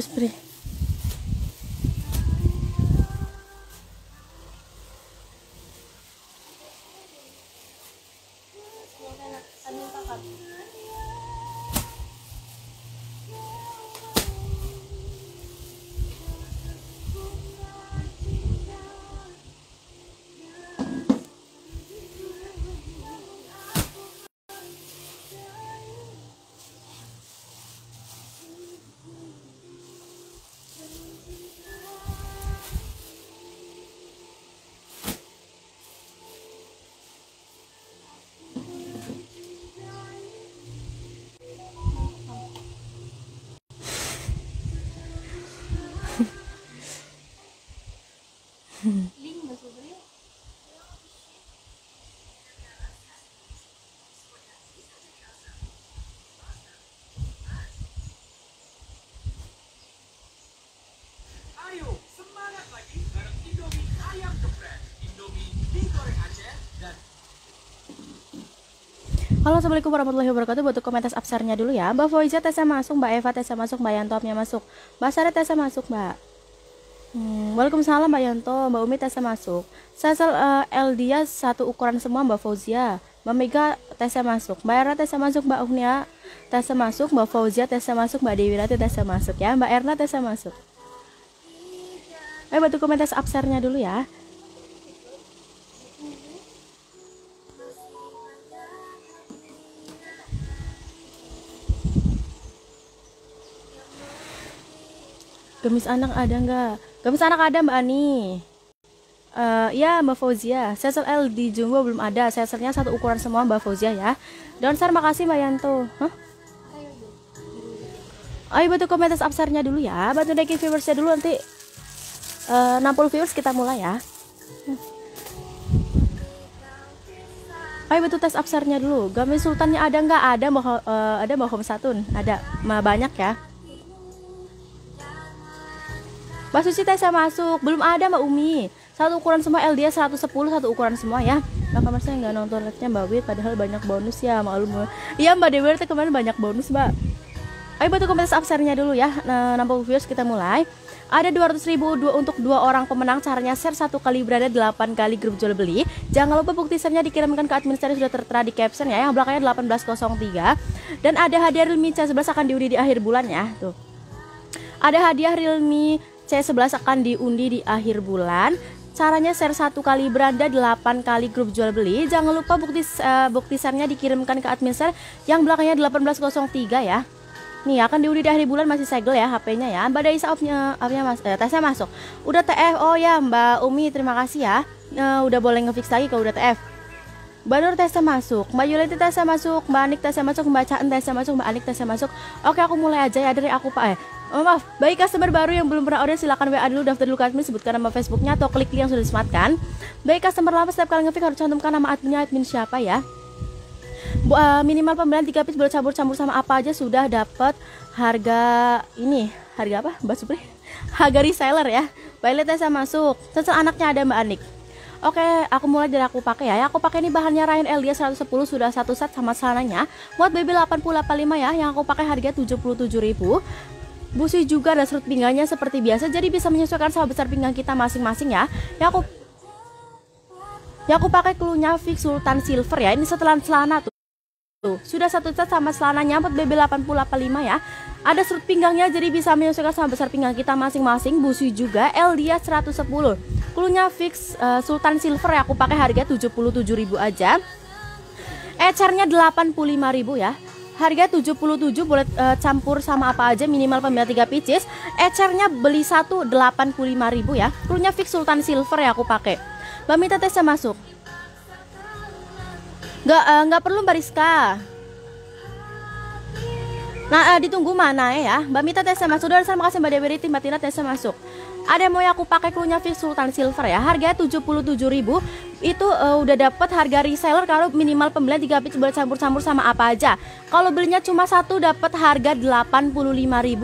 spray Ayo, Halo assalamualaikum warahmatullahi wabarakatuh Buat komentar absarnya dulu ya Mbak Foiza tesnya masuk Mbak Eva tesnya masuk Mbak Yanto apnya masuk Mbak Sarah tesnya masuk Mbak hmm, Waalaikumsalam Mbak Yanto Mbak Umi tesnya masuk Sasal uh, Eldia satu ukuran semua Mbak Fauzia Mbak Mega tesnya masuk Mbak Era tesnya masuk Mbak Unia tesnya masuk Mbak Fauzia tesnya masuk Mbak Dewi Rati tesnya masuk ya Mbak Erna tesnya masuk Ayo bantu komentar absarnya dulu ya Gamis anak ada nggak? Gamis anak ada Mbak Ani. Eh ya Mbak Fauzia. Sesel L di Jumbo belum ada. Seselnya satu ukuran semua Mbak Fauzia ya. Donsar makasih Mbak Yanto. Hah? Ayo bantu komentar absarnya dulu ya. Bantu naikin viewersnya dulu nanti eh, 60 viewers kita mulai ya. Ayo bantu tes absarnya dulu. Gamis sultannya ada nggak? Ada Mbak eh, ada Mbak Hom Satun. Ada. Ma banyak ya. Mbak Suci Tessa masuk, belum ada Mbak Umi. Satu ukuran semua LDA 110 satu ukuran semua ya. Mbak kamar saya nggak nonton live-nya Mbak Wit padahal banyak bonus ya maklum. Iya Mbak Dewi teh kemarin banyak bonus Mbak. Ayo bantu komentar absarnya dulu ya. Nah, 60 viewers kita mulai. Ada 200 ribu dua, untuk dua orang pemenang caranya share satu kali berada 8 kali grup jual beli jangan lupa bukti share dikirimkan ke admin sudah tertera di caption ya yang belakangnya 1803 dan ada hadiah Realme C11 akan diundi di akhir bulan ya tuh ada hadiah Realme C11 akan diundi di akhir bulan. Caranya share satu kali beranda 8 kali grup jual beli. Jangan lupa bukti uh, bukti share-nya dikirimkan ke admin share yang belakangnya 1803 ya. Nih akan diundi di akhir bulan masih segel ya HP-nya ya. Mbak Daisa apnya Mas eh, tesnya masuk. Udah TF. Oh ya Mbak Umi terima kasih ya. Uh, udah boleh ngefix lagi kalau udah TF. Mbak Nur tesnya masuk, Mbak Yuleti tesnya masuk, Mbak Anik tesnya masuk, Mbak Caan tesnya masuk, Mbak Anik tesnya masuk. Oke aku mulai aja ya dari aku Pak eh. Oh, maaf, bagi customer baru yang belum pernah order silakan WA dulu daftar dulu ke admin sebutkan nama Facebooknya atau klik link yang sudah disematkan. Bagi customer lama setiap kali ngefix harus cantumkan nama adminnya admin siapa ya. Bu, uh, minimal pembelian 3 piece boleh campur-campur sama apa aja sudah dapat harga ini harga apa Mbak Supri harga reseller ya Violet tesnya masuk Sesel anaknya ada Mbak Anik Oke, aku mulai dari aku pakai ya. Aku pakai ini bahannya Ryan Elia 110 sudah satu set sama celananya. Buat BB 8085 ya, yang aku pakai harga 77.000. Busi juga ada serut pinggangnya seperti biasa, jadi bisa menyesuaikan sama besar pinggang kita masing-masing ya. Yang aku yang aku pakai klunya Fix Sultan Silver ya. Ini setelan celana tuh. Tuh, sudah satu set sama celananya buat BB 8085 ya. Ada serut pinggangnya jadi bisa menyesuaikan sama besar pinggang kita masing-masing. Busi juga LDA 110 Klunya fix uh, Sultan Silver ya aku pakai harga 77.000 aja. Ecernya 85.000 ya. Harga 77 boleh uh, campur sama apa aja minimal pembelian 3 pieces. Ecernya beli satu 85.000 ya. Klunya fix Sultan Silver ya aku pakai. Mbak Mita tesnya masuk. Nggak uh, nggak perlu Mbak Rizka. Nah, uh, ditunggu mana ya? Mbak Mita tesnya masuk. Dan terima kasih Mbak Dewi Riti, Mbak Tina tesnya masuk. Ada yang mau aku pakai klunya Fix Sultan Silver ya. Harganya 77.000. Itu uh, udah dapat harga reseller kalau minimal pembelian 3 piece boleh campur-campur sama apa aja. Kalau belinya cuma satu dapat harga 85.000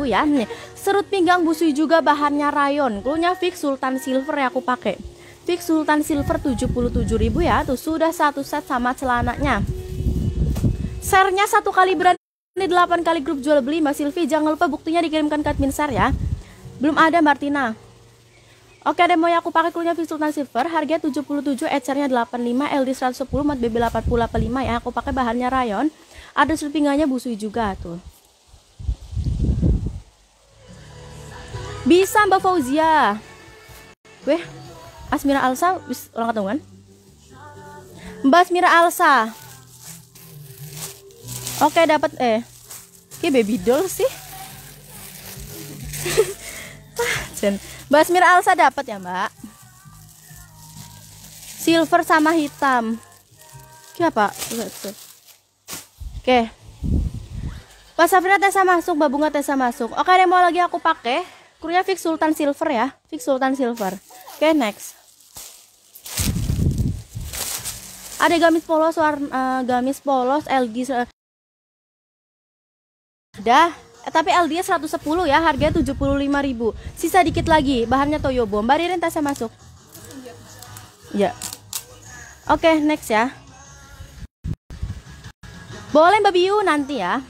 ya. Nih, serut pinggang busui juga bahannya rayon. Klunya Fix Sultan Silver ya aku pakai. Fix Sultan Silver 77.000 ya. Tuh sudah satu set sama celananya. Sernya satu kali berani ini 8 kali grup jual beli Mbak Silvi jangan lupa buktinya dikirimkan ke admin SAR ya belum ada Martina Oke deh mau yang aku pakai kulitnya Sultan Silver harga 77 HR-nya 85 LD 110 mat BB 80 85 ya aku pakai bahannya rayon. Ada serpingannya busui juga tuh. Bisa Mbak Fauzia. Weh Asmira Alsa bis ulang ketungan Mbak Asmira Alsa. Oke dapat eh Kayak baby doll sih Jen. Mbak Asmira Alsa dapat ya mbak? Silver sama hitam. Oke apa? Oke. Pak Safrina Tessa masuk, Mbak Bunga Tessa masuk. Oke deh mau lagi aku pakai? Krunya Fix Sultan Silver ya. Fix Sultan Silver. Oke next. Ada gamis polos warna uh, gamis polos LG Dah, eh, tapi LD 110 ya, harganya 75.000. Sisa dikit lagi, bahannya Toyobo. Mbak Ririn tasnya masuk. Ya. Oke, okay, next ya. Boleh Mbak Biu nanti ya.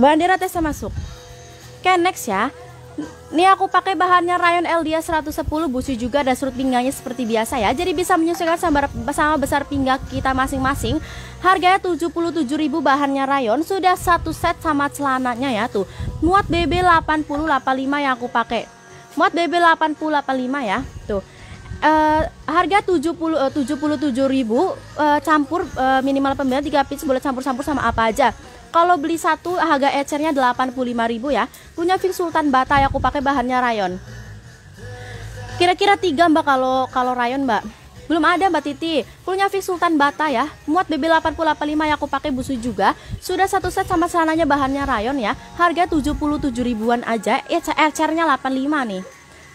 Mbak Andira tasnya masuk. Oke, okay, next ya. Ini aku pakai bahannya rayon LDA 110 busu juga dan surut pinggangnya seperti biasa ya. Jadi bisa menyesuaikan sama, sama besar pinggang kita masing-masing. Harganya 77.000 bahannya rayon, sudah satu set sama celananya ya tuh. Muat BB 8085 yang aku pakai. Muat BB 8085 ya. Tuh. Uh, harga 70 uh, 77.000 uh, campur uh, minimal pembelian 3 piece boleh campur-campur sama apa aja. Kalau beli satu harga ecernya 85.000 ya. Punya Fix Sultan Bata yang aku pakai bahannya rayon. Kira-kira tiga mbak kalau kalau rayon mbak. Belum ada Mbak Titi. Punya Fix Sultan Bata ya. Muat BB 8085 yang aku pakai busu juga. Sudah satu set sama celananya bahannya rayon ya. Harga 77 ribuan aja. Ecernya 85 nih.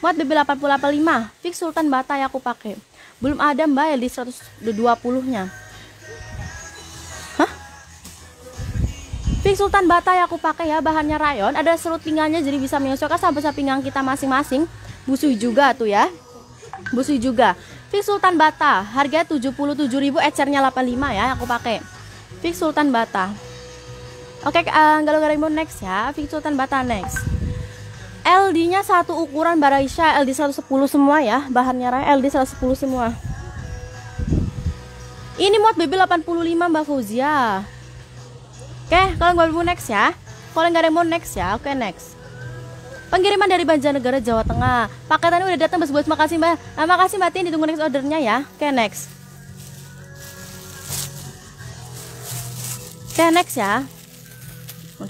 Muat BB 8085. Fix Sultan Bata yang aku pakai. Belum ada Mbak ya di 120-nya. Pink Sultan Bata yang aku pakai ya bahannya rayon. Ada serut pinggangnya jadi bisa menyesuaikan sampai pinggang kita masing-masing. Busui juga tuh ya. Busui juga. Pink Sultan Bata harga 77.000 ecernya 85 ya aku pakai. Pink Sultan Bata. Oke uh, galau mau next ya. Pink Sultan Bata next. LD nya satu ukuran Baraisha LD 110 semua ya bahannya rayon LD 110 semua. Ini muat BB 85 Mbak Fauzia Oke, kalau nggak mau next ya. Kalau nggak ada mau next ya, oke next. Pengiriman dari Banjarnegara Jawa Tengah. Paketannya udah datang, bos bos makasih mbak. Nah, makasih mbak Tin, ditunggu next ordernya ya. Oke next. Oke next ya. Oh,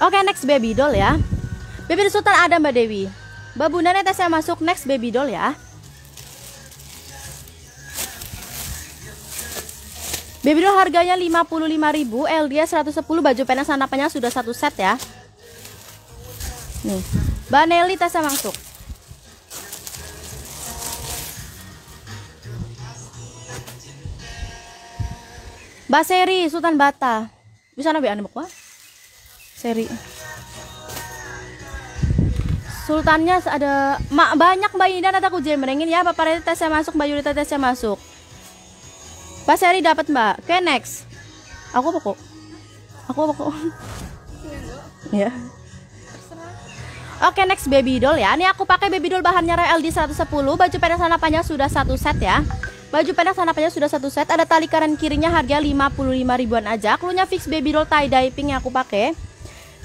Oke next baby doll ya. Baby Sultan ada Mbak Dewi. Mbak Bunda saya masuk next baby doll ya. Baby harganya 55.000, LDA 110, baju pena sanapannya sudah satu set ya. Nih. Mbak Nelly tasnya masuk. Mbak Seri Sultan Bata. Bisa nabi anu apa? Seri. Sultannya ada mak banyak Mbak Ida nanti aku merengin ya. Bapak Rita tesnya masuk, Mbak Yudita tesnya masuk. Pak Seri dapat Mbak. Oke, next. Aku apa kok? Aku apa kok? Ya. Oke, next baby doll ya. Ini aku pakai baby doll bahannya LD 110. Baju pendek sana panjang sudah satu set ya. Baju pendek sana panjang sudah satu set. Ada tali kanan kirinya harga 55 ribuan aja. Klunya fix baby doll tie dye pink yang aku pakai.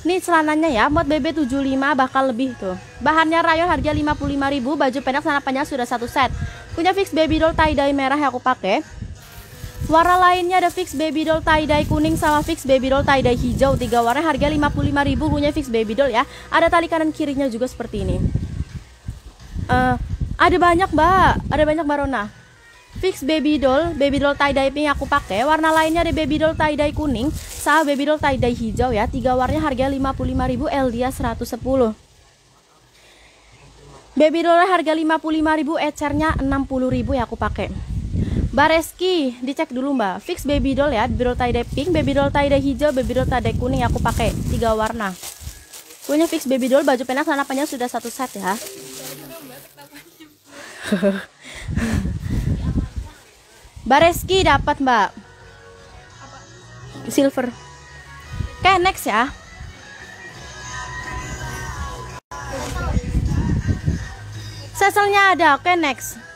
Ini celananya ya, mod BB 75 bakal lebih tuh. Bahannya rayon harga 55.000, baju pendek sana panjang sudah satu set. Punya fix baby doll tie dye merah yang aku pakai. Warna lainnya ada fix baby doll tie dye kuning sama fix baby doll tie dye hijau. Tiga warna harga 55.000 punya fix baby doll ya. Ada tali kanan kirinya juga seperti ini. Uh, ada banyak, Mbak. Ada banyak Barona. Fix baby doll, baby doll tie dye pink aku pakai. Warna lainnya ada baby doll tie dye kuning sama baby doll tie dye hijau ya. Tiga warna harga 55.000 LDA 110. Baby doll harga 55.000, ecernya 60.000 ya aku pakai. Bareski, dicek dulu mbak. Fix baby doll ya, baby doll tie dye pink, baby doll tie dye hijau, baby doll tie dye kuning. Aku pakai tiga warna. Punya fix baby doll, baju penak sana panjang sudah satu set ya. Bareski dapat mbak. Silver. Oke next ya. Seselnya ada oke next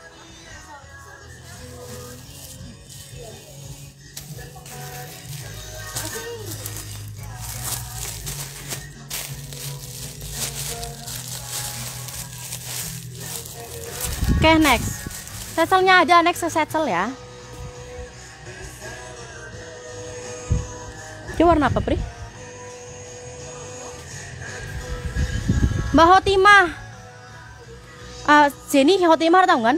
Oke, next. Setselnya ada next setsel ya. Ini warna apa, Pri? Mbak Hotimah. Uh, Jenny Hotimah tahu kan?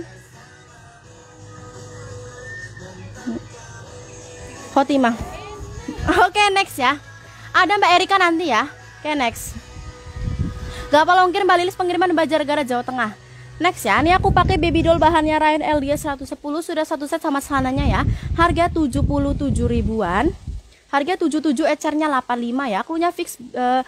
Hotimah. Oke, next ya. Ada Mbak Erika nanti ya. Oke, next. Gak apa longkir Mbak Lilis pengiriman Banjarnegara Jawa Tengah. Next ya, ini aku pakai baby doll bahannya Ryan LD 110 sudah satu set sama celananya ya. Harga 77 ribuan. Harga 77 ecernya 85 ya. Akunya fix uh,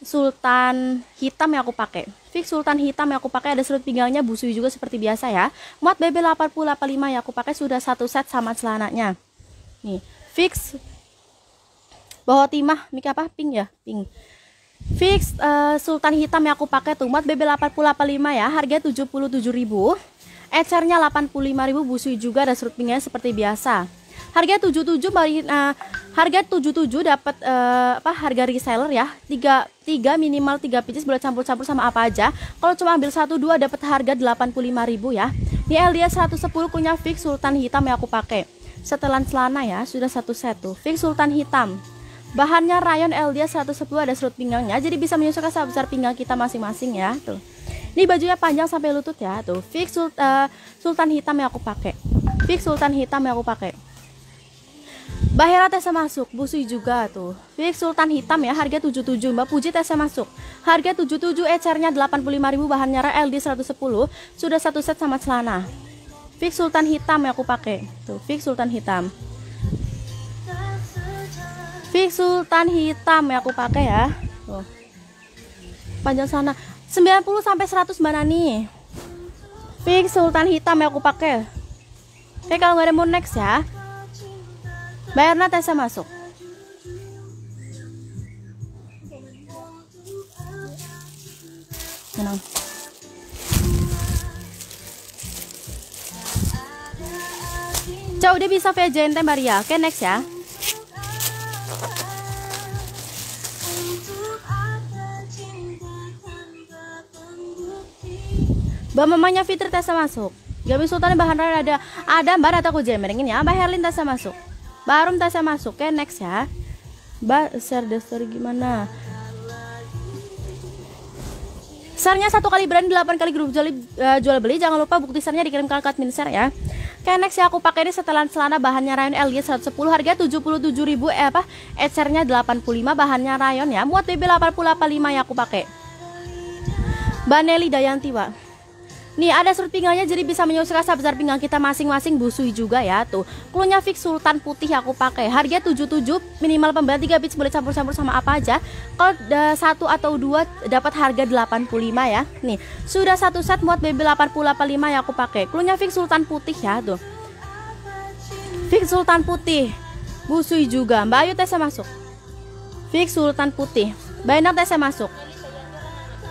sultan hitam yang aku pakai. Fix sultan hitam yang aku pakai ada serut pinggangnya busui juga seperti biasa ya. Muat BB 80 85 yang aku pakai sudah satu set sama celananya. Nih, fix bawah timah, mik apa? Pink ya? Pink. Fix uh, sultan hitam yang aku pakai tuh muat BB 8085 ya, harga 77.000. Ecernya 85.000 busui juga ada serut pinknya seperti biasa. Harga 77 balik uh, harga 77 dapat uh, apa harga reseller ya. 3 3 minimal 3 pieces boleh campur-campur sama apa aja. Kalau cuma ambil 1 2 dapat harga 85.000 ya. Ini LDA 110 punya fix sultan hitam yang aku pakai. Setelan celana ya, sudah satu set tuh. Fix sultan hitam. Bahannya rayon LDA 110 ada serut pinggangnya, jadi bisa menyesuaikan sebesar pinggang kita masing-masing ya. Tuh. Ini bajunya panjang sampai lutut ya, tuh. Fix uh, sultan hitam yang aku pakai. Fix sultan hitam yang aku pakai. Bahera tesnya masuk, busui juga tuh. Fix sultan hitam ya, harga 77. Mbak Puji tesnya masuk. Harga 77 ecernya 85.000 bahannya LD 110, sudah satu set sama celana. Fix sultan hitam yang aku pakai. Tuh, fix sultan hitam. Fix Sultan hitam ya aku pakai ya. Tuh. Panjang sana 90 sampai 100 mana nih? Fix Sultan hitam ya aku pakai. Oke kalau nggak ada mau next ya. Bayarnya Tessa masuk. Tenang. Coba udah bisa VJNT Maria. Oke next ya. Mbak mamanya Fitri Tessa masuk. Gabi Sultan bahan raya ada ada Mbak Rata Kujemereng ini ya. Mbak Herlin Tessa masuk. Barum Tessa masuk. Oke next ya. Mbak share the story gimana? Sarnya satu kali brand 8 kali grup jual, uh, jual beli Jangan lupa bukti sarnya dikirim ke admin share ya Oke next ya aku pakai ini setelan celana bahannya rayon LG 110 harga 77.000 eh apa ecernya 85 bahannya rayon ya muat BB 8085 yang aku pakai Mbak Nelly Dayanti pak Nih ada surut pinggangnya jadi bisa menyesuaikan besar pinggang kita masing-masing busui juga ya tuh. Klunya fix sultan putih aku pakai. Harga 77 minimal pembelian 3 bits boleh campur-campur sama apa aja. Kalau satu atau dua dapat harga 85 ya. Nih sudah satu set muat BB 8085 yang aku pakai. Klunya fix sultan putih ya tuh. Fix sultan putih. Busui juga. Mbak Ayu tesnya masuk. Fix sultan putih. Mbak tesnya masuk.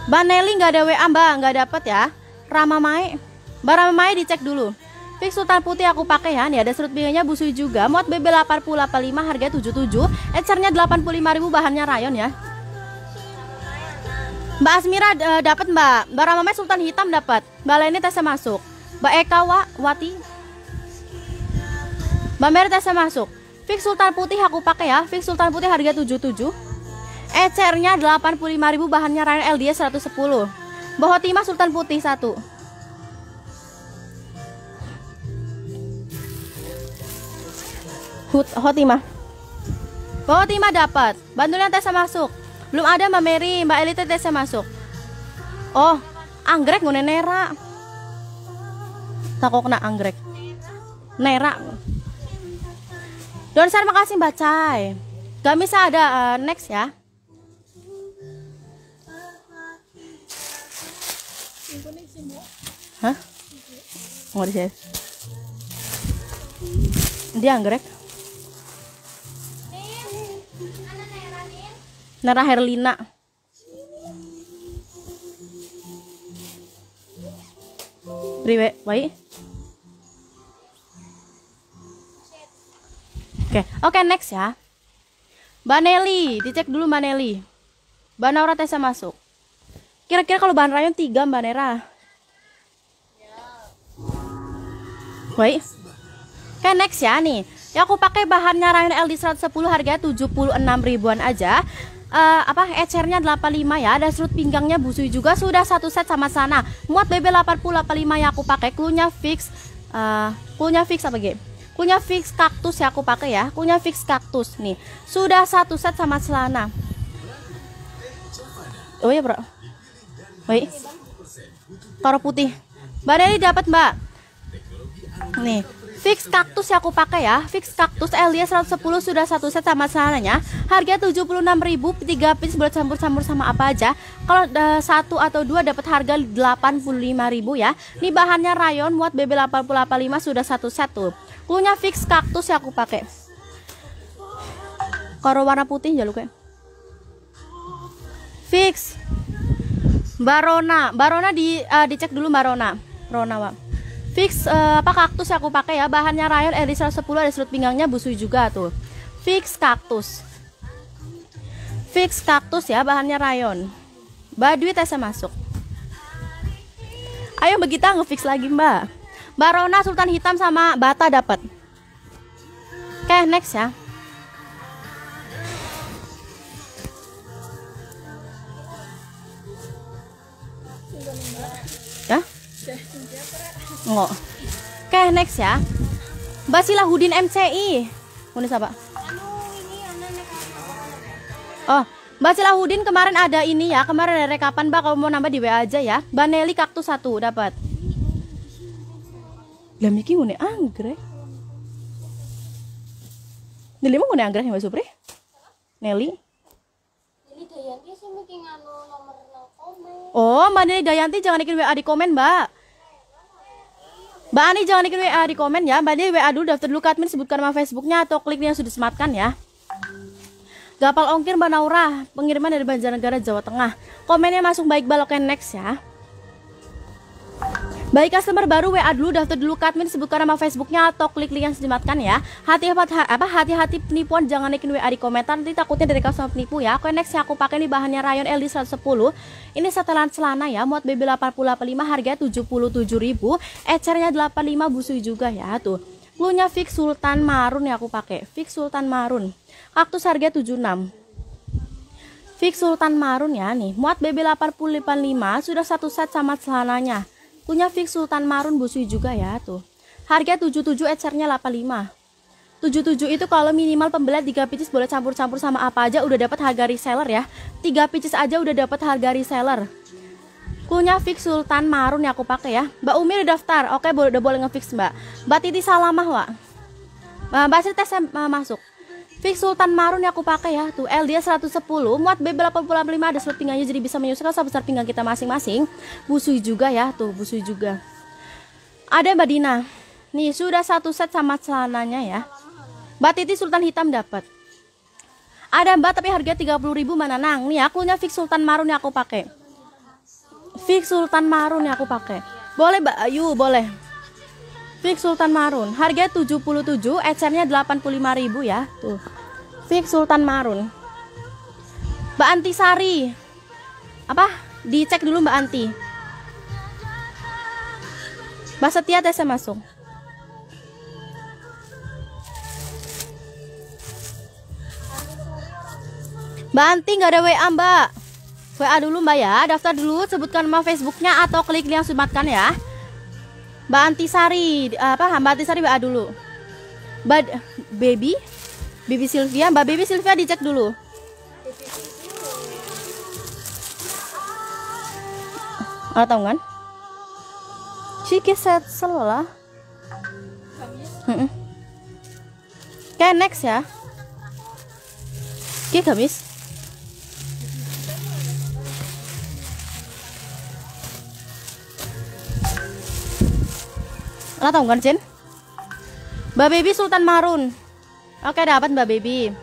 Mbak Nelly nggak ada WA Mbak, nggak dapet ya. Rama Mai? Mbak Rama Mai dicek dulu. Fix Sultan Putih aku pakai ya Nih ada serut pinggangnya busui juga. Muat BB 8085 harga 77 Ecernya 85.000 bahannya rayon ya. Mbak Asmira uh, dapat Mbak. Mbak Mai Sultan Hitam dapat Mbak Leni tesnya masuk. Mbak Eka Wa, Wati. Mbak Mary tesnya masuk. Fix Sultan Putih aku pakai ya. Fix Sultan Putih harga 77 Ecernya 85.000 bahannya rayon LDS 110 Mbak Hotima Sultan Putih satu. Hut Hotima. Mbak Hotima dapat. Bantunya Tessa masuk. Belum ada Mbak Mary, Mbak Elite Tessa masuk. Oh, anggrek ngune nera. Takok kena anggrek. Nera. Don makasih Mbak Cai. Gak bisa ada uh, next ya. Mau di save. Dia anggrek. Nara Herlina. Riwe, baik. Oke, oke next ya. Mbak Nelly, dicek dulu Mbak Nelly. Mbak Tessa masuk. Kira-kira kalau bahan rayon 3 Mbak Nera. Baik. Oke next ya nih. Ya aku pakai bahannya rayon LD 110 harganya 76 ribuan aja. Eh, apa ecernya 85 ya ada serut pinggangnya busui juga sudah satu set sama sana muat BB 80 85 yang aku pakai klunya fix uh, fix apa gitu Punya fix kaktus ya aku pakai ya. Punya fix kaktus nih. Sudah satu set sama celana. Oh ya, Bro. Baik. Taruh putih. Mbak Deli dapat, Mbak. Nih. Fix kaktus ya aku pakai ya. Fix kaktus Elia 110 sudah satu set sama celananya. Harga 76.000 3 piece boleh campur-campur sama apa aja. Kalau uh, satu atau dua dapat harga 85.000 ya. Ini bahannya rayon muat BB 885 sudah satu set tuh. Klunya fix kaktus ya aku pakai. Kalau warna putih jalur kayak. Fix. Barona, Barona di uh, dicek dulu Barona. Rona, Pak. Fix uh, apa kaktus ya aku pakai ya. Bahannya rayon edi 110 ada serut pinggangnya busui juga tuh. Fix kaktus. Fix kaktus ya bahannya rayon. Badui tesnya masuk. Ayo begitu ngefix lagi mbak. Barona Sultan Hitam sama Bata dapat. Oke next ya. Ya? Enggak. Oke next ya. Mbak Silahudin MCI. Ini siapa? Oh, Mbak Silahudin kemarin ada ini ya, kemarin ada rekapan Mbak kalau mau nambah di WA aja ya. Mbak Nelly kaktus satu dapat. Lah miki ngene anggrek. Nelly mau ngene anggrek ya Mbak Supri? Nelly? Dayanti sih bikin anu nomor komen. Oh, Mbak Nelly Dayanti jangan ikin WA di komen, Mbak. Mbak Ani jangan ikin WA di komen ya. Mbak Nelly WA dulu daftar dulu admin sebutkan nama Facebooknya atau klik yang sudah disematkan ya. Gapal ongkir Mbak Naura, pengiriman dari Banjarnegara, Jawa Tengah. Komennya masuk baik baloken next ya. Baik customer baru WA dulu daftar dulu admin sebutkan nama Facebooknya atau klik link yang disematkan ya. Hati-hati apa hati-hati penipuan jangan naikin WA di komentar nanti takutnya dari customer penipu ya. Oke next yang aku pakai ini bahannya rayon LD 110. Ini setelan celana ya, muat BB 8085 harganya 77.000, ecernya 85 busui juga ya tuh. Klunya fix Sultan Marun ya aku pakai. Fix Sultan Marun. Kaktus harga 76. Fix Sultan Marun ya nih. Muat BB 8085 sudah satu set sama celananya. Punya Fix Sultan Marun busui juga ya tuh. Harga 77 ecernya 85. 77 itu kalau minimal pembelat 3 pieces boleh campur-campur sama apa aja udah dapat harga reseller ya. 3 pieces aja udah dapat harga reseller. Punya fix Sultan Marun yang aku pakai ya. Mbak Umi udah daftar. Oke, boleh udah boleh ngefix, Mbak. Mbak Titi Salamah, Wak. Mbak Sri tes masuk. Fix Sultan Marun yang aku pakai ya. Tuh LD 110 Muat B 85 ada slot pinggangnya Jadi bisa menyusul sebesar pinggang kita masing-masing. Busui juga ya Tuh busui juga. Ada Mbak Dina. Nih sudah satu set sama celananya ya. Mbak Titi Sultan hitam dapat. Ada Mbak tapi harga 30 ribu mana nang Nih akunya Fix Sultan Marun yang aku pakai. Fix Sultan Marun yang aku pakai. Boleh Mbak? Ayu boleh Fix Sultan Marun. Harga 77, ecernya 85.000 ya. Tuh. Fix Sultan Marun. Mbak Antisari. Apa? Dicek dulu Mbak Anti. Mbak Setia tes masuk. Mbak Anti nggak ada WA Mbak. WA dulu Mbak ya, daftar dulu, sebutkan nama Facebooknya atau klik link yang sematkan ya. Mbak Antisari apa Mbak Antisari WA dulu. Mbak Baby Baby Sylvia Mbak Baby Sylvia dicek dulu. Ah tahu kan? Ciki set lah. Oke next ya. Oke gamis Lo tau kan Jin? Mbak Baby Sultan Marun Oke dapat Mbak Baby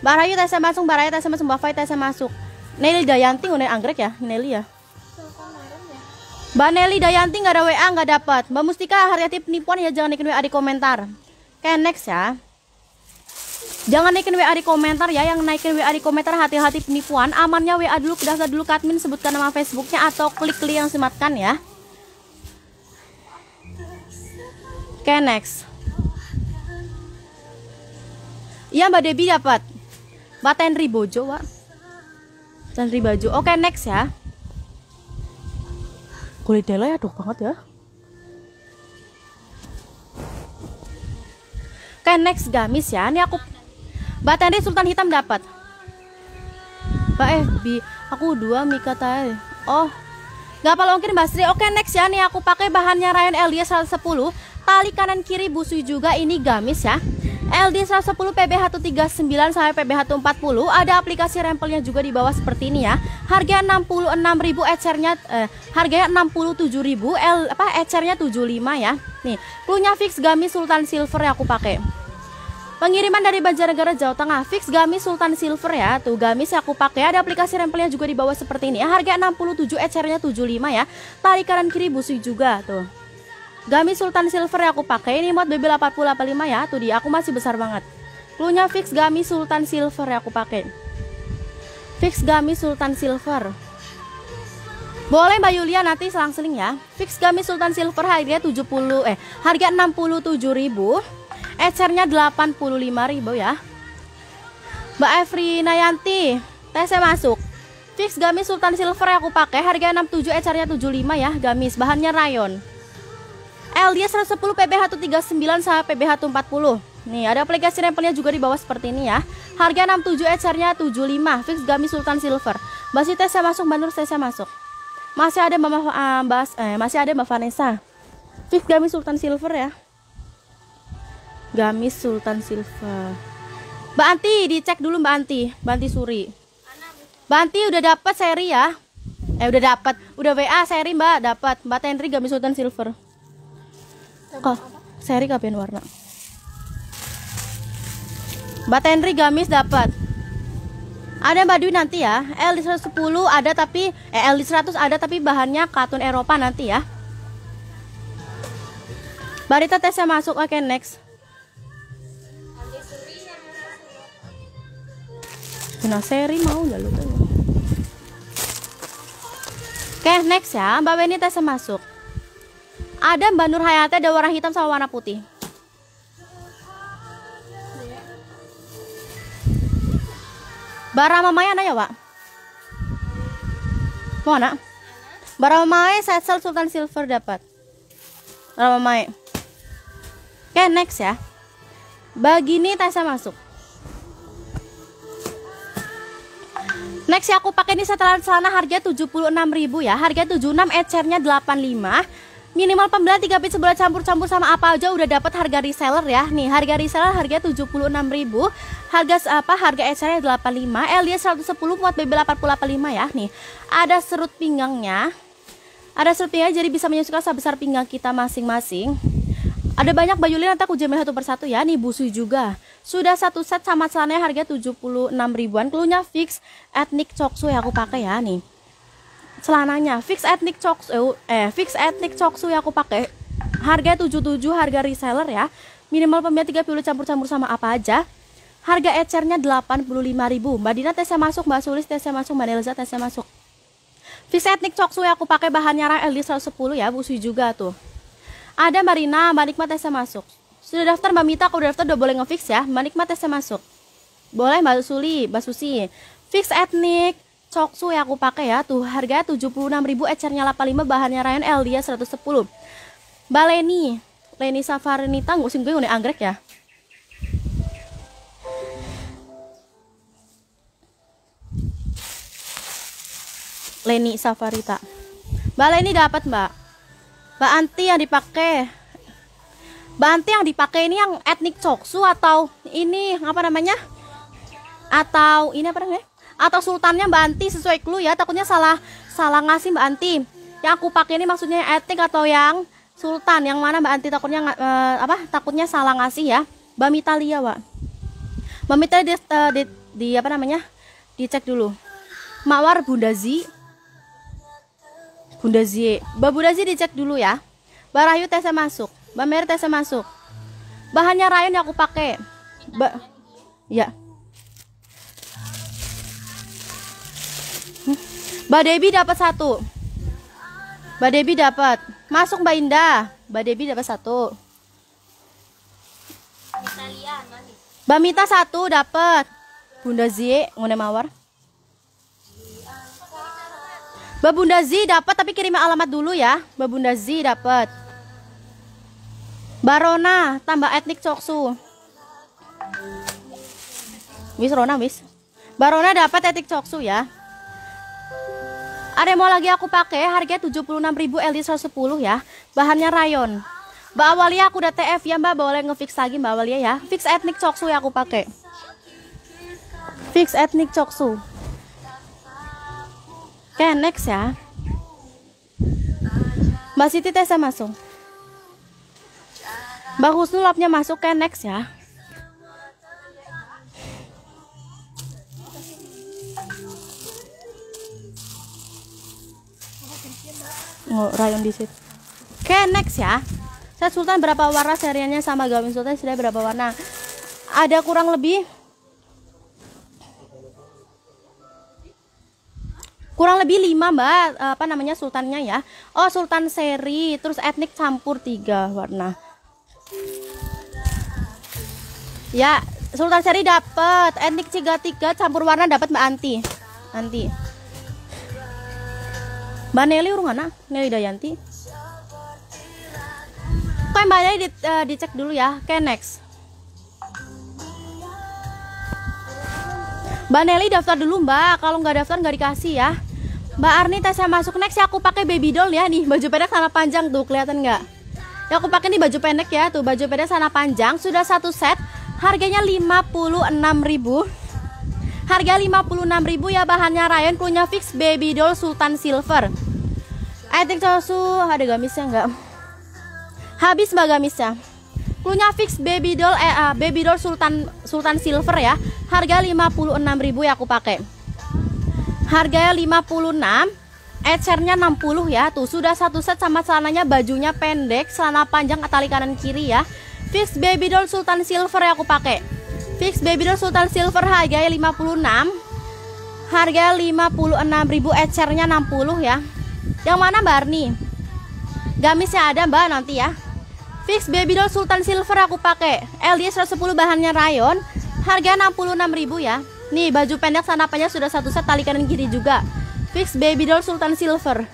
Mbak Rayu tesnya masuk, Mbak Rayu tesnya masuk, Mbak Fai tesnya masuk Nelly Dayanti udah anggrek ya, Nelly ya Mbak Nelly Dayanti nggak ada WA nggak dapat. Mbak Mustika hati-hati penipuan ya jangan naikin WA di komentar. Oke next ya. Jangan naikin WA di komentar ya. Yang naikin WA di komentar hati-hati penipuan. Amannya WA dulu, daftar dulu admin sebutkan nama Facebooknya atau klik link yang sematkan ya. Oke next. Iya Mbak Debbie dapat. Mbak Tenri Bojo, Wak. Tenri Bojo. Oke next ya. Kulit Dela ya dok banget ya. Oke next gamis ya. Ini aku Mbak Tenri Sultan Hitam dapat. Mbak FB, aku dua Mika Tae. Oh, nggak apa mungkin Mbak Sri. Oke next ya. Nih aku pakai bahannya Ryan LD 110. Tali kanan kiri busui juga ini gamis ya. LD 110 PBH 139 sampai PBH 140 ada aplikasi rempelnya juga di bawah seperti ini ya. Harga 66.000 ecernya eh, harganya 67.000 L apa ecernya 75 ya. Nih, cluenya fix gamis Sultan Silver yang aku pakai. Pengiriman dari Banjarnegara Jawa Tengah fix gamis Sultan Silver ya. Tuh gamis yang aku pakai ada aplikasi rempelnya juga di bawah seperti ini ya. Harga 67 ecernya 75 ya. Tali kanan kiri busui juga tuh. Gamis Sultan Silver yang aku pakai ini muat BB 80 85 ya. Tuh dia aku masih besar banget. Cluenya fix gamis Sultan Silver yang aku pakai. Fix gamis Sultan Silver. Boleh Mbak Yulia nanti selang-seling ya. Fix gamis Sultan Silver harganya 70 eh harga 67.000. Ecernya 85.000 ya. Mbak Evri Nayanti, tesnya masuk. Fix gamis Sultan Silver yang aku pakai harga 67 ecernya 75 ya, gamis bahannya rayon. LD 110 PBH 139 sama PBH 140. Nih, ada aplikasi rempelnya juga di bawah seperti ini ya. Harga 67 ecernya 75, fix gamis Sultan Silver. Mbak si tesnya masuk, Mbak Nur tesnya masuk. Masih ada Mbak uh, Mbak eh, masih ada Mbak Vanessa. Fix gamis Sultan Silver ya. Gamis Sultan Silver. Mbak Anti, dicek dulu Mbak Anti, Mbak Anti Suri. Mbak Anti udah dapat seri ya? Eh udah dapat, udah WA seri Mbak dapat. Mbak Tenri Gamis Sultan Silver. Kok seri kapan warna? Mbak Tenri Gamis dapat. Ada Mbak Dwi nanti ya. L 110 ada tapi eh L 100 ada tapi bahannya katun Eropa nanti ya. Mbak Rita tesnya masuk. Oke, next. Nah, seri mau nggak lu? Oke, next ya. Mbak Weni tesnya masuk. Ada Mbak Nur Hayati ada warna hitam sama warna putih. Mbak Rama Maya ada ya, Pak? Mana? Mbak Rama Maya Setsel Sultan Silver dapat. Rama Maya. Oke, next ya. Begini tesnya masuk. Next ya aku pakai ini setelan celana harga 76.000 ya. Harga 76 ecernya 85. Minimal pembelian 3 bit sebelah campur-campur sama apa aja udah dapat harga reseller ya. Nih, harga reseller harga 76.000. Harga apa? Harga ecernya 85. LD 110 muat BB 8085 ya. Nih, ada serut pinggangnya. Ada serut pinggang jadi bisa menyesuaikan sebesar pinggang kita masing-masing. Ada banyak baju lin nanti aku jamin satu persatu ya. Nih busui juga. Sudah satu set sama celananya harga 76 ribuan. Klunya fix ethnic coksu yang aku pakai ya nih. Celananya fix ethnic coksu eh fix ethnic coksu yang aku pakai. Harga 77 harga reseller ya. Minimal pembelian 30 campur-campur sama apa aja. Harga ecernya 85.000. Mbak Dina tesnya masuk, Mbak Sulis tesnya masuk, Mbak Nelza tesnya masuk. Fix ethnic coksu yang aku pakai bahannya LD 110 ya, busui juga tuh. Ada Marina, Mbak Nikmat tesnya masuk. Sudah daftar Mbak Mita, kalau udah daftar udah boleh ngefix ya. Mbak Nikmat tesnya masuk. Boleh Mbak Suli, Mbak Susi. Fix etnik, coksu yang aku pakai ya. Tuh harga 76.000 ecernya 85 bahannya Ryan L dia 110. Mbak Leni, Leni Safarinita nggak sih gue udah anggrek ya. Leni Safarita. Mbak Leni dapat Mbak. Mbak Anti yang dipakai Mbak Anti yang dipakai ini yang etnik coksu atau ini apa namanya? Atau ini apa namanya? Atau sultannya Mbak Anti sesuai clue ya. Takutnya salah salah ngasih Mbak Anti. Yang aku pakai ini maksudnya etnik atau yang Sultan yang mana Mbak Anti takutnya eh, apa? Takutnya salah ngasih ya. Mbak Mitalia, Wak. Mbak Mitalia di, eh, di, di apa namanya? Dicek dulu. Mawar Bunda Zi. Bunda Zi. Mbak Bunda Zi dicek dulu ya. Mbak Rayu tesnya masuk. Mbak Mary tesnya masuk. Bahannya rayon yang aku pakai. Mbak Ya. Mbak Debi dapat satu. Mbak Debi dapat. Masuk Mbak Indah. Mbak Debi dapat satu. Mbak Mita satu dapat. Bunda Zie ngone mawar. Mbak Bunda Zi dapat tapi kirim alamat dulu ya. Mbak Bunda Zi dapat. Mbak Rona tambah etnik coksu. Wis Rona wis. Mbak Rona dapat etnik coksu ya. Ada mau lagi aku pakai harganya 76.000 LD 110 ya. Bahannya rayon. Mbak Awalia aku udah TF ya Mbak boleh ngefix lagi Mbak Awalia ya. Fix etnik coksu ya aku pakai. Fix etnik coksu. Oke next ya. Mbak Siti tesnya masuk. Mbak Husnul lapnya masuk ke next ya. Oh, rayon di situ. Oke, next ya. Set Sultan berapa warna seriannya sama Gawin Sultan sudah berapa warna? Ada kurang lebih kurang lebih 5 mbak apa namanya sultannya ya oh sultan seri terus etnik campur tiga warna ya sultan seri dapat etnik tiga tiga campur warna dapat mbak Anti Anti mbak Nelly urung mana Nelly Dayanti? Oke mbak Nelly di, eh, dicek dulu ya? Oke next. Mbak Nelly daftar dulu mbak. Kalau nggak daftar nggak dikasih ya. Mbak Arni tesnya masuk next ya. Aku pakai baby doll ya. Nih baju pendek sana panjang. Tuh kelihatan nggak? Ya aku pakai nih baju pendek ya. Tuh baju pendek sana panjang. Sudah satu set. Harganya 56.000 Harga 56.000 ya bahannya rayon punya fix baby doll Sultan Silver. Etik cosu ada gamisnya nggak? Habis mbak gamisnya. Punya fix baby doll eh ah, baby doll Sultan Sultan Silver ya. Harga 56.000 ya aku pakai. Harganya 56 Ecernya 60 ya Tuh sudah satu set sama celananya Bajunya pendek Celana panjang tali kanan kiri ya Fix baby doll Sultan Silver ya aku pakai Fix baby doll Sultan Silver harganya 56 Harga 56.000 Ecernya 60 ya Yang mana Arni? Gamisnya ada Mbak nanti ya Fix baby doll Sultan Silver aku pakai LD 110 bahannya rayon Harga 66.000 ya Nih baju pendek sanapannya sudah satu set tali kanan kiri juga. Fix baby doll Sultan Silver.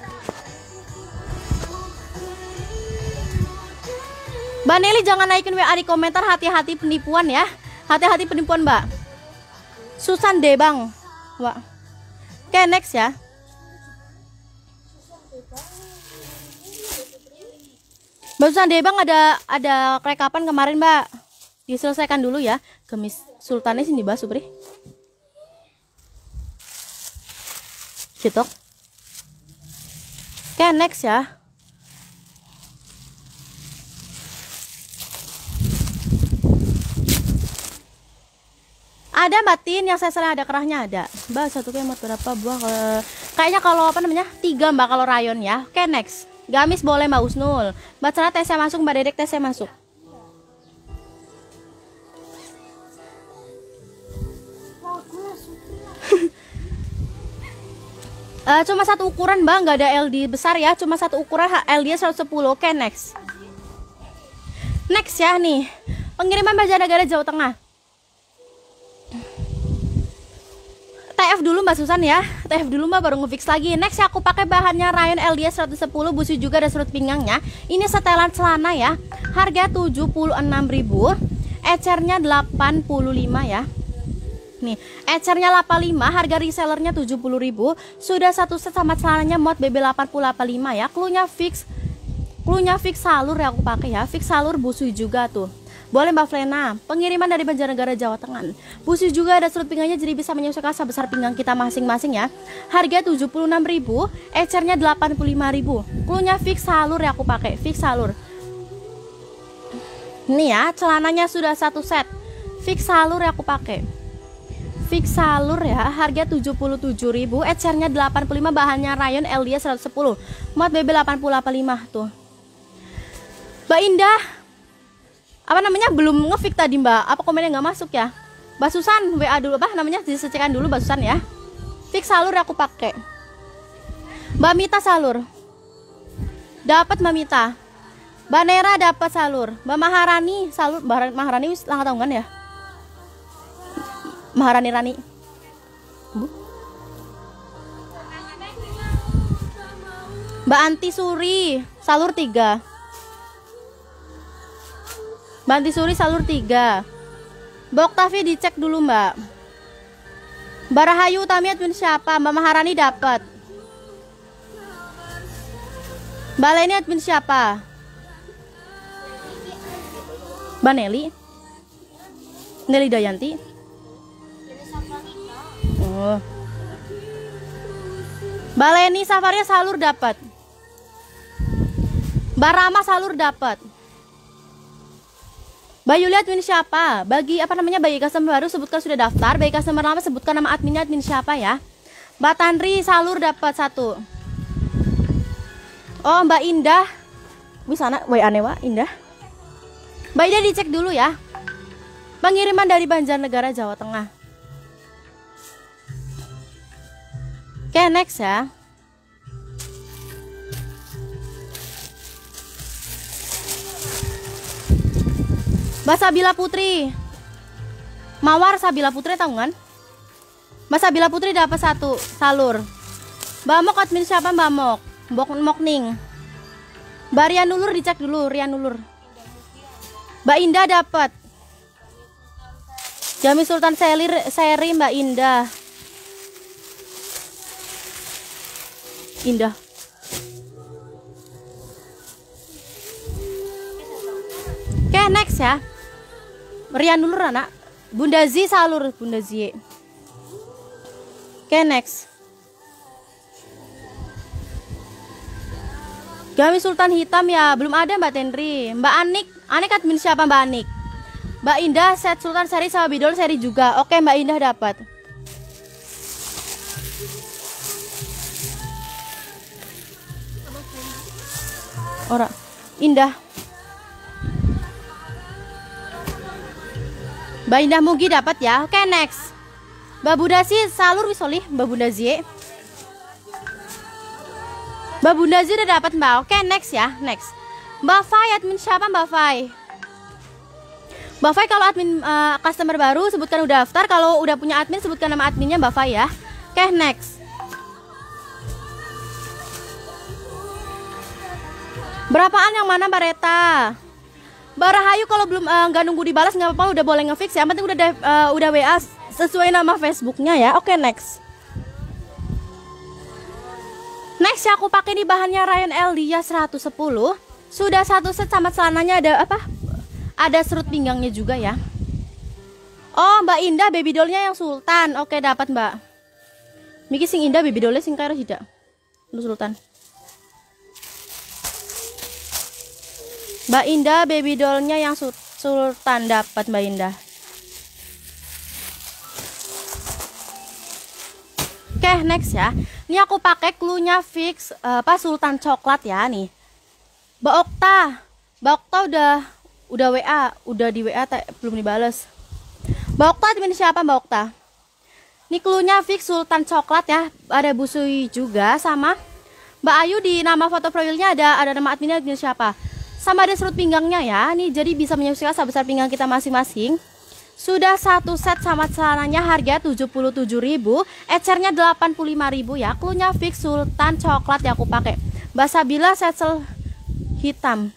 Mbak Nelly jangan naikin WA di komentar hati-hati penipuan ya. Hati-hati penipuan Mbak. Susan deh bang. Wah. Oke next ya. Mbak Susan deh bang ada ada rekapan kemarin Mbak. Diselesaikan dulu ya. Kemis Sultannya sini Mbak Supri. Citok. Oke, next ya. Ada batin yang saya ada kerahnya ada. Mbak satu kemot berapa buah? Eh, kayaknya kalau apa namanya tiga mbak kalau rayon ya. Oke next. Gamis boleh mbak Usnul. Mbak Sarah tesnya masuk, mbak Dedek tesnya masuk. Eh, cuma satu ukuran bang, nggak ada LD besar ya, cuma satu ukuran LD 110. Oke next. Next ya nih, pengiriman Banjarnegara Jawa Tengah. TF dulu Mbak Susan ya TF dulu Mbak baru ngefix lagi Next ya aku pakai bahannya Ryan LDS 110 Busu juga ada serut pinggangnya Ini setelan celana ya Harga 76.000 Ecernya 85 ya Nih, ecernya 85, harga resellernya 70.000. Sudah satu set sama celananya mod BB8085 ya. Klunya fix. Klunya fix salur ya aku pakai ya. Fix salur busui juga tuh. Boleh Mbak Flena. Pengiriman dari Banjarnegara Jawa Tengah. Busi juga ada surut pinggangnya jadi bisa menyesuaikan sebesar pinggang kita masing-masing ya. Harga 76.000, ecernya 85.000. Klunya fix salur ya aku pakai, fix salur. Ini ya, celananya sudah satu set. Fix salur ya aku pakai. Fix salur ya, harga 77.000, ecernya 85, bahannya rayon LD 110. Muat BB 8085 tuh. Mbak Indah, apa namanya belum ngefik tadi Mbak? Apa komennya nggak masuk ya? Mbak Susan, WA dulu apa namanya disecekan dulu Mbak Susan ya. Fix salur aku pakai. Mbak Mita salur. Dapat Mbak Mita. Mbak Nera dapat salur. Mbak Maharani salur. Mbak Maharani wis lang tahun ya? Maharani Rani. Mbak Anti Suri salur 3 Mbak Anti Suri salur 3 Mbak dicek dulu mbak Mbak Rahayu Utami admin siapa? Mbak Maharani dapat Mbak Leni admin siapa? Mbak Nelly Nelly Dayanti. Oh. Mbak Leni Safaria salur dapat. Mbak Rama salur dapat. Mbak Yulia admin siapa? Bagi apa namanya bagi customer baru sebutkan sudah daftar. Bagi customer lama sebutkan nama adminnya admin siapa ya. Mbak Tanri salur dapat satu. Oh Mbak Indah. Wih sana WA Newa Indah. Mbak Indah dicek dulu ya. Pengiriman dari Banjarnegara Jawa Tengah. Oke, next ya. Mbak Sabila Putri. Mawar Sabila Putri tahu kan? Mbak Sabila Putri dapat satu salur. Mbak Mok admin siapa Mbak Mok? Mbok Mokning. Mbak Rian Nulur dicek dulu, Rian Nulur. Mbak Indah dapat. Jami Sultan Selir seri Mbak Indah. Indah. Oke, next ya. Rian dulu anak. Bunda Z salur Bunda Z. Oke, next. Gami Sultan hitam ya, belum ada Mbak Tenri. Mbak Anik, Anik admin siapa Mbak Anik? Mbak Indah set Sultan seri sama Bidol seri juga. Oke, Mbak Indah dapat. Ora. Indah. Mbak Indah Mugi dapat ya. Oke, next. Mbak Bunda sih salur wisoli, Mbak Bunda Zie. Mbak Bunda Zie udah dapat Mbak. Oke, next ya, next. Mbak Fai admin siapa Mbak Fai? Mbak Fai kalau admin eh, customer baru sebutkan udah daftar, kalau udah punya admin sebutkan nama adminnya Mbak Fai ya. Oke, next. Berapaan yang mana Mbak Reta? Mbak Rahayu kalau belum eh, nggak nunggu dibalas nggak apa-apa udah boleh ngefix ya. Yang udah eh, udah WA sesuai nama Facebooknya ya. Oke next. Next ya aku pakai nih bahannya Ryan Eldia 110. Sudah satu set sama celananya ada apa? Ada serut pinggangnya juga ya. Oh Mbak Indah baby dollnya yang Sultan. Oke dapat Mbak. Miki sing Indah baby dollnya sing karo tidak. Lu Sultan. Mbak Indah baby dollnya yang Sul- Sultan dapat Mbak Indah. Oke next ya. Ini aku pakai cluenya fix eh, apa Sultan coklat ya nih. Mbak Okta, Mbak Okta udah udah WA, udah di WA belum dibales. Mbak Okta admin siapa Mbak Okta? Ini cluenya fix Sultan coklat ya. Ada busui juga sama Mbak Ayu di nama foto profilnya ada ada nama adminnya admin siapa? Sama ada serut pinggangnya ya. Nih jadi bisa menyesuaikan sebesar pinggang kita masing-masing. Sudah satu set sama celananya harga 77.000, ecernya 85.000 ya. Klunya fix Sultan coklat yang aku pakai. Mbak Sabila setsel hitam.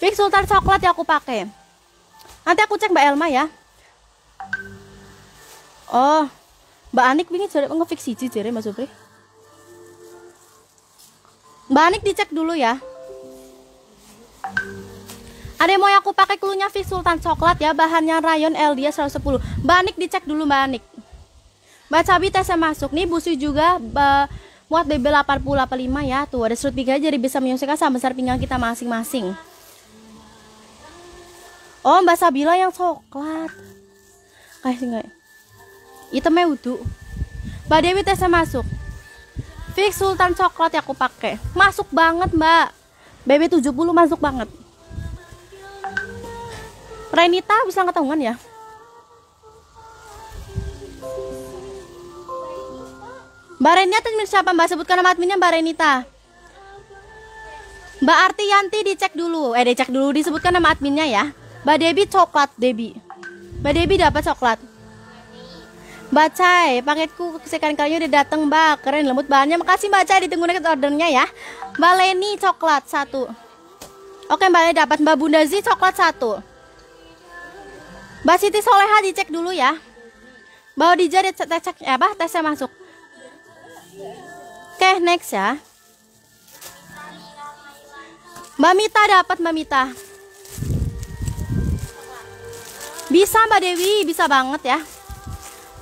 Fix Sultan coklat yang aku pakai. Nanti aku cek Mbak Elma ya. Oh, Mbak Anik wingi jare ngefix siji jare Mas Supri. Mbak Anik dicek dulu ya. Ada yang mau aku pakai klunya Fix Sultan coklat ya, bahannya rayon LDA 110. Mbak Anik dicek dulu Mbak Anik. Mbak Cabi tesnya masuk nih, busu juga muat BB 80 85 ya. Tuh ada strut pinggang jadi bisa menyesuaikan sama besar pinggang kita masing-masing. Oh, Mbak Sabila yang coklat. Kayak sih enggak. Hitamnya udu. Mbak Dewi tesnya masuk. Fix Sultan coklat yang aku pakai. Masuk banget, Mbak. BB 70 masuk banget. Renita bisa ketahuan ya? Mbak Renita admin siapa Mbak? Sebutkan nama adminnya Mbak Renita Mbak Artiyanti dicek dulu Eh dicek dulu disebutkan nama adminnya ya Mbak Debi coklat Debi Mbak Debi dapat coklat Mbak Cai paketku kesekian kalinya udah dateng Mbak. Keren lembut bahannya. Makasih Mbak Cai ditunggu next ordernya ya. Mbak Leni coklat satu. Oke Mbak Leni dapat Mbak Bunda Zi coklat satu. Mbak Siti Soleha dicek dulu ya. Mbak Odija dicek cek, eh, apa tesnya masuk. Oke, next ya. Mbak Mita dapat Mbak Mita. Bisa Mbak Dewi, bisa banget ya.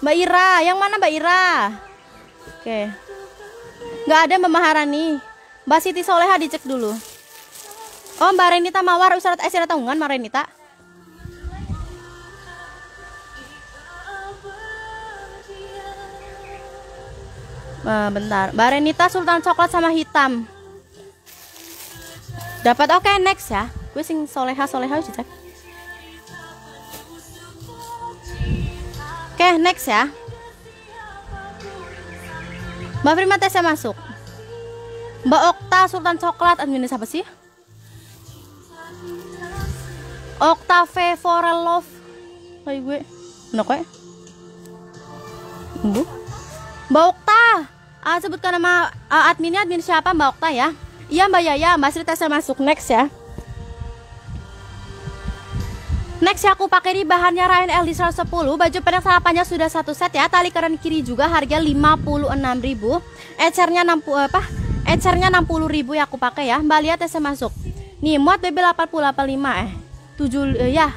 Mbak Ira, yang mana Mbak Ira? Oke. Nggak ada Mbak Maharani. Mbak Siti Soleha dicek dulu. Oh Mbak Renita Mawar Ustadz Esira Taungan Mbak Renita. Eh, bentar. Mbak Renita Sultan coklat sama hitam. Dapat oke next ya. Gue sing soleha soleha aja Oke next ya. Mbak Prima tesnya masuk. Mbak Okta Sultan coklat admin siapa sih? Octave Forel Love. Kayak gue. Enak ya? Bu. Mbak Okta. Ah, sebutkan nama ah, adminnya admin siapa Mbak Okta ya? Iya Mbak Yaya, Mbak Sri tesnya masuk next ya. Next ya aku pakai di bahannya Ryan LD 110 Baju pendek sarapannya sudah satu set ya. Tali kanan kiri juga harga 56.000 Ecernya 60 apa? Ecernya 60.000 ya aku pakai ya. Mbak lihat tesnya masuk. Nih muat BB 8085 eh. 7 eh, ya.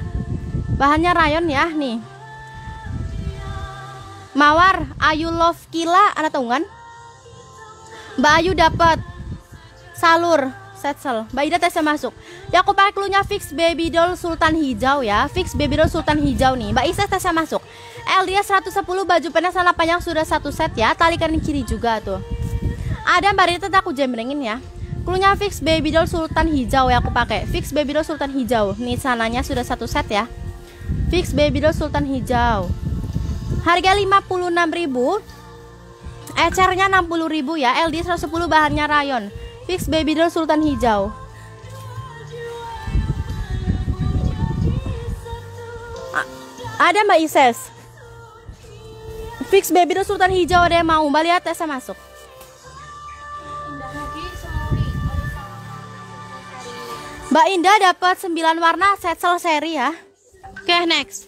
Bahannya rayon ya nih. Mawar Ayu Love Kila. Ada tahu kan? Mbak Ayu dapat salur setsel. Mbak Ida tesnya masuk. Ya aku pakai klunya fix baby doll sultan hijau ya. Fix baby doll sultan hijau nih. Mbak Isa tesnya masuk. LDS 110 baju pendek sana panjang sudah satu set ya. Tali kanan kiri juga tuh. Ada Mbak Rita aku jembrengin ya. Klunya fix baby doll sultan hijau ya aku pakai. Fix baby doll sultan hijau. Nih sananya sudah satu set ya. Fix baby doll sultan hijau. Harga 56.000. Ecernya 60.000 ya. LD 110 bahannya rayon. Fix baby doll sultan hijau. Ada Mbak Ises. Fix baby doll sultan hijau ada yang mau. Mbak lihat tesnya masuk. Mbak Indah dapat 9 warna set sel seri ya. Oke, next.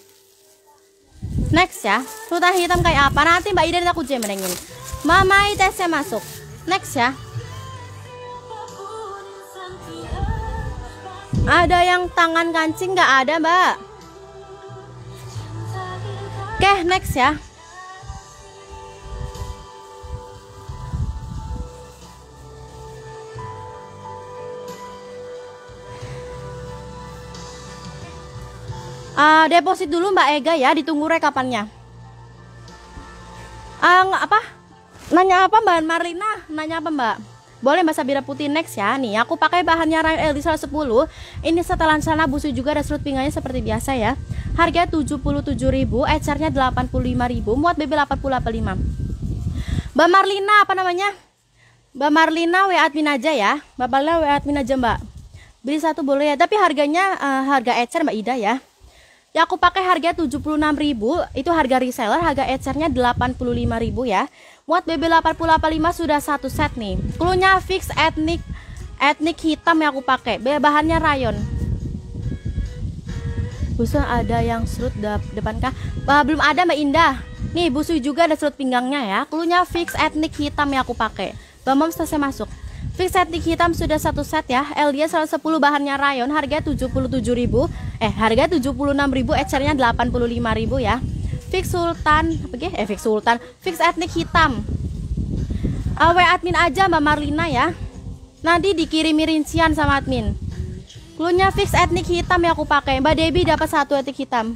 Next ya. Sultan hitam kayak apa? Nanti Mbak Ida aku jemrengin. Mamai tesnya masuk. Next ya. Ada yang tangan kancing nggak ada, Mbak? Oke, next ya. Ah, deposit dulu Mbak Ega ya, ditunggu rekapannya. Nggak apa? Nanya apa Mbak Marlina? Nanya apa Mbak? Boleh Mbak Sabira Putih next ya. Nih, aku pakai bahannya Ryan LD 110. Ini setelan sana busu juga ada serut pinggangnya seperti biasa ya. Harga 77.000, ecernya 85.000, muat BB 8085. Mbak Marlina apa namanya? Mbak Marlina W admin aja ya. Mbak Marlina W admin aja Mbak. Beli satu boleh ya, tapi harganya eh, harga ecer Mbak Ida ya. Ya aku pakai harga 76.000, itu harga reseller, harga ecernya 85.000 ya. Muat BB 8085 sudah satu set nih. Klunya fix etnik etnik hitam yang aku pakai. Bahannya rayon. Busu ada yang serut dap- depan kah? Bah, belum ada Mbak Indah. Nih busu juga ada serut pinggangnya ya. Klunya fix etnik hitam yang aku pakai. Bamam selesai masuk. Fix etnik hitam sudah satu set ya. LD 110 bahannya rayon, harga 77.000. Eh, harga 76.000, ecernya 85.000 ya. Fix sultan, apa? Eh, fix sultan. Fix etnik hitam. Awe admin aja Mbak Marlina ya. Nanti dikirimi rincian sama admin. Klunya fix etnik hitam ya aku pakai. Mbak Debbie dapat satu etnik hitam.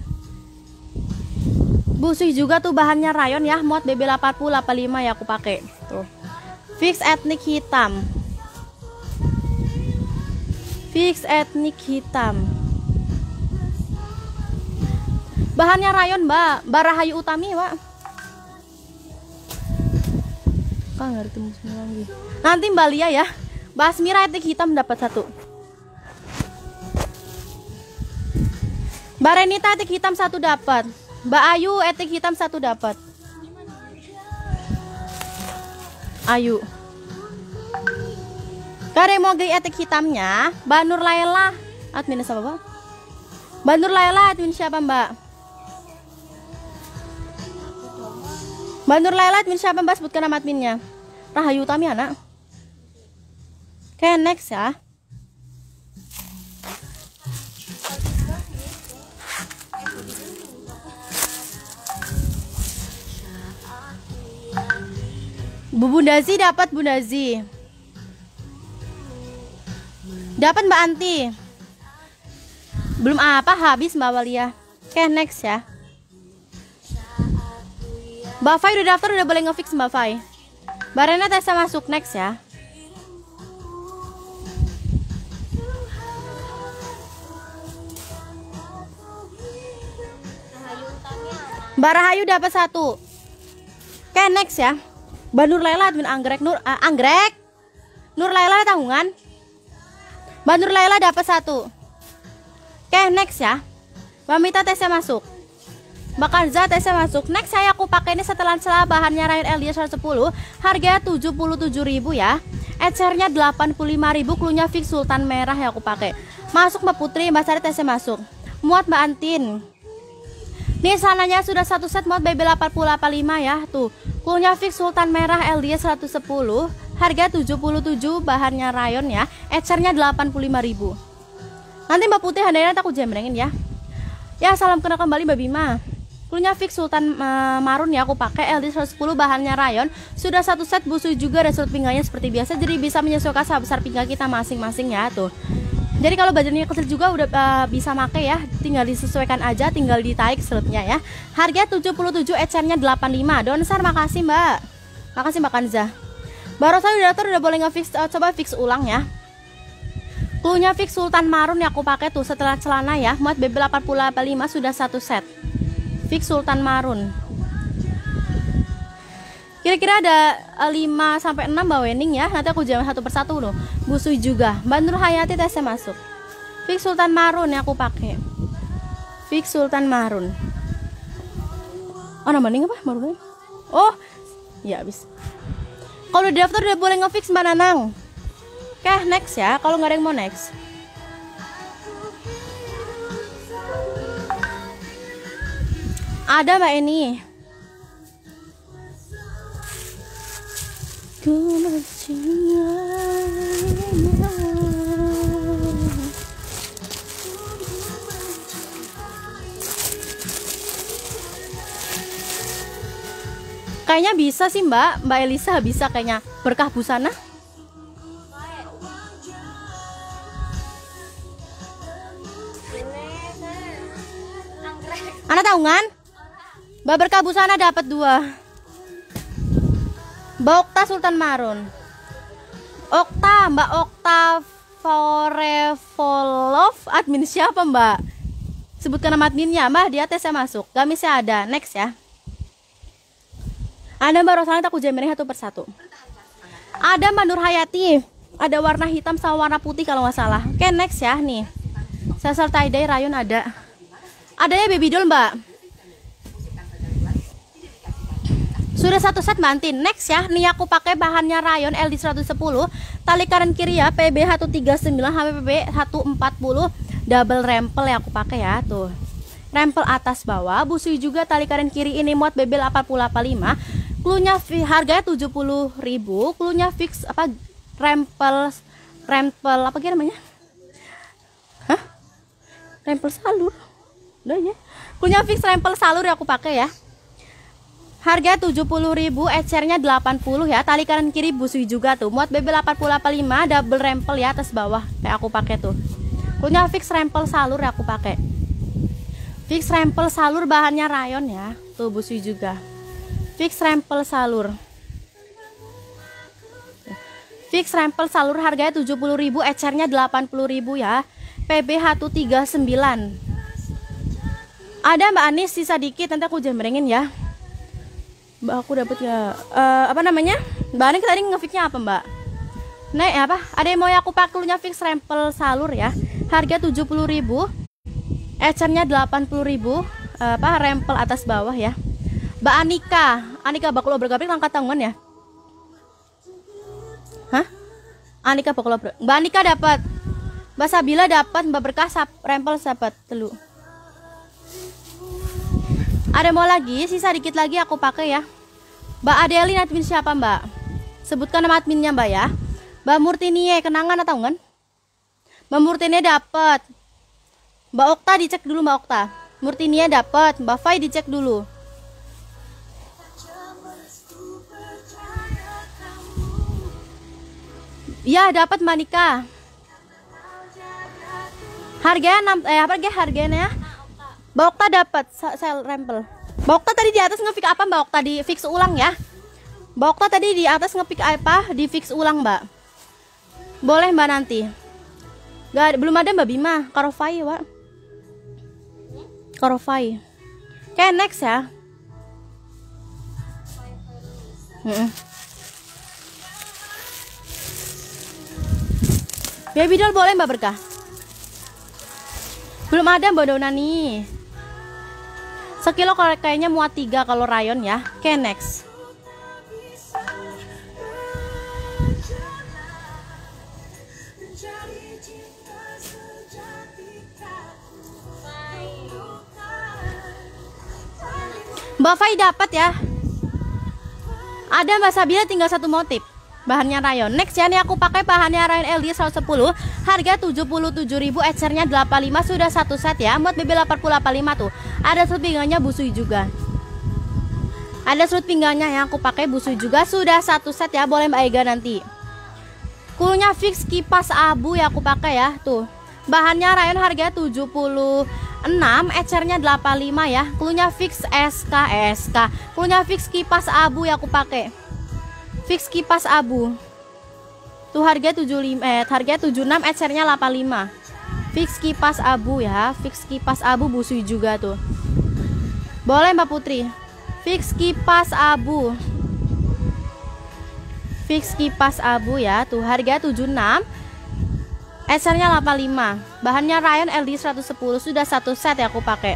Busui juga tuh bahannya rayon ya, mod BB 80 85 ya aku pakai. Tuh. Fix etnik hitam. Fix etnik hitam. Bahannya rayon, Mbak. Mbak Rahayu Utami, Mbak. Kak ngerti lagi. Nanti Mbak Lia ya. Mbak Asmira etnik hitam dapat satu. Mbak Renita etik hitam satu dapat. Mbak Ayu etik hitam satu dapat. Ayu. Kare mau gay etik hitamnya, Mbak Nur Laila. Admin siapa, Mbak? Mbak Nur Laila admin siapa, Mbak? Mbak Nur Laila admin siapa, Mbak? Sebutkan nama adminnya. Rahayu Utami anak. Oke, next ya. Bu Bundazi dapat Bundazi. Dapat Mbak Anti. Belum apa habis Mbak Walia. Oke, next ya. Mbak Fai udah daftar udah boleh ngefix Mbak Fai. Mbak Rena Tessa masuk next ya. Mbak Rahayu dapat satu. Oke, next ya. Mbak Nur Laila admin anggrek Nur ah, anggrek. Nur Laila tanggungan. Mbak Nur Laila dapat satu. Oke, next ya. Mbak Mita tesnya masuk. Mbak Kanza tesnya masuk. Next saya aku pakai ini setelan setelah bahannya Ryan LD 110, harga 77.000 ya. Ecernya 85.000, klunya fix sultan merah ya aku pakai. Masuk Mbak Putri, Mbak Sari tesnya masuk. Muat Mbak Antin. Nih sananya sudah satu set mod BB 8085 ya tuh. Klunya fix sultan merah LD 110, harga 77 bahannya rayon ya. Ecernya 85.000. Nanti Mbak Putih handainya aku jembrengin ya. Ya salam kenal kembali Mbak Bima. Klunya fix sultan eh, marun ya aku pakai LD 110 bahannya rayon. Sudah satu set busui juga result pinggangnya seperti biasa jadi bisa menyesuaikan sama besar pinggang kita masing-masing ya tuh. Jadi kalau badannya kecil juga udah eh, bisa make ya, tinggal disesuaikan aja, tinggal ditarik slotnya ya. Harga 77 ecernya 85. Donsar makasih Mbak. Makasih Mbak Kanza. Mbak Rosa udah daftar udah boleh nge-fix eh, coba fix ulang ya. Klunya fix Sultan Marun yang aku pakai tuh setelah celana ya, muat BB 8085 sudah satu set. Fix Sultan Marun. Kira-kira ada eh, 5 sampai 6 Mbak Wening ya. Nanti aku jawab satu persatu loh. Busui juga. Mbak Nur Hayati tesnya masuk. Fix Sultan Marun yang aku pakai. Fix Sultan Marun. Oh, nama apa? Marun. Oh, ya habis. Kalau udah daftar udah boleh ngefix Mbak Nanang. Oke, next ya. Kalau nggak ada yang mau next. Ada Mbak mencintaimu. Kayaknya bisa sih Mbak, Mbak Elisa bisa kayaknya berkah busana. Anak taungan? Mbak berkah busana dapat dua. Mbak Okta Sultan Marun. Okta, Mbak Okta Forevolov admin siapa Mbak? Sebutkan nama adminnya, Mbak dia tesnya masuk. Gamisnya ada, next ya. Ada Mbak Rosalina aku jamin satu persatu. Ada Mbak Nur Hayati. Ada warna hitam sama warna putih kalau nggak salah. Oke next ya nih. Sasar tie dye rayon ada. Adanya baby doll Mbak. Sudah satu set mantin. Next ya, nih aku pakai bahannya rayon LD 110, tali kanan kiri ya PB 139 HPP 140 double rempel yang aku pakai ya tuh. Rempel atas bawah, busui juga tali kanan kiri ini muat BB 8085. Klunya harganya 70.000, klunya fix apa rempel rempel apa gitu namanya? Hah? Rempel salur. Udah ya. Punya fix rempel salur yang aku pakai ya Harga 70.000, ecernya 80 ya. Tali kanan kiri busui juga tuh. Muat BB 8085 double rempel ya atas bawah kayak aku pakai tuh. Punya fix rempel salur ya aku pakai. Fix rempel salur bahannya rayon ya. Tuh busui juga. Fix rempel salur. Fix rempel salur harganya 70.000, ecernya 80.000 ya. PB 139. Ada Mbak Anis sisa dikit nanti aku jembrengin ya. Mbak aku dapat ya eh, apa namanya? Mbak Anis tadi ngefiknya apa Mbak? Nah, ya apa? Ada yang mau yang aku pakai lunya fix rempel salur ya. Harga 70.000. Ecernya 80.000. Eh, apa rempel atas bawah ya. Mbak Anika, Anika bakul bergabrik angkat tangan ya. Hah? Anika obrol. Mbak Anika dapat. Mbak Sabila dapat, Mbak Berkah rempel dapat telu. Ada mau lagi? Sisa dikit lagi aku pakai ya. Mbak Adelin admin siapa Mbak? Sebutkan nama adminnya Mbak ya. Mbak Murtinie kenangan atau enggak? Mbak Murtinie dapat. Mbak Okta dicek dulu Mbak Okta. Murtinie dapat. Mbak Fai dicek dulu. Ya dapat Mbak Nika. Harganya 6 eh apa harga harganya ya? Mbak dapat sel rempel. Mbak tadi di atas ngepick apa Mbak Okta di fix ulang ya? Mbak tadi di atas ngepick apa? Di fix ulang Mbak. Boleh Mbak nanti. Gak belum ada Mbak Bima, Karofai Pak. Karofai. Oke next ya. Mm-mm. Baby doll boleh Mbak Berkah? Belum ada Mbak Donani. Sekilo kayaknya muat tiga kalau rayon ya. Oke next. Mbak Fai dapat ya. Ada Mbak Sabila tinggal satu motif. Bahannya rayon. Next ya nih aku pakai bahannya rayon LD 110. Harga 77.000, ecernya 85 sudah satu set ya. Muat BB 8085 tuh. Ada serut pinggangnya busui juga. Ada serut pinggangnya yang aku pakai busui juga sudah satu set ya. Boleh Mbak Ega nanti. Kulunya fix kipas abu ya aku pakai ya. Tuh. Bahannya rayon harga 76, ecernya 85 ya. Kulunya fix SK SK. Kulunya fix kipas abu ya aku pakai. Fix kipas abu. Tuh harga 75 eh harga 76 ecernya 85. Fix kipas abu ya. Fix kipas abu busui juga tuh. Boleh Mbak Putri. Fix kipas abu. Fix kipas abu ya. Tuh harga 76 Esernya 85 Bahannya Rayon LD 110 Sudah satu set ya aku pakai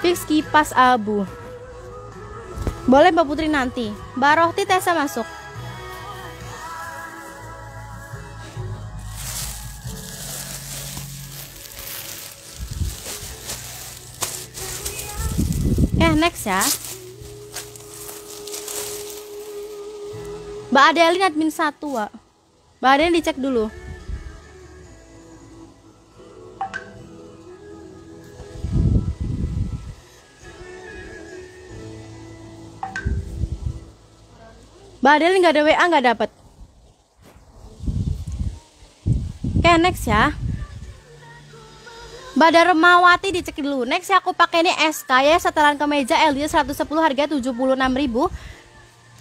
Fix kipas abu Boleh Mbak Putri nanti. Mbak Rohti Tessa masuk. Eh next ya. Mbak Adelin admin 1 Wak. Mbak Adelin dicek dulu Mbak Adelin nggak ada WA nggak dapat. Oke next ya. Mbak Darmawati dicek dulu. Next ya aku pakai ini SK ya setelan kemeja LD 110 harga 76.000.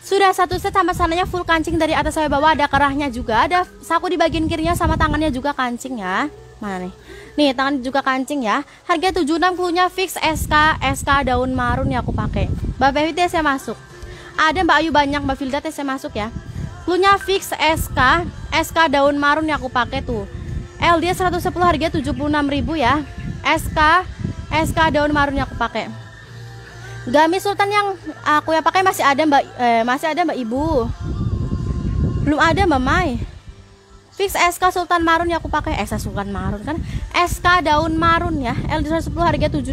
Sudah satu set sama sananya full kancing dari atas sampai bawah ada kerahnya juga. Ada saku di bagian kirinya sama tangannya juga kancing ya. Mana nih? Nih tangan juga kancing ya. Harga 76 klunya fix SK SK daun marun ya aku pakai. Mbak Bevi saya masuk. Ada Mbak Ayu banyak Mbak Filda saya masuk ya. Klunya fix SK SK daun marun yang aku pakai tuh. LD 110 harga 76.000 ya. SK SK daun marun yang aku pakai. Gamis Sultan yang aku yang pakai masih ada Mbak eh, masih ada Mbak Ibu. Belum ada Mbak Mai. Fix SK Sultan Marun yang aku pakai. Eh Sultan Marun kan. SK daun marun ya. LD 110 harga 76.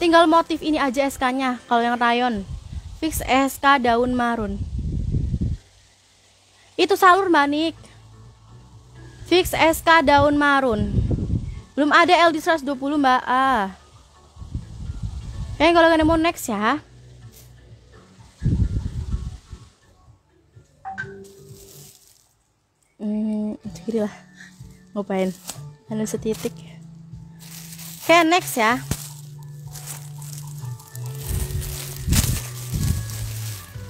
Tinggal motif ini aja SK-nya kalau yang rayon. Fix SK daun marun. Itu salur Mbak Nik. Fix SK daun marun. Belum ada LD 120 Mbak A. Eh kalau kalian mau next ya. Hmm, segini lah. Ngapain? Ada setitik. Oke, next ya.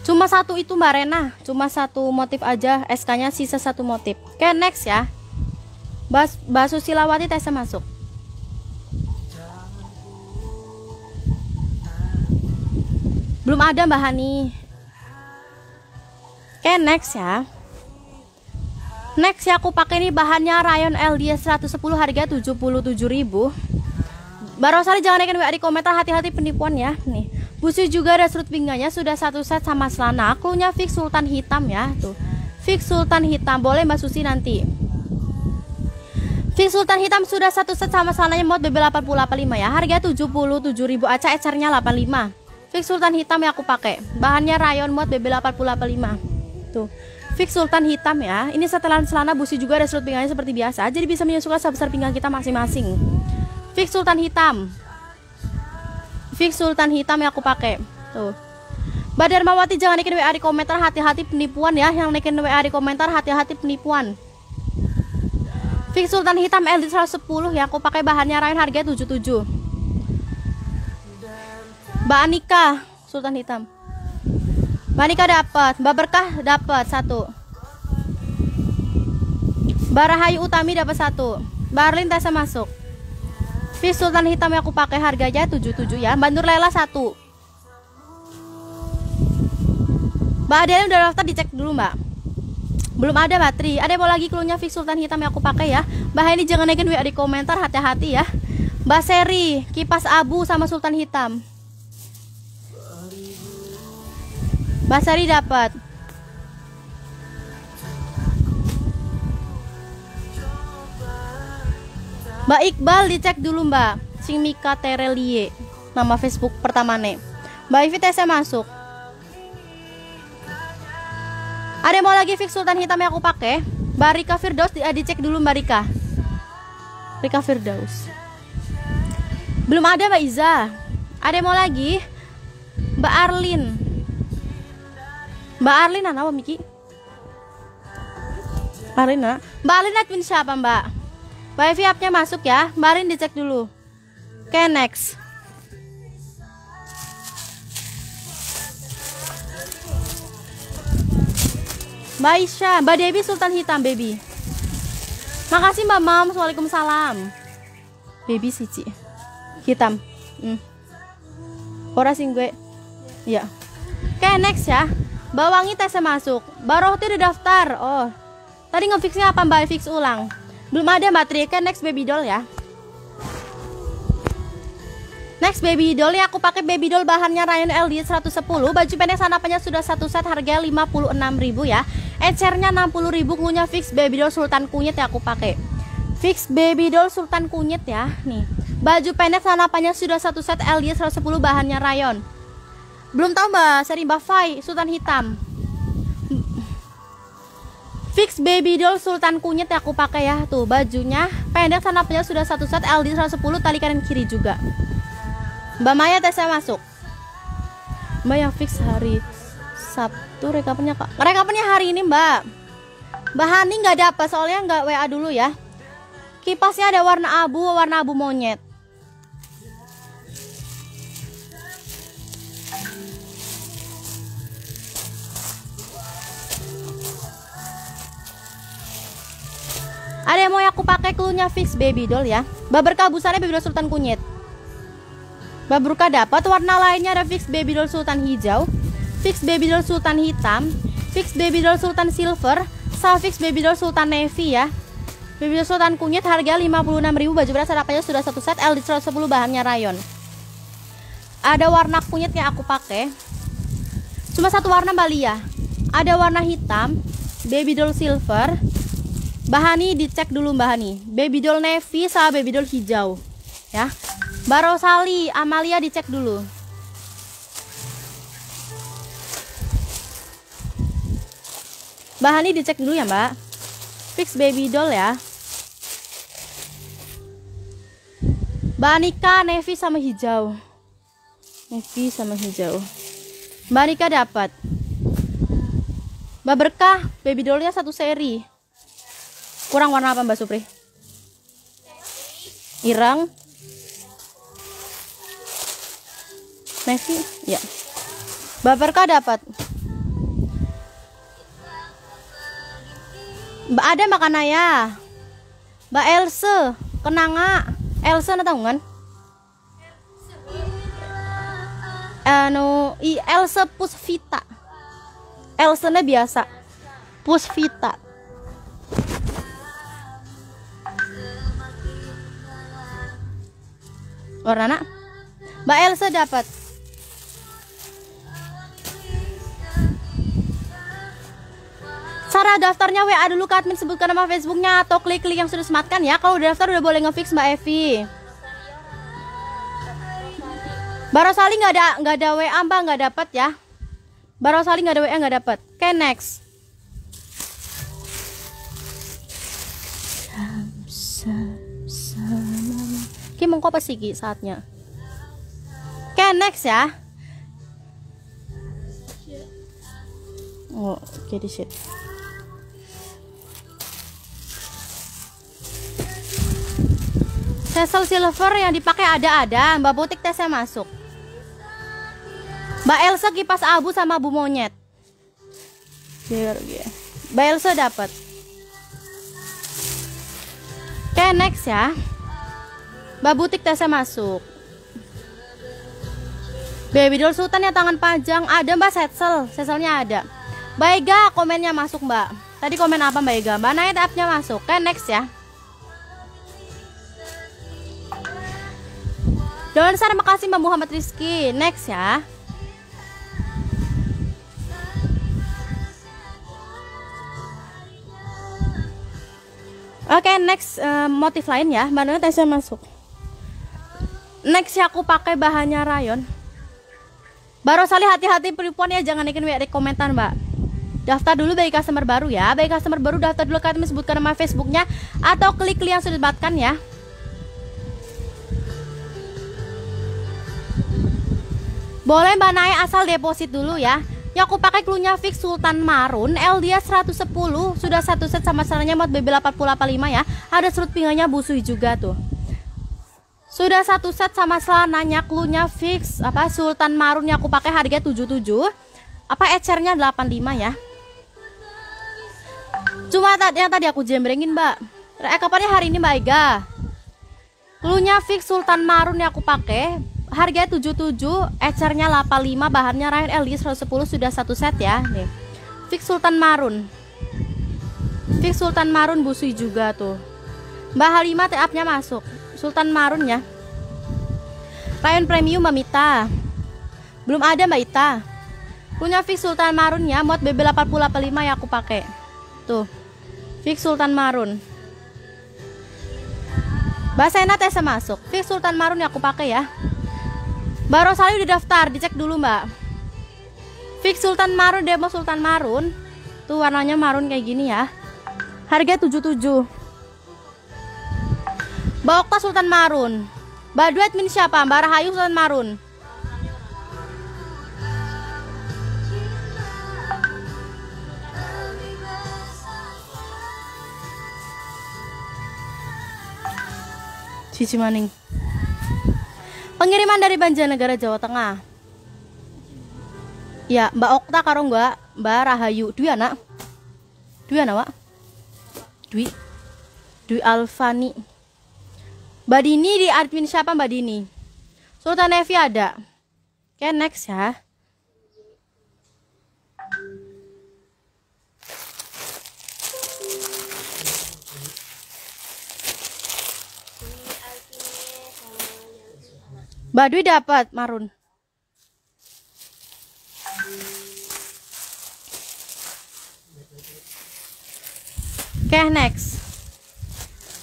Cuma satu itu Mbak Rena, cuma satu motif aja, SK-nya sisa satu motif. Oke, next ya. Bas Mbak Susilawati tesnya masuk. Belum ada Mbak Hani. Oke, next ya. Next ya aku pakai ini bahannya rayon LDS 110 harga 77.000. Mbak jangan naikin WA di komentar hati-hati penipuan ya. Nih. Busi juga ada surut pinggangnya sudah satu set sama celana. Akunya fix sultan hitam ya, tuh. Fix sultan hitam. Boleh Mbak Susi nanti. Fix sultan hitam sudah satu set sama celananya mod BB 8085 ya. Harga 77.000 aca ecernya 85. Fix sultan hitam yang aku pakai. Bahannya rayon mod BB 8085. Tuh. Fix sultan hitam ya. Ini setelan celana busi juga ada surut pinggangnya seperti biasa. Jadi bisa menyesuaikan sebesar pinggang kita masing-masing. Fix sultan hitam. Fix sultan hitam yang aku pakai. Tuh. Mbak Darmawati jangan naikin WA di komentar hati-hati penipuan ya. Yang naikin WA di komentar hati-hati penipuan. Fix sultan hitam LD 110 ya. Aku pakai bahannya rayon harga 77. Mbak Anika sultan hitam. Mbak Anika dapat, Mbak Berkah dapat satu. Mbak Rahayu Utami dapat satu. Mbak Arlin Tessa masuk. Fix sultan hitam yang aku pakai harganya 77 ya. Mbak Nur Lela satu. Mbak Adele udah daftar dicek dulu Mbak. Belum ada bateri. Ada mau lagi klunya fix sultan hitam yang aku pakai ya. Mbak ini jangan naikin WA di komentar hati-hati ya. Mbak Seri kipas abu sama sultan hitam. Mbak Sari dapat. Mbak Iqbal dicek dulu Mbak. Sing Mika Terelie. Nama Facebook pertama nih. Mbak Ivi tesnya masuk. Ada yang mau lagi fix sultan hitam yang aku pakai? Mbak Rika Firdaus di, dicek dulu Mbak Rika. Rika Firdaus. Belum ada Mbak Iza. Ada yang mau lagi? Mbak Arlin. Mbak Arlin apa Miki? Arlina. Mbak Arlin admin siapa Mbak? Evi appnya masuk ya. Mbak Arlin dicek dulu. Oke next. Mbak Isya, Mbak Devi Sultan Hitam baby. Makasih Mbak Mam, Waalaikumsalam. Baby Cici. Hitam. Hmm. Ora sing gue. Ya. Oke next ya. Mbak Wangi tesnya masuk. Mbak Rohti udah daftar. Oh. Tadi ngefixnya apa Mbak fix ulang? Belum ada Mbak Tri. Oke next baby doll ya. Next baby doll ya aku pakai baby doll bahannya Rayon LD 110 baju pendek sanapanya sudah satu set harga 56.000 ya. Encernya 60.000 kunyit fix baby doll sultan kunyit ya aku pakai. Fix baby doll sultan kunyit ya nih. Baju pendek sanapannya sudah satu set LD 110 bahannya Rayon belum tahu mbak. Seri mbak Fai sultan hitam Fix baby doll sultan kunyit yang aku pakai ya. Tuh bajunya pendek sanapnya sudah satu set LD 110 tali kanan kiri juga. Mbak Maya tesnya masuk. Mbak yang fix hari Sabtu rekapannya kak. Rekapannya hari ini mbak. Mbak Hani nggak dapat soalnya nggak WA dulu ya. Kipasnya ada warna abu Warna abu monyet Ada yang mau aku pakai klunya fix baby doll ya Mbak berkabusannya baby doll sultan kunyit Mbak Burka dapat warna lainnya ada fix baby doll sultan hijau, fix baby doll sultan hitam, fix baby doll sultan silver, sama fix baby doll sultan navy ya. Baby doll sultan kunyit harga 56.000 baju beras harapannya sudah satu set LD 110 bahannya rayon. Ada warna kunyit yang aku pakai. Cuma satu warna Mbak Lia. Ada warna hitam, baby doll silver. Bahani dicek dulu Mbak Hani. Baby doll navy sama baby doll hijau. Ya. Mbak Amalia dicek dulu. Mbak Hani dicek dulu ya mbak Fix baby doll ya Mbak navy sama hijau Navy sama hijau Mbak dapat Mbak Berkah, baby dollnya satu seri Kurang warna apa Mbak Supri? Irang. Navy, ya. Mbak Berkah dapat? Mbak ada makan ya Mbak Else Kenanga? Else na tahu kan anu i Else Pusvita Else nya biasa. Pusvita warna Mbak Elsa dapat Cara daftarnya WA dulu ke admin sebutkan nama Facebooknya atau klik link yang sudah sematkan ya. Kalau udah daftar udah boleh ngefix Mbak Evi. Barosali nggak ada nggak ada WA Mbak nggak dapat ya. Barosali nggak ada WA nggak dapat. Oke next. Ki mau apa sih Ki saatnya? Oke next ya. Oh, oke di shit. Cecil silver yang dipakai ada-ada. Mbak Butik tesnya masuk. Mbak Elsa kipas abu sama bu monyet. Biar ya. Mbak Elsa dapat. Oke, next ya. Mbak Butik tesnya masuk. Baby doll sultan ya tangan panjang. Ada Mbak Setsel. Setselnya ada. Mbak Ega komennya masuk Mbak. Tadi komen apa Mbak Ega? Mbak Naya nya masuk. Oke, next ya. Don Sar makasih Mbak Muhammad Rizky. Next ya. Oke, okay, next uh, motif lain ya. Mbak tesnya masuk. Next aku pakai bahannya rayon. Baru Rosali hati-hati penipuan ya, jangan ikin WA komentar Mbak. Daftar dulu bagi customer baru ya. Bagi customer baru daftar dulu kalian sebutkan nama Facebooknya atau klik link yang sudah dibatkan ya. Boleh Mbak Naya asal deposit dulu ya. Ya aku pakai klunya fix Sultan Marun LDA 110 Sudah satu set sama salahnya mod BB 8085 ya Ada serut pinggangnya busui juga tuh Sudah satu set sama selananya klunya fix. Apa Sultan Marun yang aku pakai harga 77 Apa ecernya 85 ya? Cuma tadi yang tadi aku jembrengin mbak. Eh kapannya hari ini mbak Ega? Klunya fix Sultan Marun yang aku pakai. Harga 77 ecernya 85 bahannya Ryan LD 110 sudah satu set ya. Nih. Fix Sultan Marun. Fix Sultan Marun busui juga tuh. Mbak Halimah tap nya masuk Sultan Marun ya. Ryan Premium Mbak Mita. Belum ada Mbak Ita. Punya fix Sultan Marun ya mod BB 8085 yang aku pakai. Tuh fix Sultan Marun. Mbak Sena tes masuk. Fix Sultan Marun yang aku pakai ya. Mbak Rosali udah daftar, dicek dulu mbak. Fix Sultan Marun, demo Sultan Marun. Tuh warnanya marun kayak gini ya. Harga 77 Mbak Okta Sultan Marun Mbak Duet min siapa? Mbak Rahayu Sultan Marun Cici maning Pengiriman dari Banjarnegara Jawa Tengah. Ya, Mbak Okta karo Mbak Mbak Rahayu. Dwi anak. Dwi anak, Wak. Dwi. Dwi Alfani. Mbak Dini di admin siapa Mbak Dini? Sultan Evi ada. Oke, next ya. Mbak Dwi dapat marun. Oke, okay, next.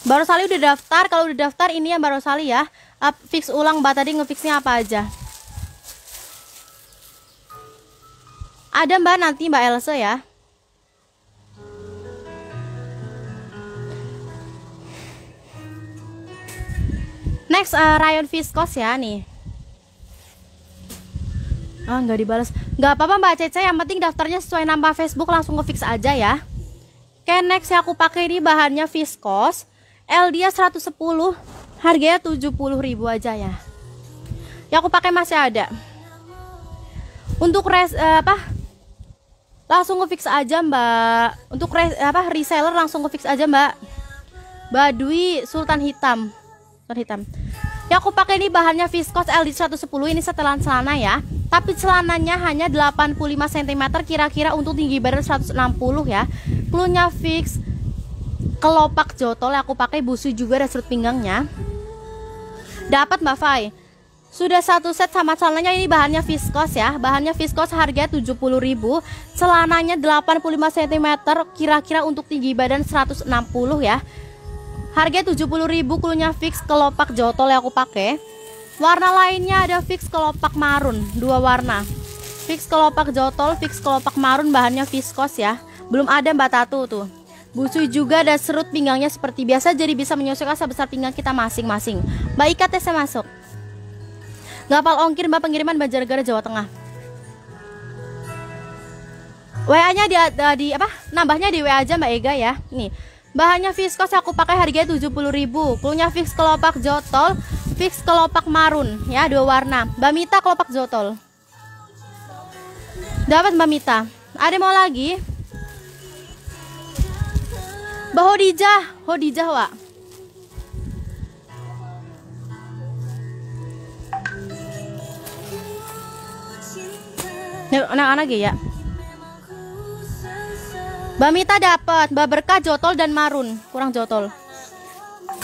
Baru sali udah daftar, kalau udah daftar ini ya baru sali ya. Up, fix ulang Mbak tadi ngefixnya apa aja. Ada Mbak nanti Mbak Elsa ya. Next eh, uh, Ryan Viscos ya nih. Ah nggak dibalas, nggak apa-apa Mbak Cece. Yang penting daftarnya sesuai nama Facebook langsung ngefix aja ya. Oke okay, next yang aku pakai ini bahannya Viscos viscose LD 110 harganya 70.000 aja ya. Yang aku pakai masih ada. Untuk res eh, apa? Langsung ke fix aja mbak. Untuk res, apa reseller langsung ke fix aja mbak. Badui Sultan Hitam. Sultan Hitam. Yang aku pakai ini bahannya viscose LD 110 ini setelan celana ya. Tapi celananya hanya 85 cm kira-kira untuk tinggi badan 160 ya. Klunya fix kelopak jotol yang aku pakai busu juga ada pinggangnya. Dapat mbak Fai. Sudah satu set sama celananya ini bahannya viscose ya. Bahannya viscose harga 70.000 Celananya 85 cm Kira-kira untuk tinggi badan 160 ya. Harga 70.000 klunya fix kelopak jotol yang aku pakai. Warna lainnya ada fix kelopak marun Dua warna. Fix kelopak jotol, fix kelopak marun Bahannya viscose ya. Belum ada mbak tatu tuh Busui juga ada serut pinggangnya seperti biasa Jadi bisa menyesuaikan sebesar pinggang kita masing-masing Mbak ikat saya masuk Gapal ongkir mbak pengiriman Banjarnegara Jawa Tengah. WA-nya di, di apa? Nambahnya di WA aja Mbak Ega ya. Nih. Bahannya viscose aku pakai harganya 70.000. Klunya fix kelopak jotol, fix kelopak marun ya, dua warna. Mbak Mita kelopak jotol. Dapat Mbak Mita. Ada mau lagi? Mbak Hodijah, Hodijah, Wak. anak-anak ya Mbak Mita dapat, Mbak Berkah jotol dan marun, kurang jotol.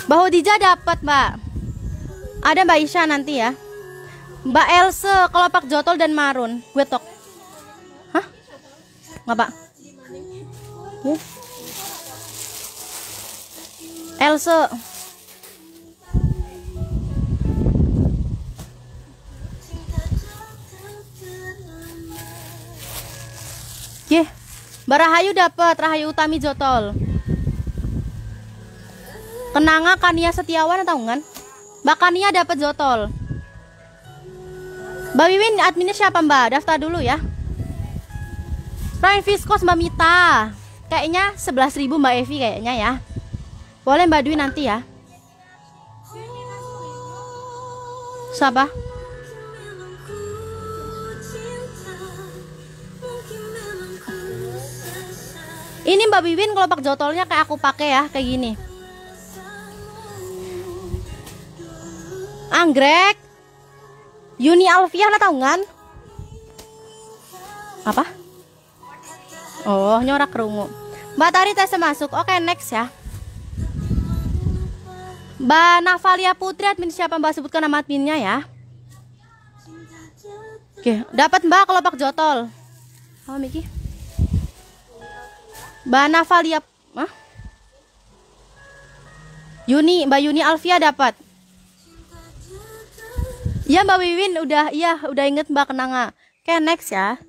Mbak Hodija dapat, Mbak. Ada Mbak Isya nanti ya. Mbak Else kelopak jotol dan marun, gue tok. Hah? Nggak Pak? Ya. Else Ye, Mbak Rahayu dapat Rahayu Utami Jotol. Kenanga Kania Setiawan atau enggak? Mbak Kania dapat Jotol. Mbak Wiwin adminnya siapa Mbak? Daftar dulu ya. Prime Viscos Mbak Mita. Kayaknya 11.000 Mbak Evi kayaknya ya. Boleh Mbak Dwi nanti ya. Siapa? Ini Mbak Bibin kelopak jotolnya kayak aku pakai ya, kayak gini. Anggrek. Yuni Alfian tahu kan? Apa? Oh, nyorak kerungu. Mbak Tari tes masuk. Oke, next ya. Mbak Navalia Putri admin siapa Mbak sebutkan nama adminnya ya. Oke, dapat Mbak kelopak jotol. Oh, Miki. Mbak Navalia Hah? Yuni, Mbak Yuni Alfia dapat. Ya Mbak Wiwin udah iya udah inget Mbak Kenanga. Oke next ya.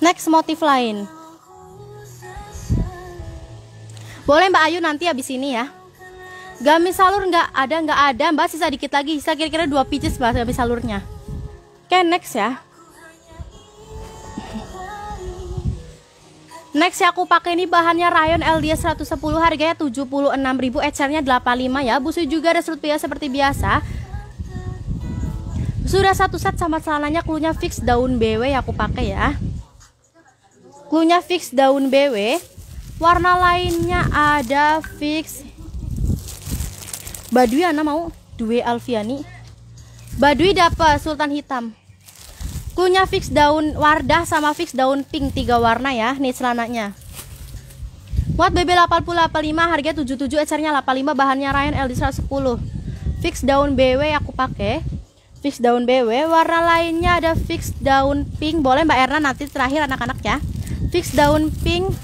Next motif lain. Boleh Mbak Ayu nanti habis ini ya. Gamis salur nggak ada nggak ada Mbak sisa dikit lagi. Sisa kira-kira dua pieces Mbak gamis salurnya. Oke next ya. Next ya aku pakai ini bahannya rayon LDS 110 harganya 76.000 ecernya 85 ya. Busui juga ada serut seperti biasa. Sudah satu set sama celananya klunya fix daun BW ya aku pakai ya. Klunya fix daun BW. Warna lainnya ada fix Badui Ana mau Dwi Alfiani. Badui dapat Sultan Hitam. Klunya fix daun Wardah sama fix daun pink tiga warna ya. Nih celananya. Muat BB 80 85 harga 77 ecernya 85 bahannya Ryan LD 110. Fix daun BW aku pakai. Fix daun BW, warna lainnya ada fix daun pink. Boleh Mbak Erna nanti terakhir anak-anak ya. Fix daun pink.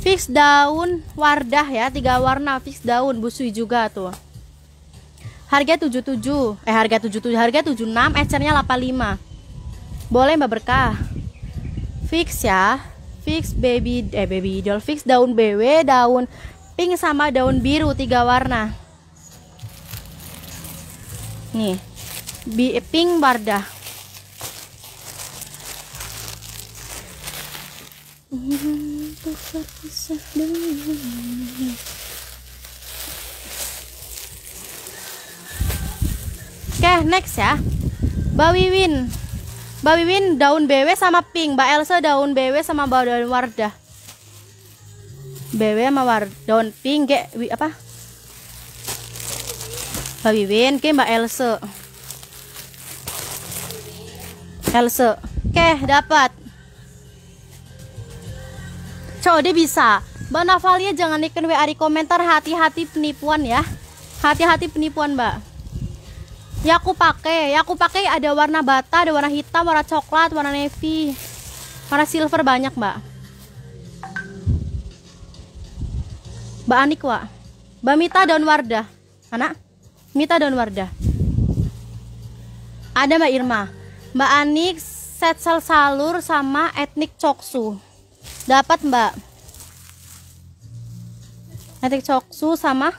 Fix daun Wardah ya, tiga warna fix daun busui juga tuh. Harga 77. Eh harga 77, harga 76, ecernya 85. Boleh Mbak Berkah. fix ya fix baby eh baby doll fix daun BW daun pink sama daun biru tiga warna nih pink Wardah Oke, next ya. Mbak Wiwin. Mbak Wiwin daun BW sama pink, Mbak Elsa daun BW sama Mbak daun Wardah. BW sama war daun pink kayak wi- apa? Mbak Wiwin ke Mbak Elsa. Elsa. Oke, dapat. Coba dia bisa. Mbak Navalia jangan ikan WA di komentar hati-hati penipuan ya. Hati-hati penipuan, Mbak. Ya aku pakai, ya aku pakai ada warna bata, ada warna hitam, warna coklat, warna navy, warna silver banyak mbak. Mbak Anik wa, Mbak Mita daun Wardah, anak, Mita daun Wardah. Ada Mbak Irma, Mbak Anik set sel salur sama etnik coksu. Dapat Mbak. Etnik coksu sama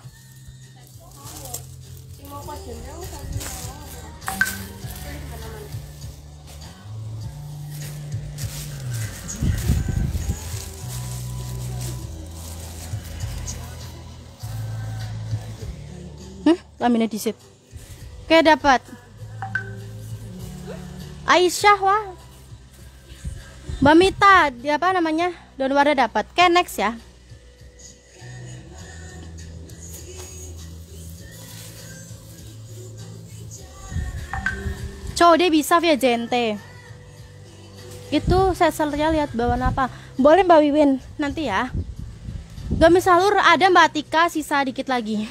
Hmm, laminnya disit. Oke, dapat. Aisyah wah. Mbak Mita, dia apa namanya? Wardah dapat. Oke, next ya. Cow dia bisa via jente. Itu seselnya lihat bawaan apa? Boleh Mbak Wiwin nanti ya. Gamis salur ada Mbak Tika sisa dikit lagi.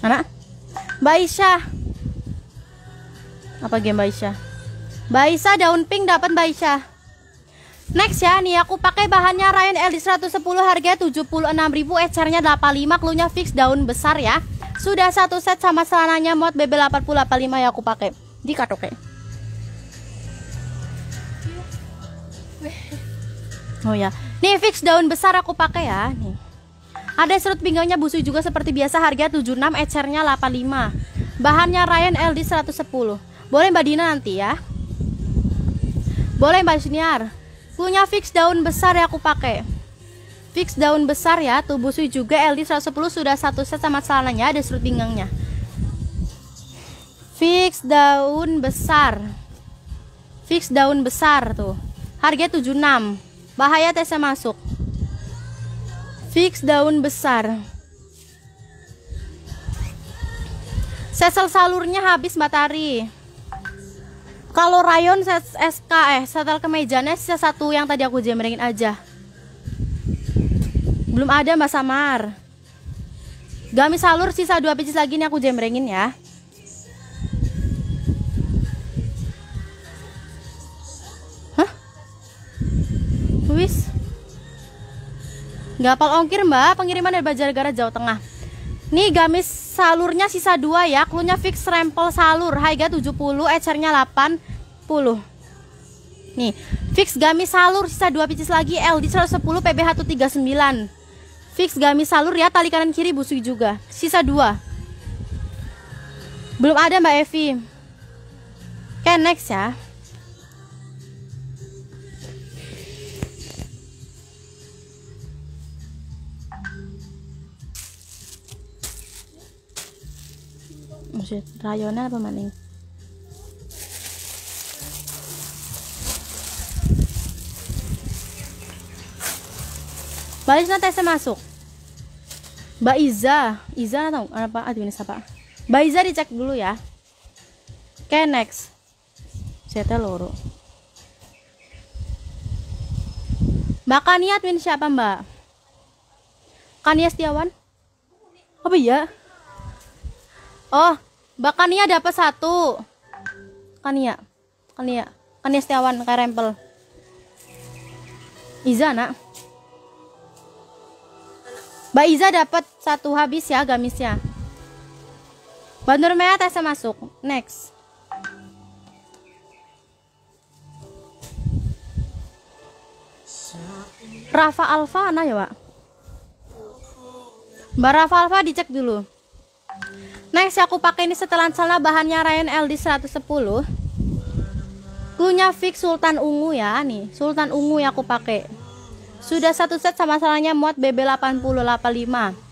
Anak? Mbak Aisyah. Apa game Mbak Aisyah? Mbak Aisyah daun pink dapat Mbak Aisyah. Next ya, nih aku pakai bahannya Ryan LD 110 harga 76.000, ecernya 85, klunya fix daun besar ya. Sudah satu set sama celananya mod BB 80 85 ya aku pakai. Di katoke. Oh ya. Nih fix daun besar aku pakai ya, nih. Ada serut pinggangnya busui juga seperti biasa harga 76 ecernya 85 Bahannya Ryan LD 110 Boleh Mbak Dina nanti ya Boleh Mbak Siniar Punya fix daun besar ya aku pakai. Fix daun besar ya Tuh busui juga LD 110 sudah satu set sama celananya Ada serut pinggangnya. Fix daun besar. Fix daun besar tuh. Harga 76 Bahaya tesnya masuk. Fix daun besar. Sesel salurnya habis Mbak Tari. Kalau rayon SK eh setel kemejanya satu yang tadi aku jemrengin aja. Belum ada Mbak Samar. Gamis salur sisa dua pieces lagi nih aku jemrengin ya. Hah? Wis. Gapal ongkir mbak, pengiriman dari Banjarnegara Jawa Tengah Nih gamis salurnya sisa dua ya. Klunya fix rempel salur. Harga 70, ecernya 80 Nih, fix gamis salur sisa dua pieces lagi. LD 110 PBH 139 Fix gamis salur ya, tali kanan kiri busui juga. Sisa dua. Belum ada mbak Evi. Oke next ya Maksud rayonan apa maning? Balik nanti saya masuk. Mbak Iza, Iza tahu apa? Ini siapa? Mbak Iza dicek dulu ya. Oke next. Saya loro. Mbak Kaniat win siapa Mbak? Kania Setiawan? Apa ya? Oh, Mbak Kania dapat satu. Kania. Kania. Kania Setiawan kayak Rempel. Iza nak. Mbak Iza dapat satu habis ya gamisnya. Bandur Nurmea tesnya masuk. Next. Rafa Alfa nak ya, Pak? Mbak Rafa Alfa dicek dulu. Next aku pakai ini setelan celana bahannya Ryan LD 110 Cluenya fix Sultan Ungu ya nih. Sultan Ungu yang aku pakai. Sudah satu set sama salahnya muat BB8085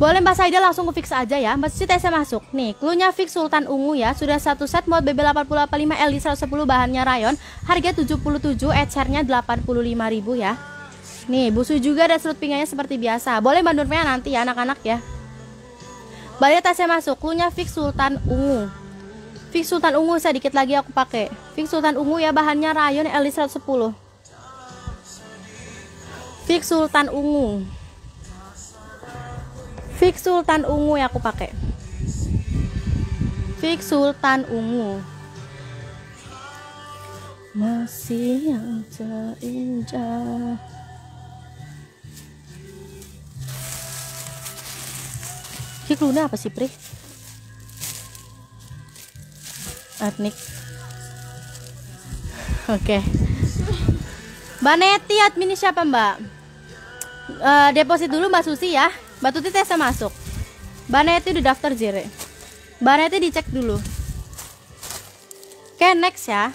boleh Mbak Saida langsung ke fix aja ya. Mbak Suci saya masuk. Nih cluenya fix Sultan Ungu ya. Sudah satu set mod BB8085 LD 110 bahannya rayon Harga 77 Ecernya 85.000 ya. Nih busu juga ada serut pinggangnya seperti biasa. Boleh Mbak nanti ya anak-anak ya Balik saya masuk Cluenya fix Sultan Ungu Fix Sultan Ungu sedikit lagi aku pakai Fix Sultan Ungu ya bahannya rayon LD 110 Fix Sultan Ungu Fix Sultan ungu ya aku pakai. Fix Sultan ungu. Masih yang terindah. Ini Luna apa sih, Pri? Etnik. Oke. Mbak Neti admin siapa, Mbak? Uh, deposit dulu Mbak Susi ya. Mbak Tuti tes masuk. Mbak Neti udah daftar jere. Mbak Neti dicek dulu. Oke, next ya.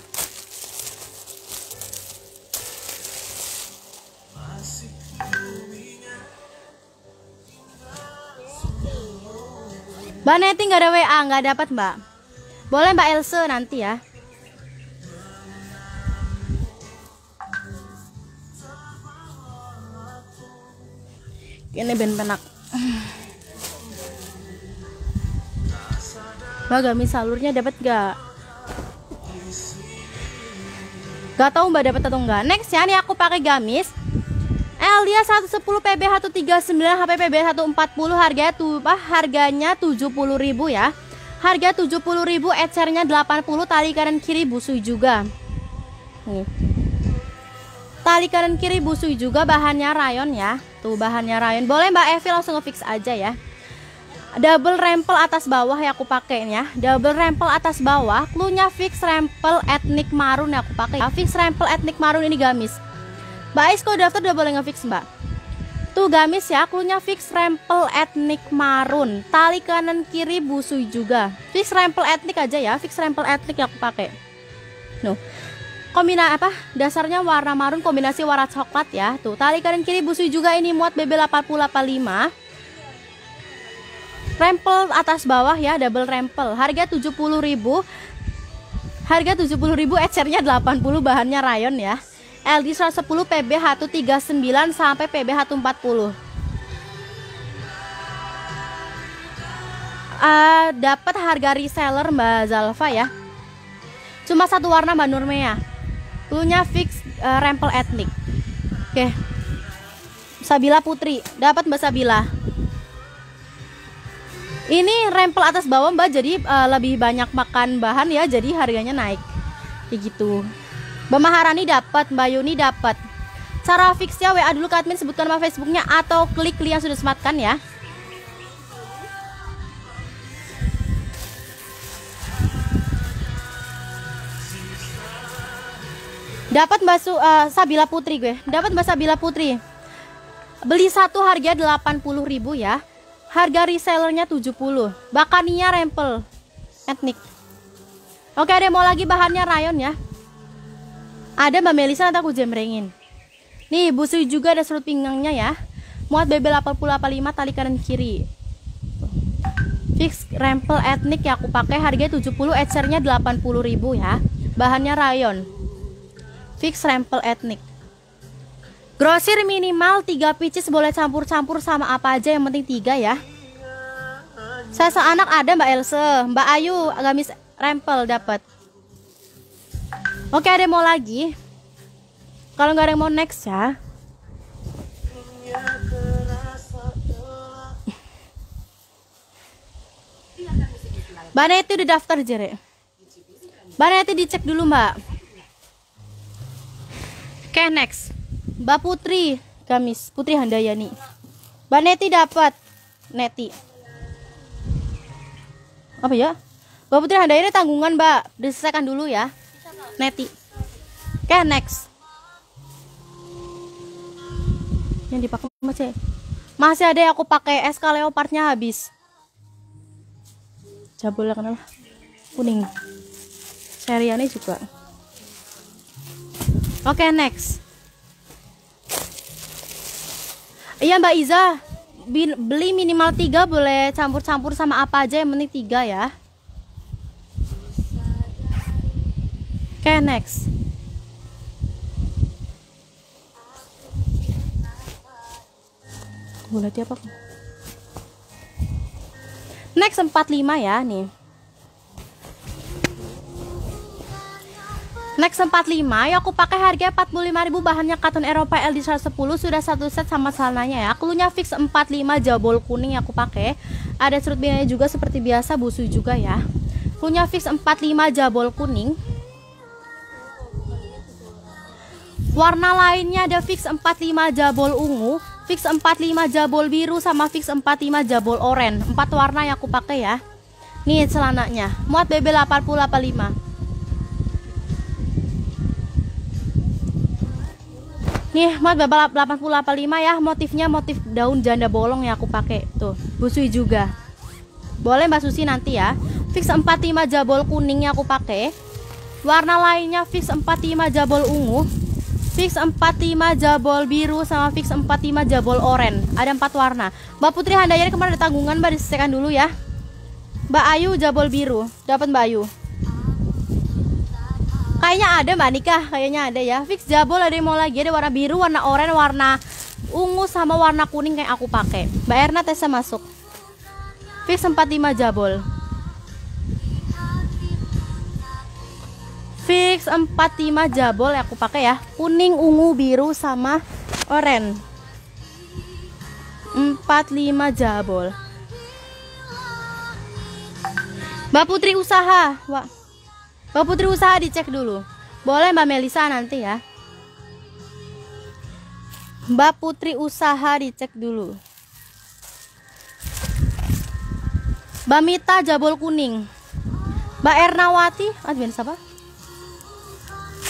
Mbak Neti nggak ada WA, nggak dapat Mbak. Boleh Mbak Else nanti ya. Ini ben penak. Mbak gamis salurnya dapat gak? Gak tahu mbak dapat atau enggak. Next ya, nih aku pakai gamis. Elia 110 PB 139 HP PB 140 harganya tuh ah, harganya 70.000 ya. Harga 70.000 ecernya 80 tali kanan kiri busui juga. Nih. Tali kanan kiri busui juga bahannya rayon ya. Tuh bahannya rayon. Boleh Mbak Evi langsung ngefix aja ya double rempel atas bawah ya aku pakai ya double rempel atas bawah cluenya fix rempel etnik marun ya aku pakai ya. fix rempel etnik marun ini gamis Mbak Ais kalau daftar udah boleh ngefix Mbak tuh gamis ya cluenya fix rempel etnik marun tali kanan kiri busui juga fix rempel etnik aja ya fix rempel etnik yang aku pakai Nuh kombina apa dasarnya warna marun kombinasi warna coklat ya tuh tali kanan kiri busui juga ini muat BB 8085 Rempel atas bawah ya, double rempel. Harga 70.000. Harga 70.000 ecernya 80 bahannya rayon ya. LD 110 PB 139 sampai PB 140. Uh, dapat harga reseller Mbak Zalfa ya. Cuma satu warna Mbak Nurmea. Punya fix uh, rempel etnik. Oke. Okay. Sabila Putri, dapat Mbak Sabila. Ini rempel atas bawah mbak jadi uh, lebih banyak makan bahan ya jadi harganya naik kayak gitu. Mbak Maharani dapat, Mbak Yuni dapat. Cara fixnya WA dulu ke admin sebutkan nama Facebooknya atau klik link yang sudah sematkan ya. Dapat Mbak Su, uh, Sabila Putri gue. Dapat Mbak Sabila Putri. Beli satu harga 80.000 ya. Harga resellernya 70. Bakania rempel etnik. Oke, ada mau lagi bahannya rayon ya. Ada Mbak Melisa nanti aku jembrengin. Nih, busui juga ada serut pinggangnya ya. Muat BB 8085 tali kanan kiri. Fix rempel etnik ya aku pakai harga 70, ecernya 80.000 ya. Bahannya rayon. Fix rempel etnik. Grosir minimal 3 pieces boleh campur-campur sama apa aja yang penting 3 ya. Saya seanak ada Mbak Else, Mbak Ayu gamis rempel dapat. Oke, ada yang mau lagi? Kalau nggak ada yang mau next ya. Mbak Neti udah daftar jere. Mbak Neti dicek dulu Mbak. Oke, next. Mbak Putri gamis Putri Handayani Mbak Neti dapat Neti apa ya Mbak Putri Handayani tanggungan Mbak diselesaikan dulu ya Neti. Oke okay, next. Yang dipakai masih masih ada yang aku pakai SK Leopardnya habis. Jabul kenapa kuning. Seriannya juga. Oke next. Iya mbak Iza. Beli minimal tiga boleh campur-campur sama apa aja yang penting tiga ya oke next boleh dia apa next 45 ya nih Next 45 ya aku pakai harga 45.000 bahannya katun Eropa LD 110 sudah satu set sama celananya ya. Klunya fix 45 jabol kuning aku pakai. Ada surut binganya juga seperti biasa busu juga ya. Klunya fix 45 jabol kuning. Warna lainnya ada fix 45 jabol ungu, fix 45 jabol biru sama fix 45 jabol oranye. Empat warna yang aku pakai ya. Nih celananya, muat BB 80 85. Nih, muat BB 80 85 ya. Motifnya motif daun janda bolong yang aku pakai. Tuh, busui juga. Boleh Mbak Susi nanti ya. Fix 45 jabol kuning yang aku pakai. Warna lainnya fix 45 jabol ungu, fix 45 jabol biru sama fix 45 jabol oranye. Ada empat warna. Mbak Putri Handayani kemarin ada tanggungan Mbak diselesaikan dulu ya. Mbak Ayu jabol biru. Dapat Mbak Ayu. Kayaknya ada Mbak Nikah, kayaknya ada ya. Fix jabol ada yang mau lagi ada warna biru, warna oranye, warna ungu sama warna kuning kayak aku pakai. Mbak Erna tesnya masuk. Fix 45 jabol. Fix 45 jabol yang aku pakai ya. Kuning, ungu, biru sama oranye. 45 jabol. Mbak Putri usaha, Wah. Mbak Putri usaha dicek dulu. Boleh Mbak Melisa nanti ya. Mbak Putri usaha dicek dulu. Mbak Mita jabol kuning. Mbak Ernawati, admin siapa?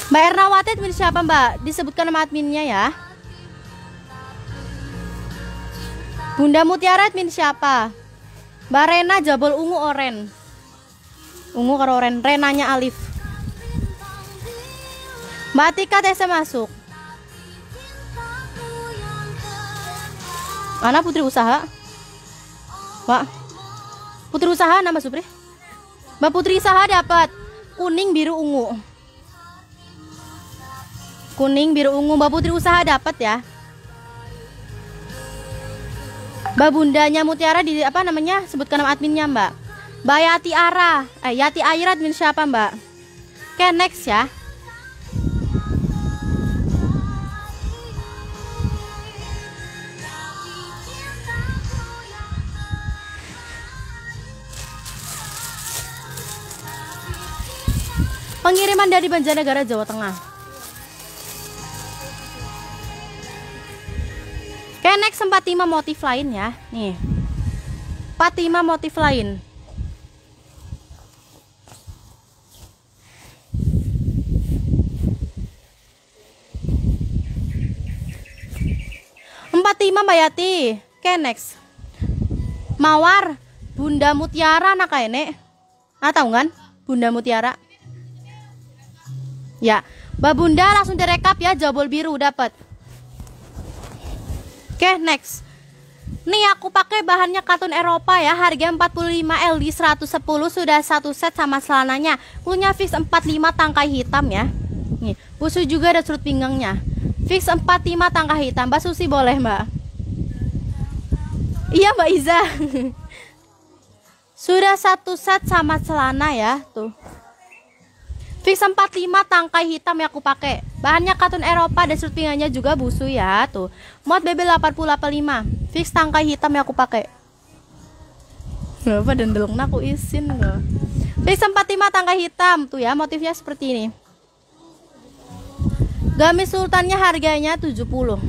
Mbak Ernawati admin siapa Mbak? Disebutkan nama adminnya ya. Bunda Mutiara admin siapa? Mbak Rena jabol ungu oren. Ungu karo oren. Renanya Alif. Mbak Tika TC masuk. Mana Putri Usaha? Mbak Putri Usaha nama Supri? Mbak Putri Usaha dapat kuning biru ungu. Kuning biru ungu Mbak Putri Usaha dapat ya. Mbak Bundanya Mutiara di apa namanya? Sebutkan nama adminnya, Mbak. Mbak Yati Ara. Eh, Yati Aira admin siapa, Mbak? Oke, next ya. Pengiriman dari Banjarnegara, Jawa Tengah. Oke, next 45 motif lain ya. Nih. 45 motif lain. Empat lima Mbak Yati. Oke next. Mawar, Bunda Mutiara anak ini. Ah tahu kan? Bunda Mutiara. Ya, Mbak Bunda langsung direkap ya jabol biru dapat. Oke, next. Nih aku pakai bahannya katun Eropa ya, harga 45 LD 110 sudah satu set sama celananya. Punya fix 45 tangkai hitam ya. Nih, busu juga ada surut pinggangnya. Fix 45 tangkai hitam. Mbak Susi boleh, Mbak? Iya, Mbak Iza. sudah satu set sama celana ya, tuh. Fix 45 tangkai hitam yang aku pakai. Bahannya katun Eropa dan surut pinggangnya juga busu ya, tuh. Mod BB 8085. Fix tangkai hitam yang aku pakai. Berapa dan delong aku isin loh. Fix 45 tangkai hitam tuh ya, motifnya seperti ini. Gamis sultannya harganya 70. Uh,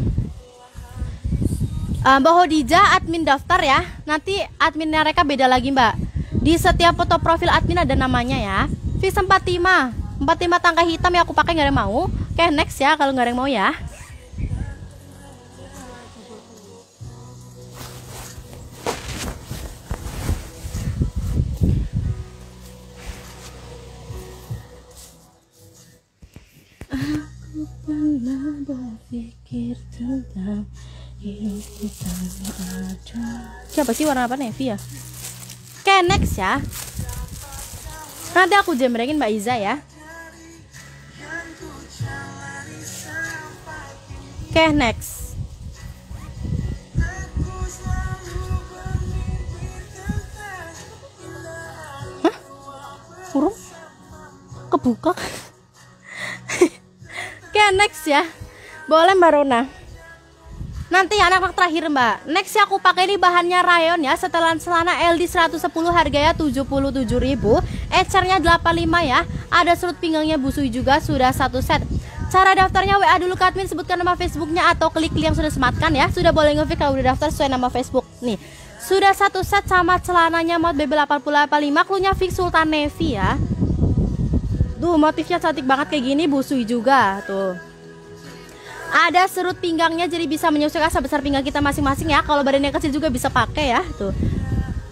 Mbak Hodija admin daftar ya. Nanti admin mereka beda lagi, Mbak. Di setiap foto profil admin ada namanya ya. Fix 45 empat lima tangkai hitam yang aku pakai nggak ada yang mau. Oke okay, next ya kalau nggak ada yang mau ya. Siapa sih warna apa navy ya? Oke okay, next ya. Nanti aku jembrengin Mbak Iza ya. Oke next. Hah? Kurung? Kebuka? Oke next ya. Boleh Mbak Rona? Nanti anak-anak terakhir Mbak. Next ya aku pakai ini bahannya rayon ya. Setelan celana LD 110 harganya 77.000 Ecernya 85 ya. Ada serut pinggangnya busui juga Sudah satu set Cara daftarnya WA dulu ke admin sebutkan nama Facebooknya atau klik link yang sudah sematkan ya. Sudah boleh nge kalau udah daftar sesuai nama Facebook. Nih, sudah satu set sama celananya mod BB 8085 klunya fix Sultan Navy ya. Tuh motifnya cantik banget kayak gini busui juga tuh. Ada serut pinggangnya jadi bisa menyesuaikan sebesar pinggang kita masing-masing ya. Kalau badannya kecil juga bisa pakai ya tuh.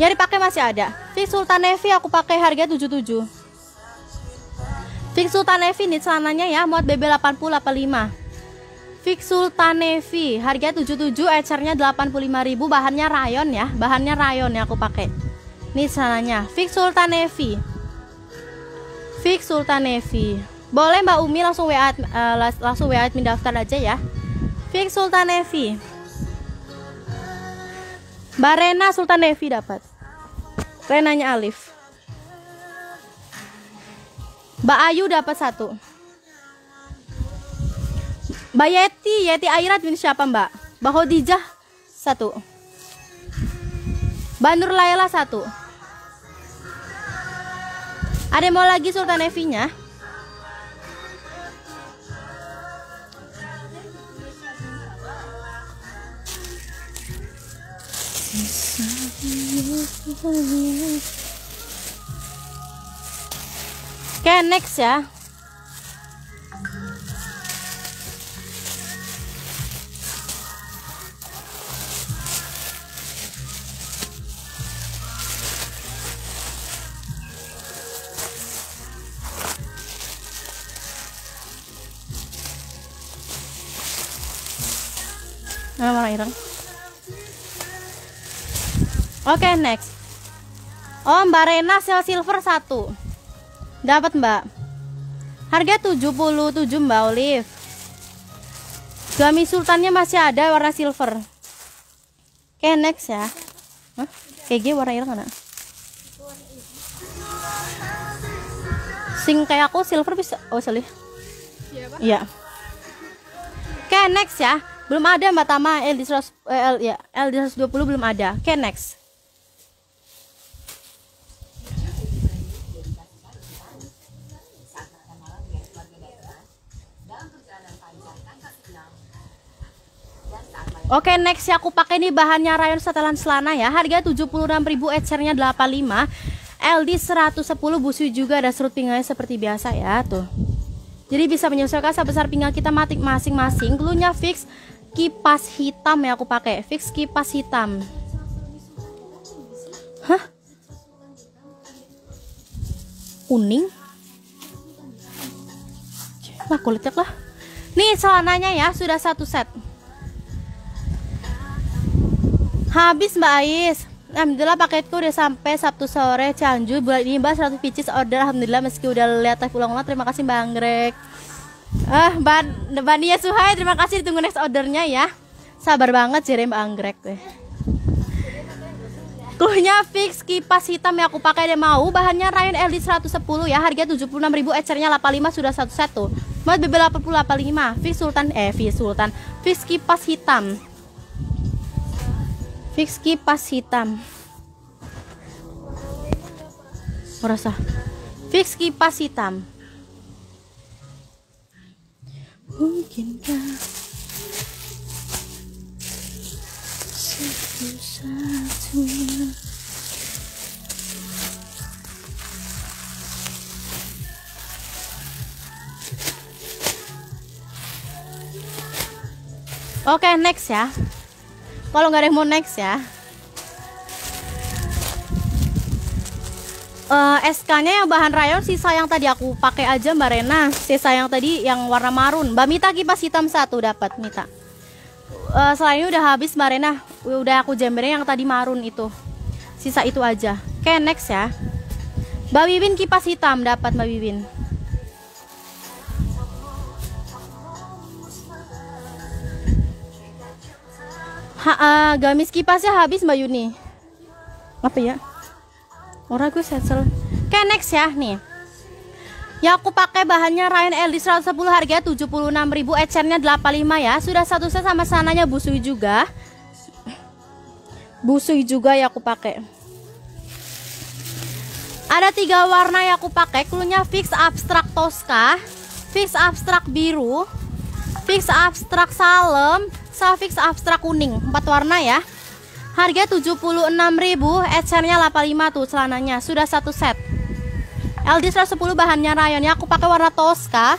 Yang dipakai masih ada. Fix Sultan Navy aku pakai harga 77. Fix Sultan Navy nih celananya ya muat BB 80 85 Fix Sultan Navy harga 77 ecernya 85.000 bahannya rayon ya bahannya rayon ya aku pakai. Nih celananya Fix Sultan Navy Fix Sultan Navy boleh Mbak Umi langsung WA uh, langsung WA admin daftar aja ya. Fix Sultan Navy Mbak Rena Sultan Navy dapat. Renanya Alif Mbak Ayu dapat satu. Mbak Yeti, Yeti Airat bin siapa Mbak? Mbak Hodijah satu. Mbak Nur Laila satu. Ada mau lagi Sultan Evi-nya? Oke, next ya. Oke, next. Oh, Mbak Rena sel silver satu. Dapat mbak. Harga 77 mbak Olive. Gamis sultannya masih ada warna silver. Oke next ya. Hah? Kayak warna ireng kan Sing kayak aku silver bisa. Oh sorry. Iya Oke next ya. Belum ada mbak Tama. LD, 100, eh, L, ya, LD 120 belum ada. Oke next Oke next ya aku pakai ini bahannya rayon setelan selana ya. Harga 76.000 ecernya 85 LD 110 busui juga ada serut pinggangnya seperti biasa ya tuh. Jadi bisa menyesuaikan sebesar pinggang kita matik masing-masing. Glunya fix kipas hitam ya aku pakai. Fix kipas hitam. Hah? Kuning? Lah kulitnya lah. Nih celananya ya sudah satu set Habis Mbak Ais. Alhamdulillah paketku udah sampai Sabtu sore Cianjur. Bulan ini Mbak 100 pieces order. Alhamdulillah meski udah lihat live ulang-ulang terima kasih Mbak Anggrek. Ah Mbak Mbak Nia Suhai terima kasih. Ditunggu next ordernya ya. Sabar banget sih Mbak Anggrek deh Klunya fix kipas hitam yang aku pakai deh mau. Bahannya Rayon LD 110 ya. Harga 76.000 ecernya 85 sudah satu tuh. Buat BB 80 85 fix sultan eh fix sultan. Fix kipas hitam fix kipas hitam. Merasa. Fix kipas hitam. Mungkinkah satu-satunya Oke, okay, next ya kalau nggak ada yang mau next ya. Uh, eh, SK-nya yang bahan rayon sisa yang tadi aku pakai aja Mbak Rena. Sisa yang tadi yang warna marun. Mbak Mita kipas hitam satu dapat Mita. Eh, selain ini udah habis Mbak Rena. Udah aku jemberin yang tadi marun itu. Sisa itu aja. Oke next ya. Mbak Wiwin kipas hitam dapat Mbak Wiwin ha, eh, gamis kipasnya habis Mbak Yuni apa ya orang gue setsel oke next ya nih Ya aku pakai bahannya Ryan LD 110 harganya 76.000 ecernya 85 ya. Sudah satu set sama sananya busui juga. Busui juga ya aku pakai. Ada tiga warna yang aku pakai. Klunya fix abstrak Tosca, fix abstrak biru, fix abstrak salem, sama fix abstrak kuning. Empat warna ya. Harga 76.000, ecernya 85 tuh celananya. Sudah satu set. LD 110 bahannya rayon ya aku pakai warna Tosca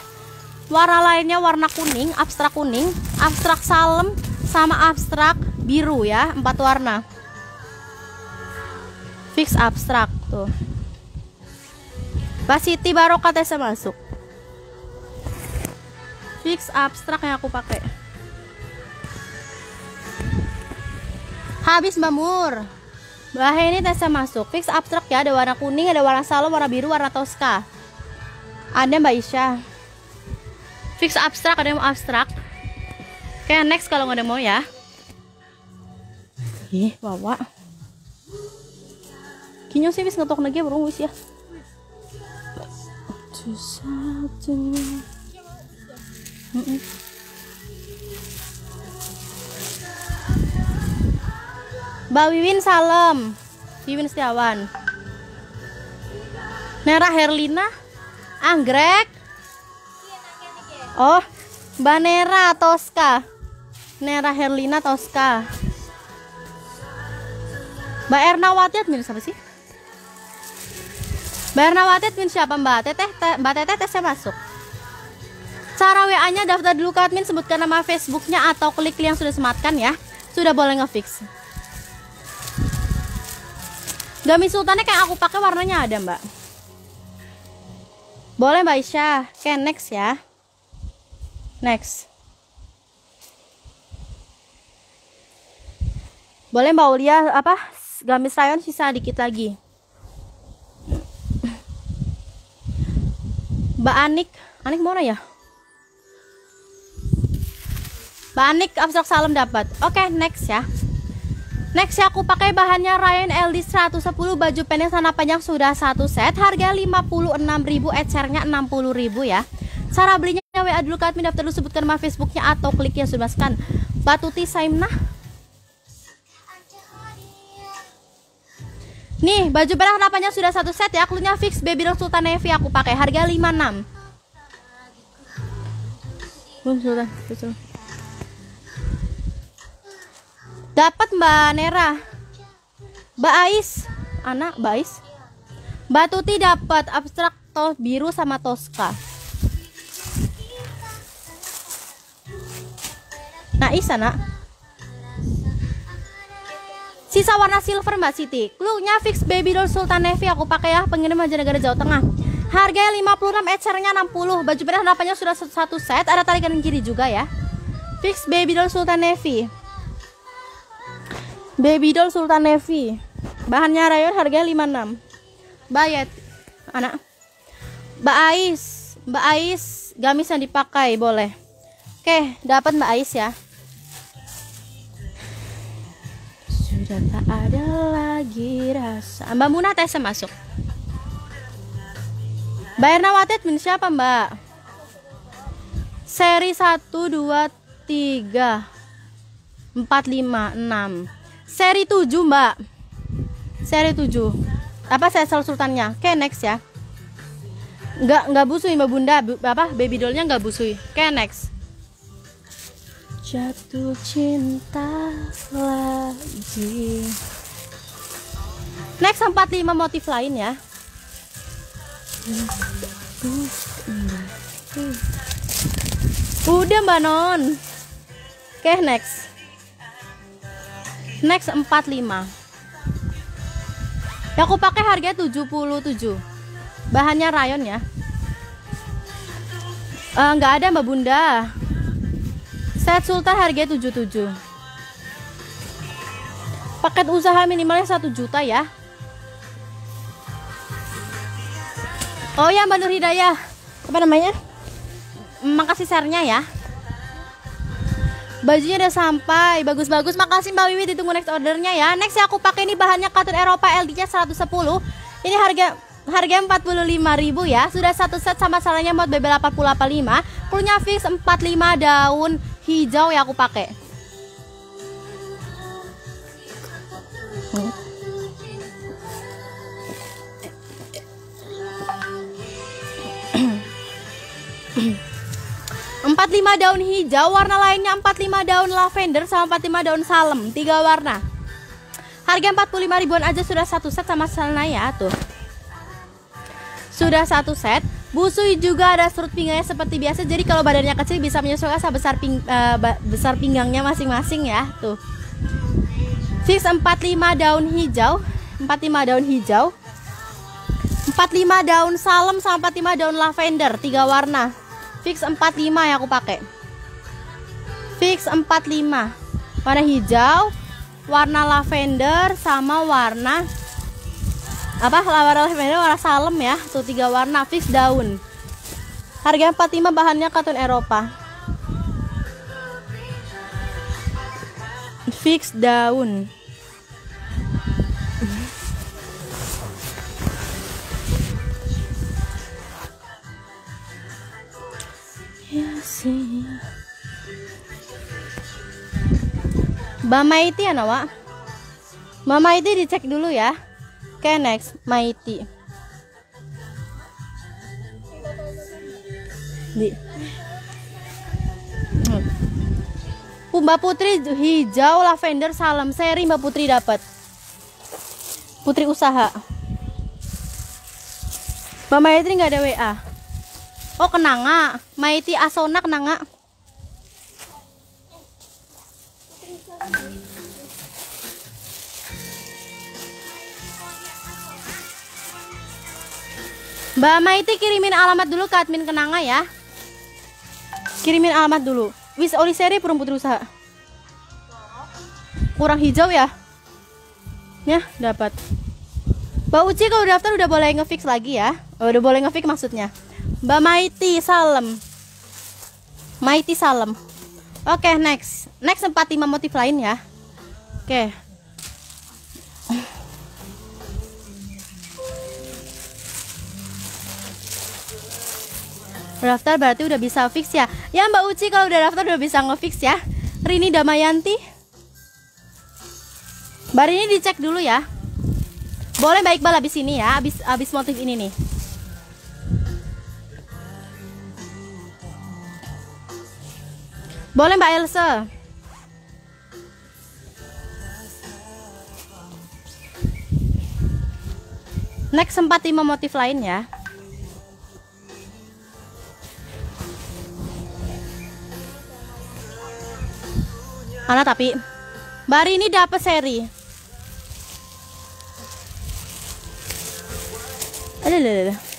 warna lainnya warna kuning abstrak kuning abstrak salem sama abstrak biru ya empat warna fix abstrak tuh Basiti Barokah masuk fix abstrak yang aku pakai habis Mbak Mur ini tesnya masuk. Fix abstrak ya, ada warna kuning, ada warna salem, warna biru, warna tosca. Ada Mbak Isya. Fix abstrak, ada yang mau abstrak. Oke, next kalau nggak ada mau ya. Ih, bawa. Kinyo sih wis ngetok lagi burung wis ya. Satu-satunya. Mm-mm. Mbak Wiwin Salem. Wiwin Setiawan. Nera Herlina. Anggrek. Oh Mbak Nera Tosca Nera Herlina Tosca Mbak Ernawati admin siapa sih? Mbak Ernawati admin siapa Mbak? Teteh te- Mbak Teteh tesnya masuk. Cara WA nya daftar dulu ke admin sebutkan nama Facebooknya atau klik link yang sudah sematkan ya. Sudah boleh ngefix Gamis sultannya kayak aku pakai warnanya ada mbak. Boleh mbak Isya Oke next ya. Next. Boleh mbak Ulia apa? Gamis rayon sisa dikit lagi. Mbak Anik. Anik mana ya? Mbak Anik abstrak salam dapat. Oke next ya Next aku pakai bahannya Ryan LD 110 baju pendek sana panjang sudah satu set harga 56.000 ecernya 60.000 ya. Cara belinya WA dulu ke admin daftar dulu sebutkan nama Facebooknya atau klik yang sudah masukkan. Batuti Saimnah. Nih baju pendek sana panjang sudah satu set ya. Klunya fix Baby Doll Sultan Navy aku pakai harga 56. Belum Sultan, betul. Dapat Mbak Nera. Mbak Ais, anak Mbak Ais. Mbak Tuti dapat abstrak tos biru sama Tosca. Nah, Isa nak. Sisa warna silver Mbak Siti. Cluenya fix baby doll Sultan Navy aku pakai ya pengirim negara Jawa Tengah. Harganya 56, ecernya 60. Baju merah harapannya sudah satu, set, ada tali kanan kiri juga ya. Fix baby doll Sultan Navy. Baby doll Sultan Navy. Bahannya rayon harganya 56. Bayat anak. Mbak Ais, Mbak Ais gamis yang dipakai boleh. Oke, dapat Mbak Ais ya. Sudah tak ada lagi rasa. Mbak Muna tesnya masuk. Bayar Nawatit min siapa Mbak? Seri 1 2 3 4 5 6 Seri 7 Mbak. Seri 7. Apa sesal sultannya? Oke, next ya. Enggak enggak busui Mbak Bunda. Bu- apa baby dollnya enggak busui. Oke, next. Jatuh cinta lagi. Next 45 motif lain ya. Udah Mbak Non. Oke, next. Next 45. Ya aku pakai harganya 77. Bahannya rayon ya. Eh, nggak ada Mbak Bunda. Set Sultan harganya 77. paket usaha minimalnya 1 juta ya oh ya Mbak Nur Hidayah apa namanya makasih share-nya ya bajunya udah sampai. Bagus-bagus. Makasih Mbak Wiwi ditunggu next ordernya ya. Next ya aku pakai ini bahannya katun Eropa LD-nya 110 ini harga harga 45.000 ya. Sudah satu set sama salahnya mod BB 8085 punya fix 45 daun hijau ya aku pakai. Hmm. 45 daun hijau, warna lainnya 45 daun lavender sama 45 daun salem, tiga warna. Harga 45 ribuan aja sudah satu set sama celana ya tuh. Sudah satu set. Busui juga ada surut pinggangnya seperti biasa. Jadi kalau badannya kecil bisa menyesuaikan sama besar ping, uh, besar pinggangnya masing-masing ya tuh. Fix 45 daun hijau, 45 daun hijau. 45 daun salem sama 45 daun lavender, tiga warna. Fix 45 yang aku pakai. Fix 45. Warna hijau, warna lavender sama warna apa? Warna lavender, warna salem ya. Tuh tiga warna fix daun. Harga 45 bahannya katun Eropa. Fix daun. Sih Mbak Maiti ya Nawa Mbak Maiti dicek dulu ya. Oke okay, next. Maiti. Di. Mbak Putri hijau lavender salam seri Mbak Putri dapat. Putri usaha. Mbak Maiti nggak ada WA Oh kenanga, Maiti Asona kenanga. Mbak Maiti kirimin alamat dulu ke admin kenanga ya. Kirimin alamat dulu. Wis oli seri purung putri usaha. Kurang hijau ya? Ya, dapat. Mbak Uci kalau daftar udah boleh ngefix lagi ya. Oh, udah boleh ngefix maksudnya. Mbak Maiti Salam Maiti Salam Oke okay, next Next 45 motif lain ya. Oke. Okay. Daftar berarti udah bisa fix ya? Ya Mbak Uci kalau udah daftar udah bisa ngefix ya. Rini Damayanti. Bar ini dicek dulu ya. Boleh baik bal habis ini ya. Habis, habis motif ini nih Boleh Mbak Elsa. Next sempat lima motif lain ya. Mana tapi Mbak ini dapat seri. Ada,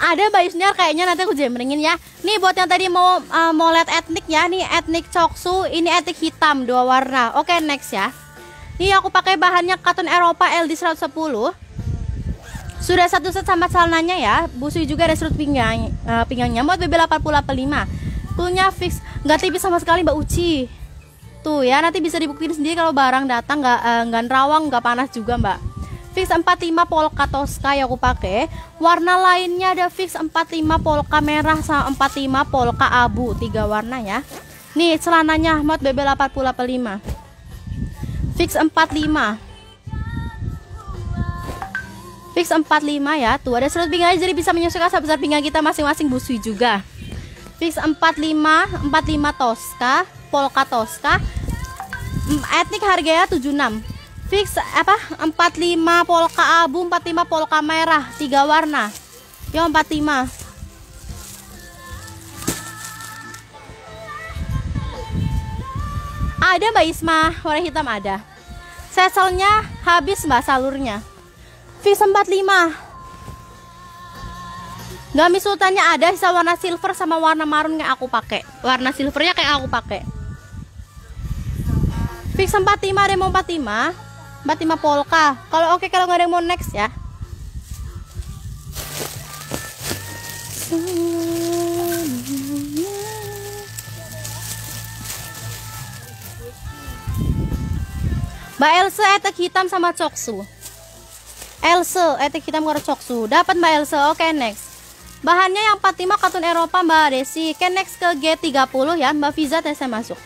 ada, Mbak Yusniar kayaknya nanti aku jemringin ya. Nih buat yang tadi mau uh, mau lihat etnik ya. Nih etnik coksu ini etnik hitam dua warna. Oke next ya. Ini aku pakai bahannya katun Eropa LD 110 sudah satu set sama celananya ya. Busui juga ada serut pinggang uh, pinggangnya. Buat BB 8085 punya fix. Nggak tipis sama sekali Mbak Uci. Tuh ya nanti bisa dibuktiin sendiri kalau barang datang nggak uh, nggak nerawang nggak panas juga Mbak fix 45 polka Tosca yang aku pakai. Warna lainnya ada fix 45 polka merah sama 45 polka abu. Tiga warna ya. Nih celananya mod BB 8085 fix 45 fix 45 ya. Tuh ada serut pinggang jadi bisa menyesuaikan sebesar pinggang kita masing-masing. Busui juga. Fix 45 45 Tosca polka Tosca. Etnik harganya 76 fix apa? 45 polka abu 45 polka merah tiga warna. Yo 45 ada Mbak Isma. Warna hitam ada. Seselnya habis Mbak salurnya. Fix 45 Gami sultannya ada sisa warna silver sama warna marun yang aku pakai. Warna silvernya kayak aku pakai. Fix 45 demo 45 Mbak Tima Polka. Kalau oke okay, kalau nggak ada yang mau next ya. Mbak Elsa etek hitam sama coksu. Elsa etek hitam karo coksu. Dapat Mbak Elsa. Oke okay, next. Bahannya yang Fatima katun Eropa Mbak Desi. Oke okay, next ke G30 ya. Mbak Fiza tes masuk.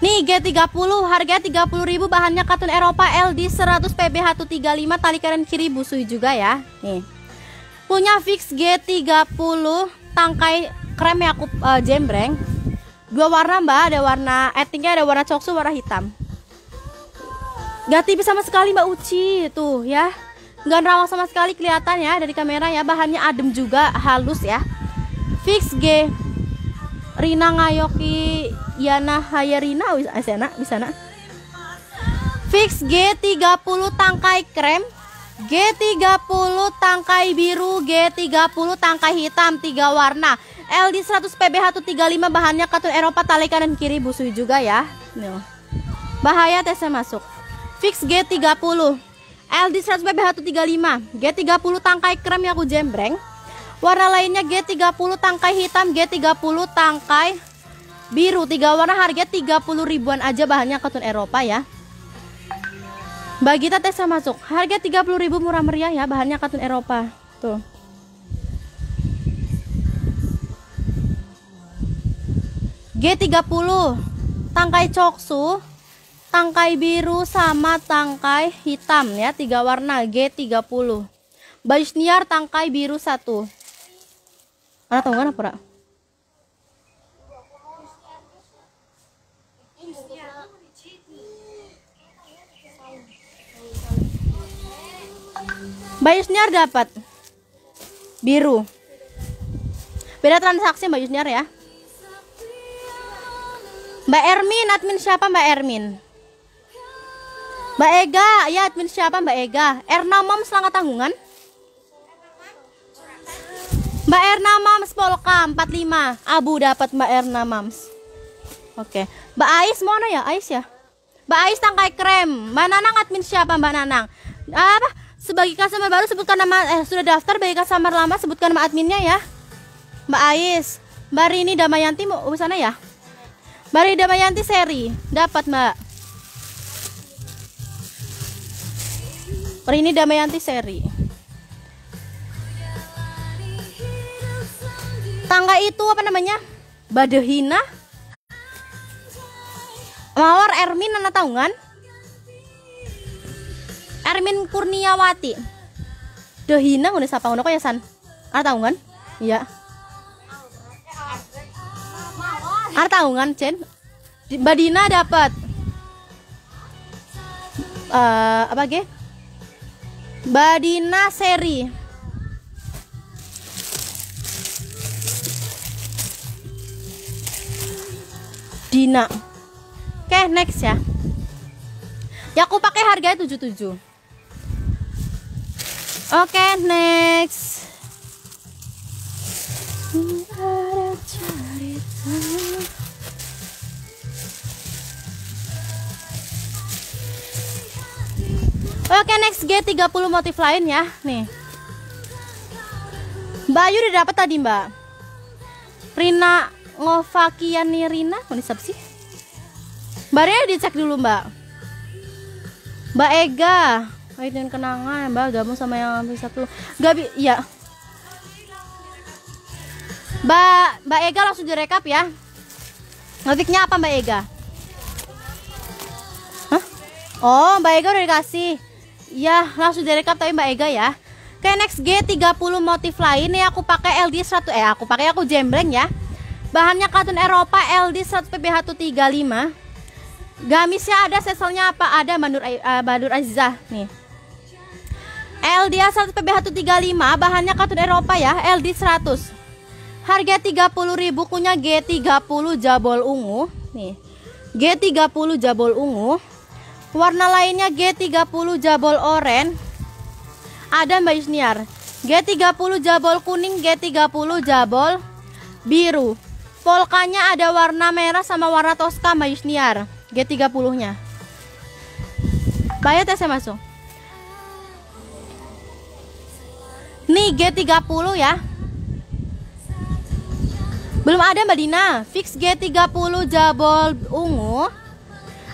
Nih G30 harganya 30.000 bahannya katun Eropa LD 100 PB 135 tali kanan kiri busui juga ya. Nih. Punya fix G30 tangkai krem yang aku uh, jembreng. Dua warna Mbak, ada warna etingnya ada warna coksu warna hitam. Gak tipis sama sekali Mbak Uci tuh ya. Gak rawang sama sekali kelihatan ya dari kamera ya. Bahannya adem juga, halus ya. Fix G Rina Ngayoki Yana Hayarina Asena bisa nak Fix G30 tangkai krem G30 tangkai biru G30 tangkai hitam tiga warna. LD 100 PB 135 bahannya katun Eropa tali kanan kiri busui juga ya. Nih. Bahaya tesnya masuk. Fix G30 LD 100 PB 135 G30 tangkai krem yang aku jembreng. Warna lainnya G30 tangkai hitam, G30 tangkai biru. Tiga warna harga 30 ribuan aja bahannya katun Eropa ya. Mbak Gita tes masuk. Harga 30 ribu murah meriah ya bahannya katun Eropa. Tuh. G30 tangkai coksu, tangkai biru sama tangkai hitam ya, tiga warna G30. Bajusniar tangkai biru satu. Ana tahu kan apa Mbak Yusniar dapat biru. Beda transaksi Mbak Yusniar ya. Mbak Ermin, admin siapa Mbak Ermin? Mbak Ega, ya admin siapa Mbak Ega? Erna Mom selangkah tanggungan? Mbak Erna Mams Polka 45 Abu dapat Mbak Erna Mams Oke Mbak Ais mana ya Ais ya Mbak Ais tangkai krem Mbak Nanang admin siapa Mbak Nanang Apa sebagai customer baru sebutkan nama eh sudah daftar. Bagi customer lama sebutkan nama adminnya ya. Mbak Ais Mbak Rini Damayanti mau ke sana ya? Mbak Rini Damayanti seri. Dapat Mbak. Rini Damayanti seri. Tangga itu apa namanya? Badehina. Mawar Ermin anak tahu kan Ermin Kurniawati. Dehina udah siapa ngono kok ya San? Anak tahu kan iya. Anak tahu kan Chen Badina dapat. Uh, apa ge? Badina seri. Dina. Oke, okay, next ya. Ya aku pakai harganya 77. Oke, okay, next. Oke, okay, next G30 motif lain ya. Nih. Mbak Ayu udah dapat tadi, Mbak. Rina Ngovakian Nirina ini siapa sih Mbak dicek dulu mbak Mbak Ega Ayo kenangan mbak gabung sama yang satu. Gabi ya Mbak Mbak Ega langsung direkap ya. Ngetiknya apa Mbak Ega? Hah? Oh Mbak Ega udah dikasih. Ya langsung direkap tapi Mbak Ega ya. Oke next G30 motif lain nih. Aku pakai LD 100 eh aku pakai aku jembreng ya. Bahannya katun Eropa LD 100 PBH 135. Gamisnya ada, seselnya apa? Ada Bandur uh, Badur Azizah nih. LD 100 PBH 135, bahannya katun Eropa ya, LD 100. Harga 30.000 punya G30 jabol ungu nih. G30 jabol ungu. Warna lainnya G30 jabol oranye. Ada Mbak Yusniar. G30 jabol kuning, G30 jabol biru. Polkanya ada warna merah sama warna toska Mbak Yusniar. G30-nya. Bayar tesnya masuk. Nih G30 ya. Belum ada Mbak Dina. Fix G30 jabol ungu.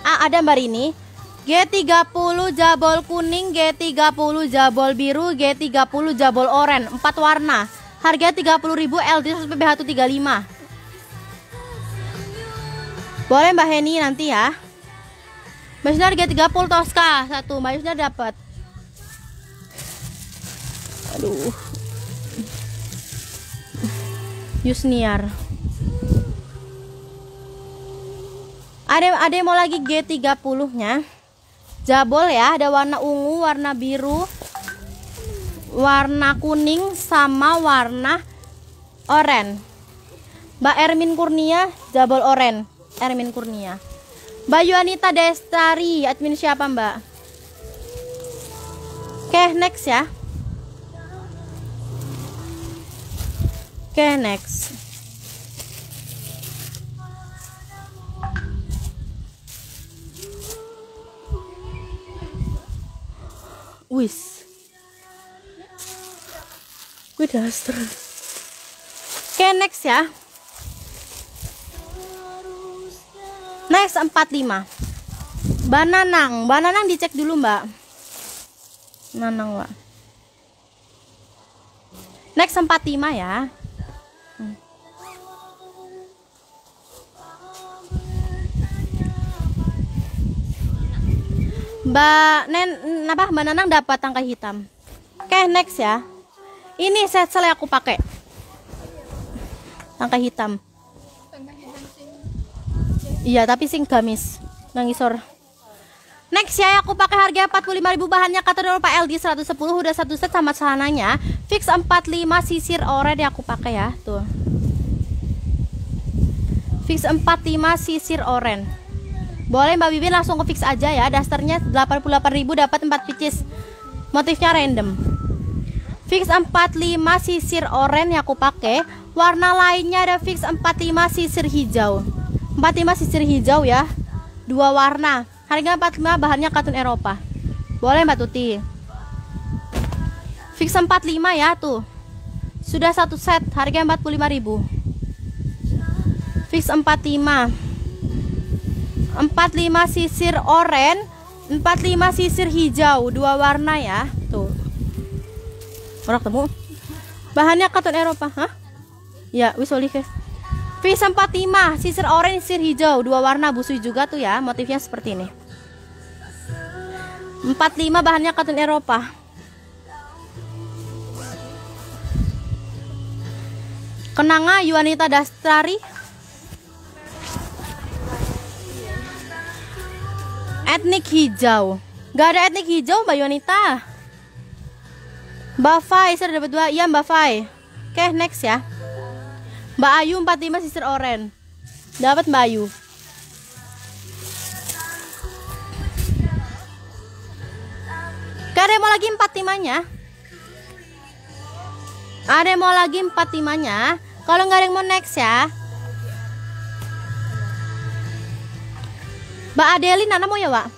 Ah, ada Mbak Rini. G30 jabol kuning, G30 jabol biru, G30 jabol oranye, 4 warna. Harga 30.000 LD 100 PBH 135. Boleh Mbak Heni nanti ya. Mbak Yusnar G30 Tosca satu, Mbak Yusnar dapat. Aduh. Yusniar. Ada ada mau lagi G30-nya? Jabol ya, ada warna ungu, warna biru, warna kuning sama warna oranye. Mbak Ermin Kurnia, Jabol oren. Ermin Kurnia. Mbak Yuanita Destari, admin siapa Mbak? Oke, next ya. Oke, next. Wis. Gue daster. Oke, next ya. Next 45. Bananang, bananang dicek dulu, Mbak. Nanang, Mbak. Next 45 ya. Mbak Nen apa Mbak Nanang dapat tangkai hitam. Oke, next ya. Ini set yang aku pakai. Tangkai hitam. Iya, tapi sing gamis. Nangisor. Next ya, aku pakai harga 45.000 bahannya dulu Pak LD 110 udah satu set sama celananya. Fix 45 sisir oranye aku pakai ya, tuh. Fix 45 sisir oranye. Boleh Mbak Bibin langsung ke fix aja ya. Dasternya 88.000 dapat 4 pieces. Motifnya random. Fix 45 sisir oranye yang aku pakai. Warna lainnya ada fix 45 sisir hijau. 45 sisir hijau ya. Dua warna. Harga 45 bahannya katun Eropa. Boleh Mbak Tuti. Fix 45 ya tuh. Sudah satu set, harga 45.000. Fix 45. 45 sisir oranye 45 sisir hijau. Dua warna ya. Tuh. Orang temu. Bahannya katun Eropa hah? Ya wis oleh Fix 45 sisir oranye sisir hijau. Dua warna busui juga tuh ya motifnya seperti ini. 45 bahannya katun Eropa. Kenanga Yuanita Dastari etnik hijau. Gak ada etnik hijau Mbak Yonita. Mbak Fai saya dapat dua. Iya Mbak Fai. Oke next ya. Mbak Ayu 45 sisir oren. Dapat Mbak Ayu. Oke ada mau lagi 45 nya Ada yang mau lagi 45 nya Kalau nggak ada yang mau next ya Mbak Adelin, Nana mau ya, Pak?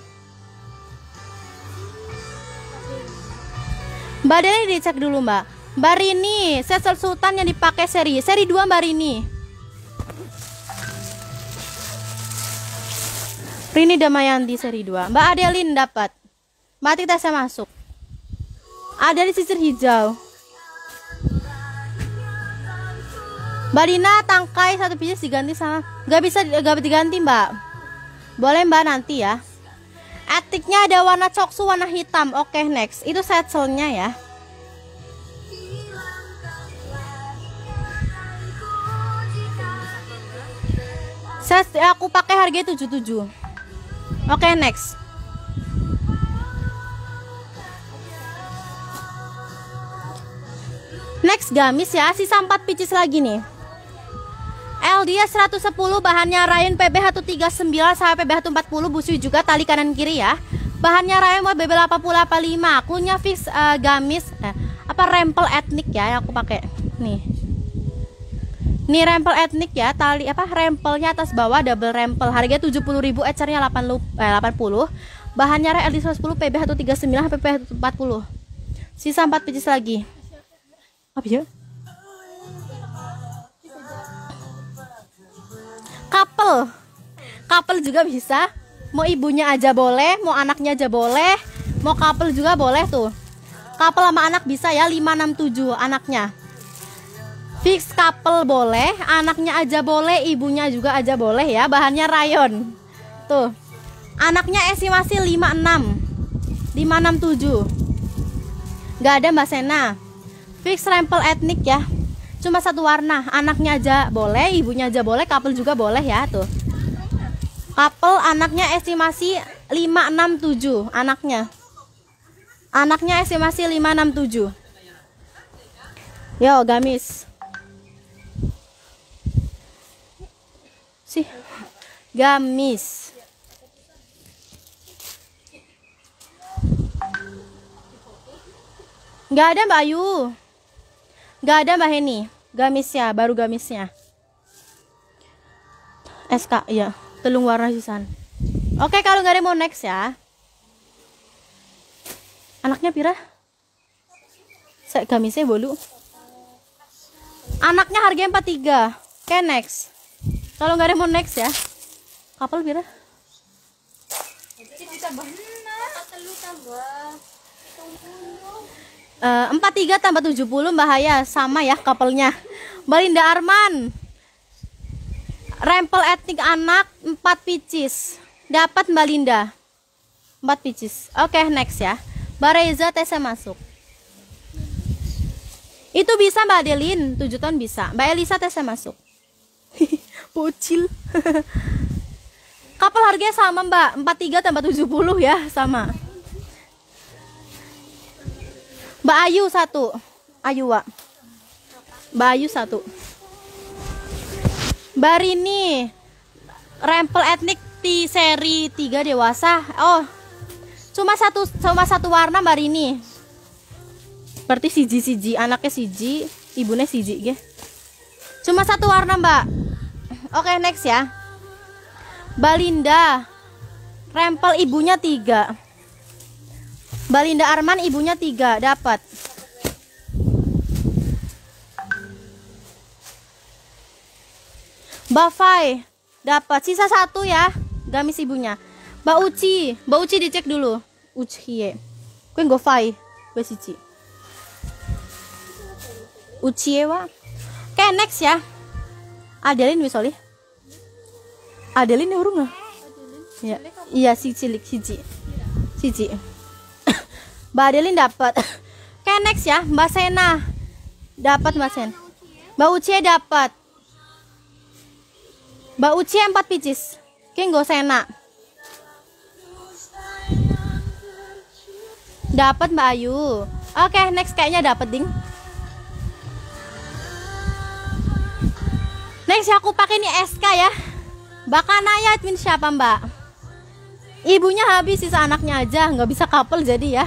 Mbak Adelin dicek dulu, Mbak. Mbak Rini, sesel sultan yang dipakai seri. Seri 2 Mbak Rini. Rini Damayanti seri 2. Mbak Adelin dapat. Mbak Tita saya masuk. Ada di sisir hijau. Mbak Dina tangkai satu pieces diganti sama Gak bisa gak diganti mbak boleh mbak nanti ya. Etiknya ada warna coksu warna hitam. Oke next. Itu setselnya ya. Set aku pakai harga 77 Oke next. Next gamis ya Sisa 4 pieces lagi nih LDS 110 bahannya Ryan PB 139 sampai PB 140 busui juga tali kanan kiri ya. Bahannya Ryan BB 80 85. Kunya fix uh, gamis eh, apa rempel etnik ya yang aku pakai nih Nih rempel etnik ya, tali apa rempelnya atas bawah double rempel. Harganya 70.000, ecernya 80 eh, 80. Bahannya RL 110, PB 139, PP 140. Sisa 4 pieces lagi. Apa ya? Couple. Couple juga bisa. Mau ibunya aja boleh, mau anaknya aja boleh, mau couple juga boleh tuh. Couple sama anak bisa ya 567 anaknya. Fix couple boleh, anaknya aja boleh, ibunya juga aja boleh ya. Bahannya rayon. Tuh. Anaknya estimasi 56. 567. Gak ada Mbak Sena. Fix rempel etnik ya. Cuma satu warna. Anaknya aja boleh, ibunya aja boleh, couple juga boleh ya tuh. Couple anaknya estimasi 567 anaknya. Anaknya estimasi 567. Yo, gamis. sih gamis nggak ada mbak Ayu nggak ada mbak Heni. Gamisnya baru gamisnya. SK ya telung warna sisan. Oke kalau nggak ada mau next ya. Anaknya pira? Saya gamisnya bolu. Anaknya harganya 43 oke next. Kalau nggak ada mau next ya. Kapal pira? Eh, empat tiga tambah tujuh puluh bahaya sama ya kapalnya. Balinda Arman. Rempel etnik anak empat picis. Dapat Mbak Linda. Empat picis. Oke, next ya. Bareza TC masuk. Itu bisa Mbak Adeline, 7 tahun bisa. Mbak Elisa TC masuk. Bocil. Kapal harganya sama mbak 43 tambah 70 ya Sama Mbak Ayu satu. Ayu Wak. Mbak Ayu satu. Mbak Rini. Rempel etnik di seri 3 dewasa. Oh Cuma satu cuma satu warna Mbak Rini. Berarti siji siji. Anaknya siji Ibunya siji ya Cuma satu warna mbak. Oke next ya. Balinda Rempel ibunya tiga Balinda Arman ibunya tiga. Dapat. Bafai. Dapat. Sisa satu ya. Gamis ibunya. Mbak Uci. Mbak Uci dicek dulu. Uci ye Kue Kue siji. Uci ya wa Oke next ya. Adelin wis oleh. Adelin urung nggak? Iya, iya si cilik siji. Siji. Mbak Adelin dapat. Oke next ya, Mbak Sena. Dapat Mbak Sen. Mbak Uci dapat. Mbak Uci empat picis. Oke nggak Sena. Dapat Mbak Ayu. Oke, next kayaknya dapat ding. Next aku pakai ini SK ya. Bakal nanya admin siapa mbak? Ibunya habis sisa anaknya aja, nggak bisa couple jadi ya.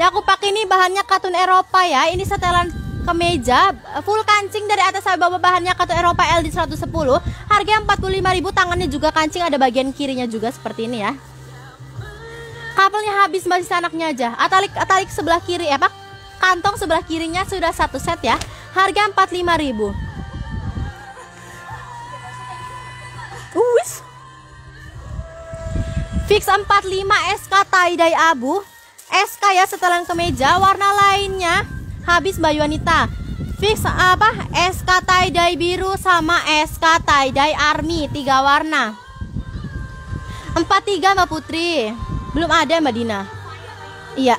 Ya aku pakai ini bahannya katun Eropa ya. Ini setelan kemeja full kancing dari atas sampai bawah bahannya katun Eropa LD 110. Harga 45.000, tangannya juga kancing ada bagian kirinya juga seperti ini ya. Kapelnya habis masih anaknya aja. Atalik atalik sebelah kiri ya, Pak. Kantong sebelah kirinya sudah satu set ya. Harga 45.000. Uwis. Fix 45 SK tie-dye abu. SK ya setelan kemeja warna lainnya habis Mbak Yuanita. Fix apa? SK tie-dye biru sama SK tie-dye army tiga warna. 43 Mbak Putri. Belum ada Mbak Dina. Iya.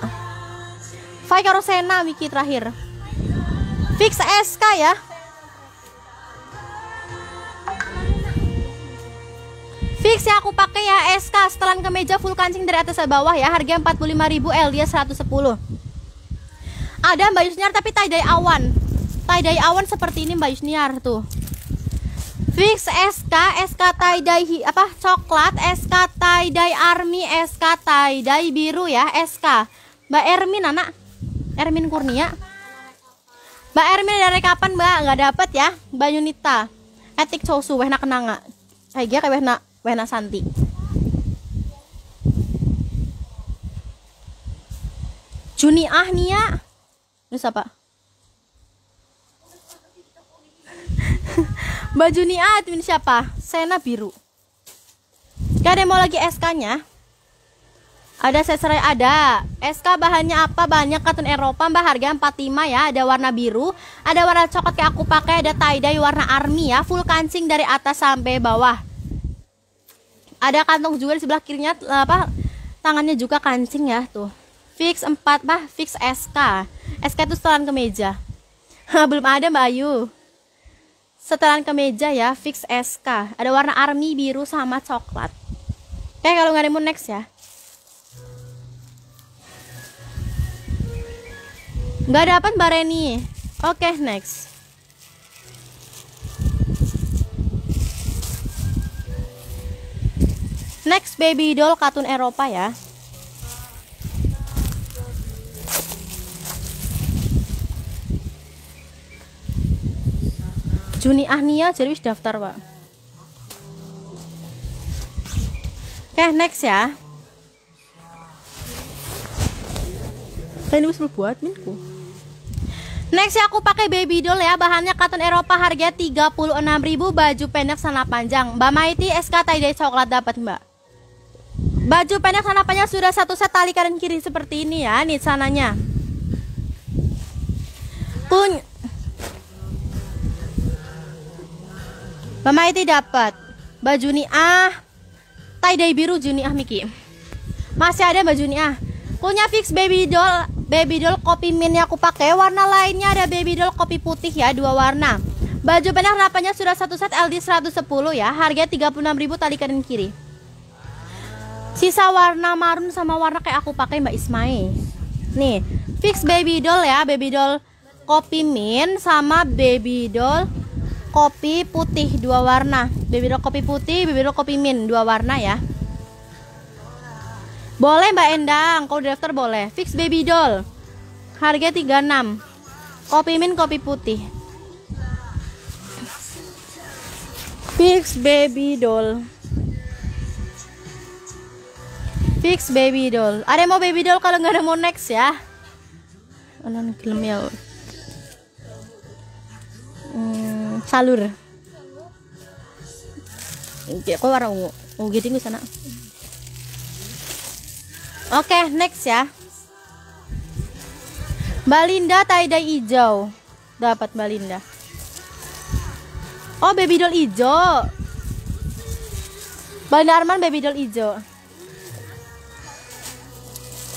Fai Karosena Wiki terakhir. Fix SK ya. Fix ya aku pakai ya SK setelan kemeja full kancing dari atas ke bawah ya harga 45.000 L dia 110 ada Mbak Yusniar tapi tie dye awan. Tie dye awan seperti ini Mbak Yusniar tuh. Fix SK SK tie dye apa coklat SK tie dye army SK tie dye biru ya SK Mbak Ermin anak. Ermin Kurnia. Mbak Ermin dari kapan mbak? Nggak dapet ya Mbak Yunita. Etik Chosu Wehna kenanga. Kayak kayak Wehna Wehna Santi Juni ah Nia Ini siapa? Mbak Juni ini siapa? Sena biru Gak ada mau lagi SK nya ada seserai ada. SK bahannya apa? Bahannya katun Eropa, Mbak harga 45 ya. Ada warna biru, ada warna coklat kayak aku pakai, ada tie dye warna army ya, full kancing dari atas sampai bawah. Ada kantong juga di sebelah kirinya apa? Tangannya juga kancing ya, tuh. Fix 4, bah, fix SK. SK itu setelan kemeja. Belum ada Mbak Ayu. Setelan kemeja ya, fix SK. Ada warna army biru sama coklat. Oke, kalau nggak ada mau next ya. Nggak dapat Mbak Reni. Oke, next. Next baby doll kartun Eropa ya. Juni Ahnia jadi wis daftar, Pak. Oke, next ya. Ini wis buat minku. Next ya aku pakai baby doll ya Bahannya cotton Eropa harga 36.000 Baju pendek sana panjang Mbak Maiti SK tie dye coklat dapat mbak Baju pendek sana panjang sudah satu set tali kanan kiri seperti ini ya Nih sananya Pun Mbak Maiti dapat Baju nih ah Tie dye biru Juni ah Miki Masih ada baju nih ah Punya fix baby doll, baby doll kopi min yang aku pakai. Warna lainnya ada baby doll kopi putih ya, dua warna. Baju benang rapanya sudah satu set LD 110 ya, harga 36.000 tali kanan kiri. Sisa warna marun sama warna kayak aku pakai Mbak Ismail. Nih, fix baby doll ya, baby doll kopi min sama baby doll kopi putih dua warna. Baby doll kopi putih, baby doll kopi min dua warna ya. Boleh Mbak Endang, kalau daftar boleh. Fix baby doll. Harga 36. Kopi min kopi putih. Fix baby doll. Fix baby doll. Ada mau baby doll kalau nggak ada mau next ya? Anan film ya. Hmm, salur. Kok warna ungu? Ungu gitu sana. Oke, okay, next ya. Mbak Linda tie-dye hijau. Dapat Mbak Linda. Oh, baby doll hijau. Mbak Darman baby doll hijau.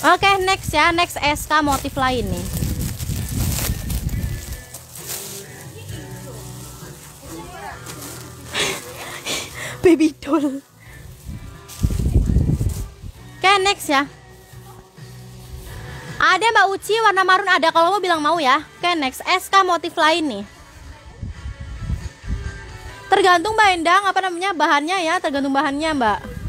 Oke, next ya. Next SK motif lain nih. baby doll. Oke, next ya. Ada Mbak Uci warna marun ada kalau mau bilang mau ya. Oke next SK motif lain nih. Tergantung Mbak Endang apa namanya bahannya ya, tergantung bahannya Mbak.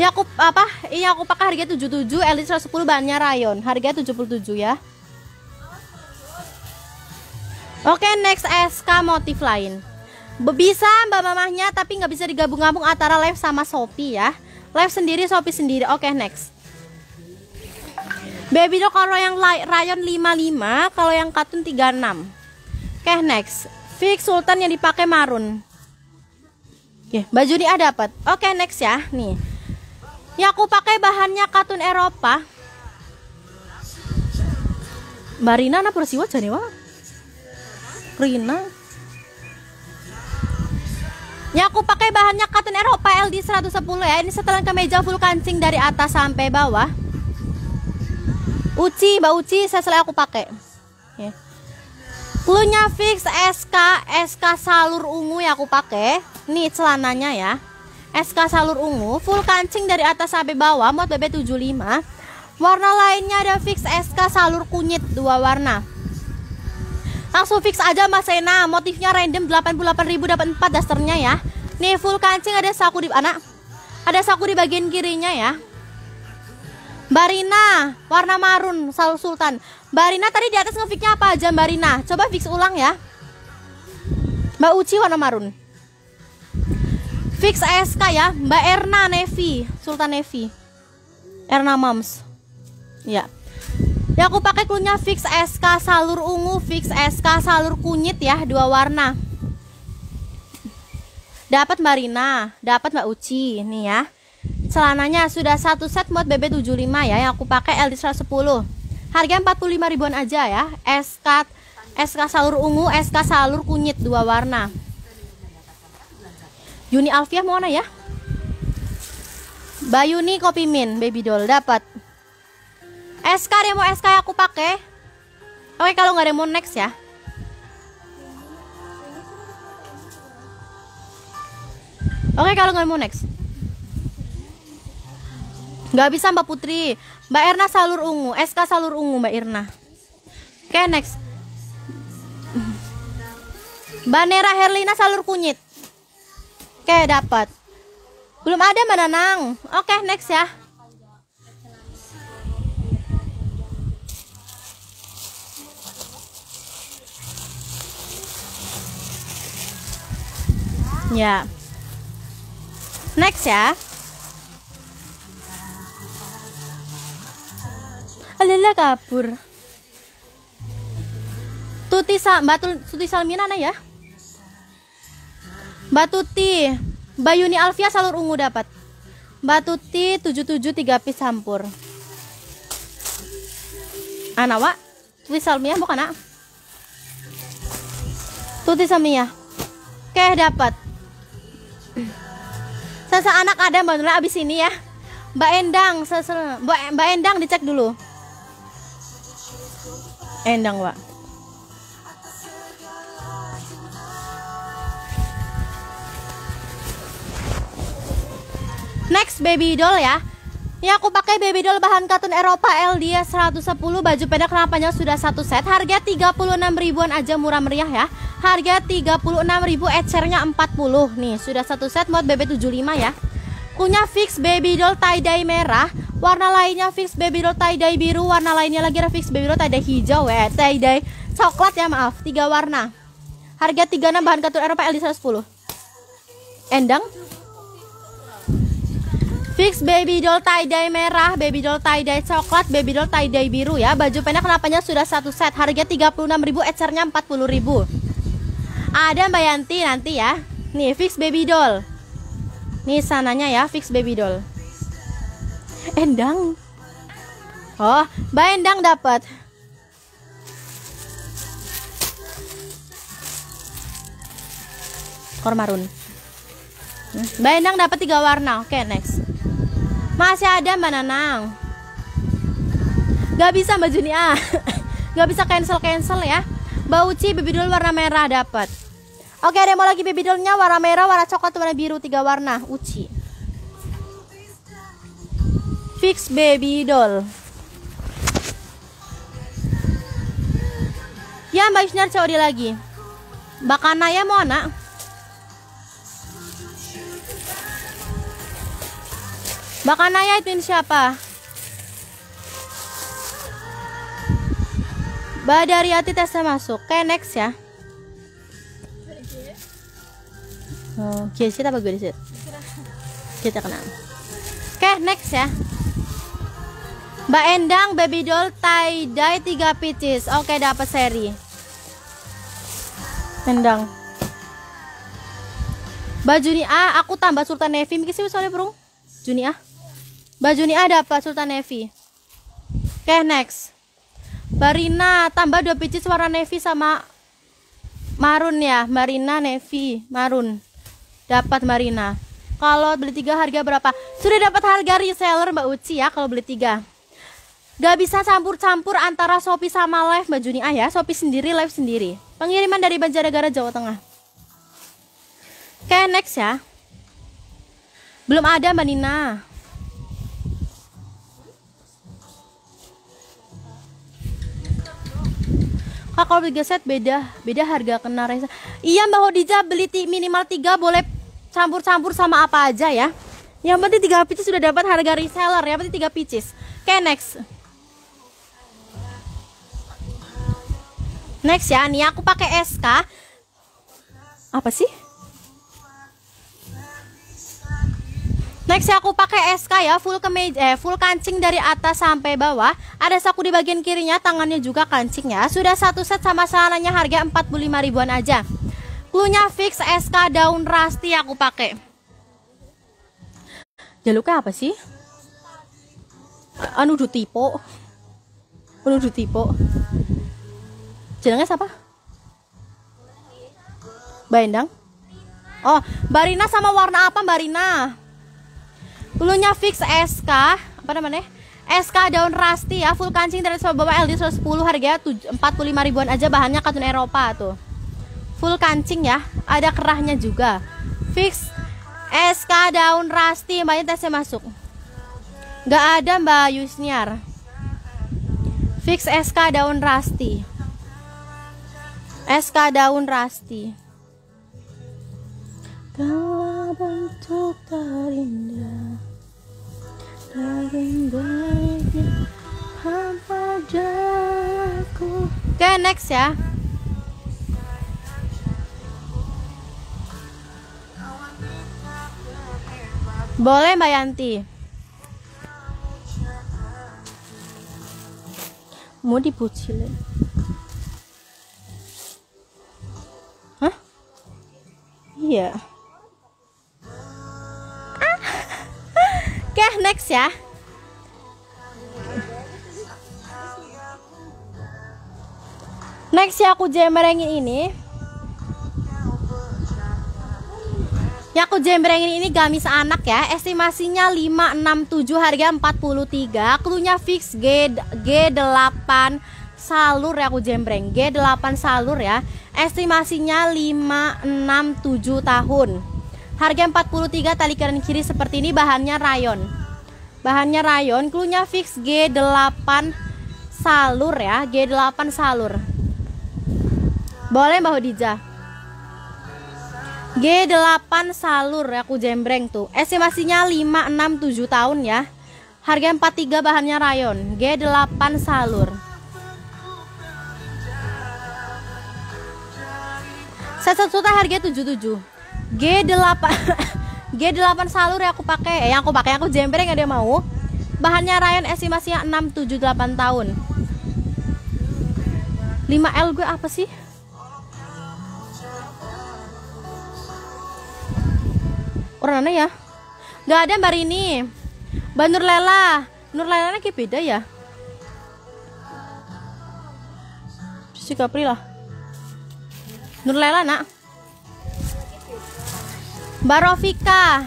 Ya aku apa? Ini aku pakai harga 77, elit 110 bahannya rayon. Harga 77 ya. Oke, next SK motif lain. Bisa mbak mamahnya tapi nggak bisa digabung-gabung antara live sama Shopee ya. Live sendiri, Shopee sendiri. Oke, okay, next. Baby doll kalau yang rayon 55, kalau yang katun 36. Oke, okay, next. Fix Sultan yang dipakai marun. Okay, baju ini ada dapat. Oke, okay, next ya. Nih. Yang aku pakai bahannya katun Eropa. Marina na persiwa jane wa. Rina. Yang aku pakai bahannya cotton Eropa LD 110 ya. Ini setelan kemeja full kancing dari atas sampai bawah. Uci, Mbak Uci, saya selalu aku pakai. Ya. Klunya fix SK SK salur ungu yang aku pakai. Nih celananya ya. SK salur ungu, full kancing dari atas sampai bawah, muat BB75. Warna lainnya ada fix SK salur kunyit dua warna. Langsung fix aja Mas Sena. Motifnya random 88.000 dapat 4 dasternya ya. Nih full kancing ada saku di anak. Ada saku di bagian kirinya ya. Barina warna marun Sal Sultan. Barina tadi di atas ngefiknya apa aja Barina? Coba fix ulang ya. Mbak Uci warna marun. Fix SK ya, Mbak Erna Nevi, Sultan Nevi. Erna Moms. Ya. Ya aku pakai klunya fix SK salur ungu, fix SK salur kunyit ya, dua warna. Dapat Mbak Rina, dapat Mbak Uci, nih ya. Celananya sudah satu set buat BB75 ya, yang aku pakai LD 110. Harga 45 ribuan aja ya. SK SK salur ungu, SK salur kunyit dua warna. Yuni Alfiah mau mana ya? Bayuni kopi min baby doll dapat. SK dia mau SK aku pakai. Oke kalau nggak ada mau next ya. Oke kalau nggak mau next. Nggak bisa Mbak Putri. Mbak Erna salur ungu, SK salur ungu Mbak Irna. Oke next. Mbak Nera Herlina salur kunyit. Oke dapat. Belum ada Mbak Nanang. Oke next ya. Ya. Next ya. Alala kabur. Tuti Mbak Tu- Tuti Salmina mana ya? Mbak Tuti, Mbak Yuni Alfia salur ungu dapat. Mbak Tuti 77 3 piece campur. Anak wa? Tuti Salmia bukan nak? Tuti Salmia. Oke, dapat. Sesa anak ada Mbak Nurul abis ini ya. Mbak Endang, Mbak, Endang dicek dulu. Endang, Mbak. Next baby doll ya. Ya aku pakai baby doll bahan katun Eropa LDS 110 baju pendek kenapa panjang sudah satu set. Harga 36 ribuan aja murah meriah ya. Harga 36 ribu ecernya 40 nih sudah satu set buat BB75 ya. Punya fix baby doll tie dye merah. Warna lainnya fix baby doll tie dye biru. Warna lainnya lagi ada fix baby doll tie dye hijau ya. Tie dye coklat ya maaf. Tiga warna. Harga 36 bahan katun Eropa LD 110 endang Fix baby doll tie dye merah, baby doll tie dye coklat, baby doll tie dye biru ya. Baju pendek kenapanya sudah satu set. Harga 36.000, ecernya 40.000. Ada Mbak Yanti nanti ya. Nih fix baby doll. Nih sananya ya, fix baby doll. Endang. Oh, Mbak Endang dapat. Kor marun. Hmm, Mbak Endang dapat tiga warna. Oke, next. Masih ada Mbak Nanang. Gak bisa Mbak Junia. Gak bisa cancel-cancel ya. Mbak Uci baby doll warna merah dapat. Oke, ada mau lagi baby dollnya warna merah, warna coklat, warna biru, tiga warna. Uci. Fix baby doll. Ya Mbak Isnar COD lagi. Mbak Kanaya mau anak? Mbak Kanaya itu ini siapa? Mbak Daryati tesnya masuk. Kayak next ya. Oh, apa gue disit? Kita kenal. Oke, next ya. Mbak Endang baby doll tie dye 3 pieces. Oke, dapat seri. Endang. Mbak Juni A, aku tambah Sultan Nevi. Mikir sih soalnya, Bro. Juni A. Mbak Juni A dapat Sultan Nevi. Oke, next. Barina tambah 2 pieces warna navy sama marun ya. Marina navy, marun. Dapat Marina. Kalau beli tiga harga berapa? Sudah dapat harga reseller Mbak Uci ya kalau beli tiga. Gak bisa campur-campur antara Shopee sama live Mbak Juni ah ya. Shopee sendiri, live sendiri. Pengiriman dari Banjarnegara Jawa Tengah. Oke, next ya. Belum ada Mbak Nina. Kak kalau beli set beda, beda harga kena resa. Iya Mbak Hodija beli minimal tiga boleh campur-campur sama apa aja ya. Yang penting tiga pieces sudah dapat harga reseller ya, penting tiga pieces. Oke, next. Next ya, nih aku pakai SK. Apa sih? Next aku pakai SK ya, full kemeja, eh, full kancing dari atas sampai bawah. Ada saku di bagian kirinya, tangannya juga kancing ya. Sudah satu set sama celananya harga 45 ribuan aja. Cluenya fix SK daun rasti aku pakai. Jaluknya apa sih? Anu du tipe. Anu du tipe. Jenengnya siapa? Mbak Endang? Oh, Mbak Rina sama warna apa Mbak Rina? Dulunya fix SK, apa namanya? SK daun rasti ya, full kancing dari sebuah bawa LD 110 harganya 45 ribuan aja bahannya katun Eropa tuh. Full kancing ya, ada kerahnya juga. Fix SK daun rasti, mbaknya tesnya masuk. Gak ada Mbak Yusniar. Fix SK daun rasti. SK daun rasti. Kau bentuk terindah Oke next ya. Boleh Mbak Yanti? Mau dipucilin Hah? Iya Oke, next ya. Next ya aku jembrengin ini. Ya aku jembrengin ini gamis anak ya. Estimasinya 567 harga 43. Klunya fix G G8 salur ya aku jembreng. G8 salur ya. Estimasinya 567 tahun. Harga 43 tali kanan kiri seperti ini bahannya rayon. Bahannya rayon, klunya fix G8 salur ya, G8 salur. Boleh Mbak Hodija. G8 salur ya aku jembreng tuh. Estimasinya 567 tahun ya. Harga 43 bahannya rayon, G8 salur. Set satu harga 77. G8 G8 salur yang aku pakai eh, yang aku pakai aku jembreng ada mau. Bahannya rayon estimasinya 678 tahun. 5L gue apa sih? Mana ya? Nggak ada mbak Rini. Mbak Nur Lela Nur Lela kayak beda ya? Si Kapri lah Nur Lela nak Mbak Rofika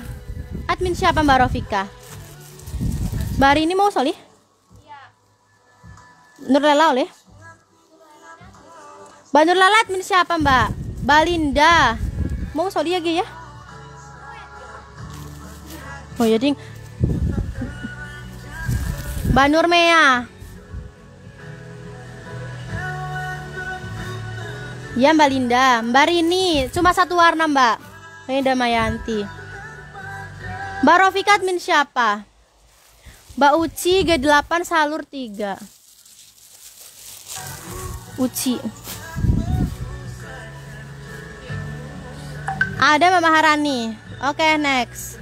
Admin siapa Mbak Rofika? Mbak Rini mau solih? Nur Lela oleh? Mbak Nur Lela admin siapa Mbak? Mbak Linda Mau solih lagi ya? Oh ya ding Mbak Nur Mea Ya Mbak Linda Mbak Rini Cuma satu warna Mbak ini Damayanti. Mbak Rofika admin siapa? Mbak Uci G8 salur 3. Uci. Ada Mama Harani. Oke, okay, next.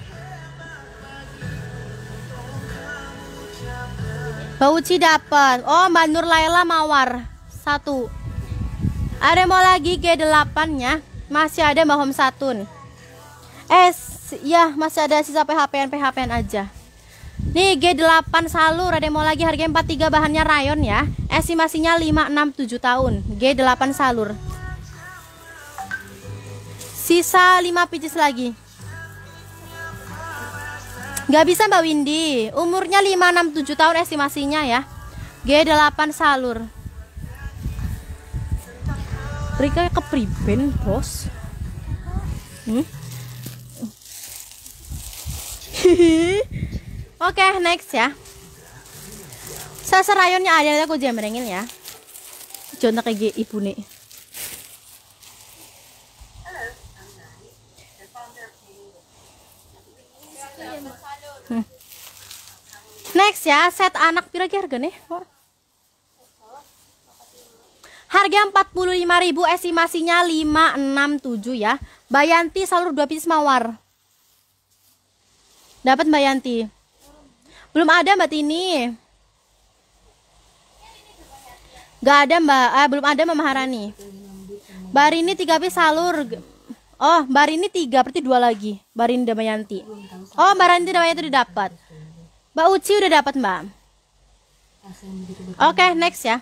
Mbak Uci dapat. Oh, Mbak Nur Laila Mawar. Satu. Ada mau lagi G8-nya? Masih ada Mbak Hom Satun. Eh, ya masih ada sisa PHPN PHPN aja. Nih G8 salur ada yang mau lagi harga 43 bahannya rayon ya. Estimasinya 567 tahun. G8 salur. Sisa 5 pieces lagi. Gak bisa Mbak Windy. Umurnya 567 tahun estimasinya ya. G8 salur. Rika ke priben, Bos. Hmm? Oke, okay, next ya. Sasa rayonnya ada aku jembrengin ya. Jontak kayak ibu nih. Hmm. Next ya set anak pira ki Wak? Harga 45.000 estimasinya 567 ya. Bayanti salur 2 pieces mawar. Dapat Mbak Yanti. Belum ada Mbak Tini. Gak ada Mbak, ah, belum ada Mbak Maharani. Mbak Rini 3 piece salur. Oh, Mbak Rini 3, berarti dua lagi. Dan Mbak Yanti. Oh, Mbak Mbak Yanti udah dapat. Mbak Uci udah dapat Mbak. Oke, next ya.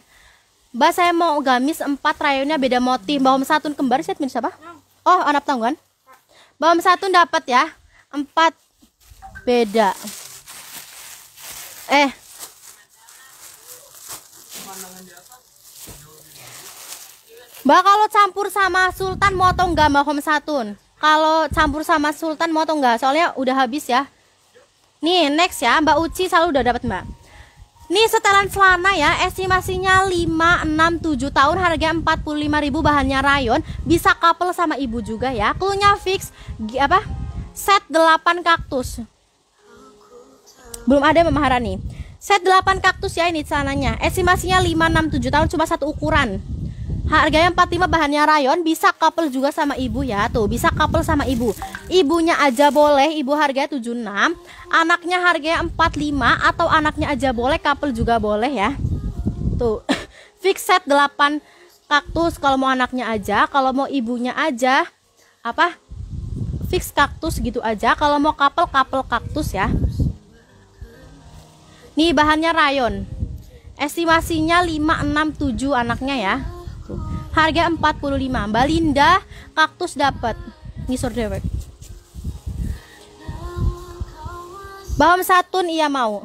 Mbak saya mau gamis 4 rayonnya beda motif. Mbak Om Satun kembar sih admin siapa? Oh, anak tanggungan. Mbak Om Satun dapat ya. 4 beda. Eh. Mbak kalau campur sama Sultan mau atau enggak Mbak? Kalau campur sama Sultan mau atau enggak? Soalnya udah habis ya. Nih, next ya. Mbak Uci selalu udah dapat, Mbak. Nih setelan celana ya, estimasinya 5, 6, 7 tahun, harga 45.000 bahannya rayon, bisa couple sama ibu juga ya. Cluenya fix apa? Set 8 kaktus. Belum ada Maharani. Set 8 kaktus ya ini celananya. Estimasinya 5, 6, 7 tahun cuma satu ukuran. Harganya 45 bahannya rayon, bisa couple juga sama ibu ya. Tuh, bisa couple sama ibu. Ibunya aja boleh, ibu harganya 76. Anaknya harganya 45 atau anaknya aja boleh, couple juga boleh ya. Tuh. Fix set 8 kaktus kalau mau anaknya aja, kalau mau ibunya aja apa? Fix kaktus gitu aja. Kalau mau couple couple kaktus ya. Nih bahannya rayon. Estimasinya 5 6 7 anaknya ya. Tuh. Harga 45. Mbak Linda kaktus dapat. Ngisor dewek. Baham Satun iya mau.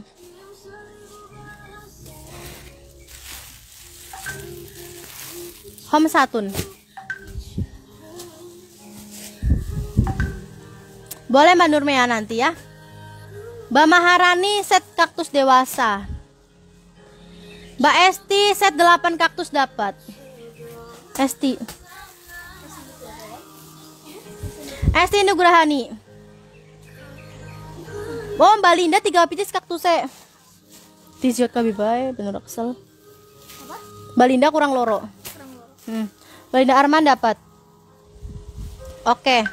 Hom Satun. Boleh Mbak Nurmea nanti ya. Mbak Maharani set kaktus dewasa. Mbak Esti set 8 kaktus dapat. Esti. Esti Nugrahani. Oh, Mbak Linda tiga picis kaktusnya. Tijot kabi bae, bener kesel. Mbak Linda kurang loro. Hmm. Mbak Linda Arman dapat. Oke.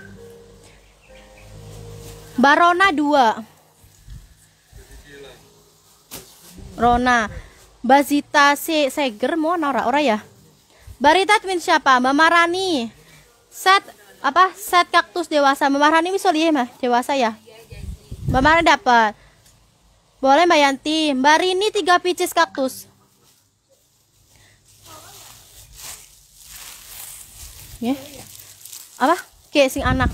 Mbak Rona dua. Rona. Mbak Zita si Seger mau ora ora ya? Mbak Rita twin siapa? Mbak Marani. Set apa? Set kaktus dewasa. Mbak bisa lihat mah dewasa ya? Mbak Marani dapat. Boleh Mbak Yanti. Mbak Rini tiga picis kaktus. Ya. Apa? Oke, sing anak.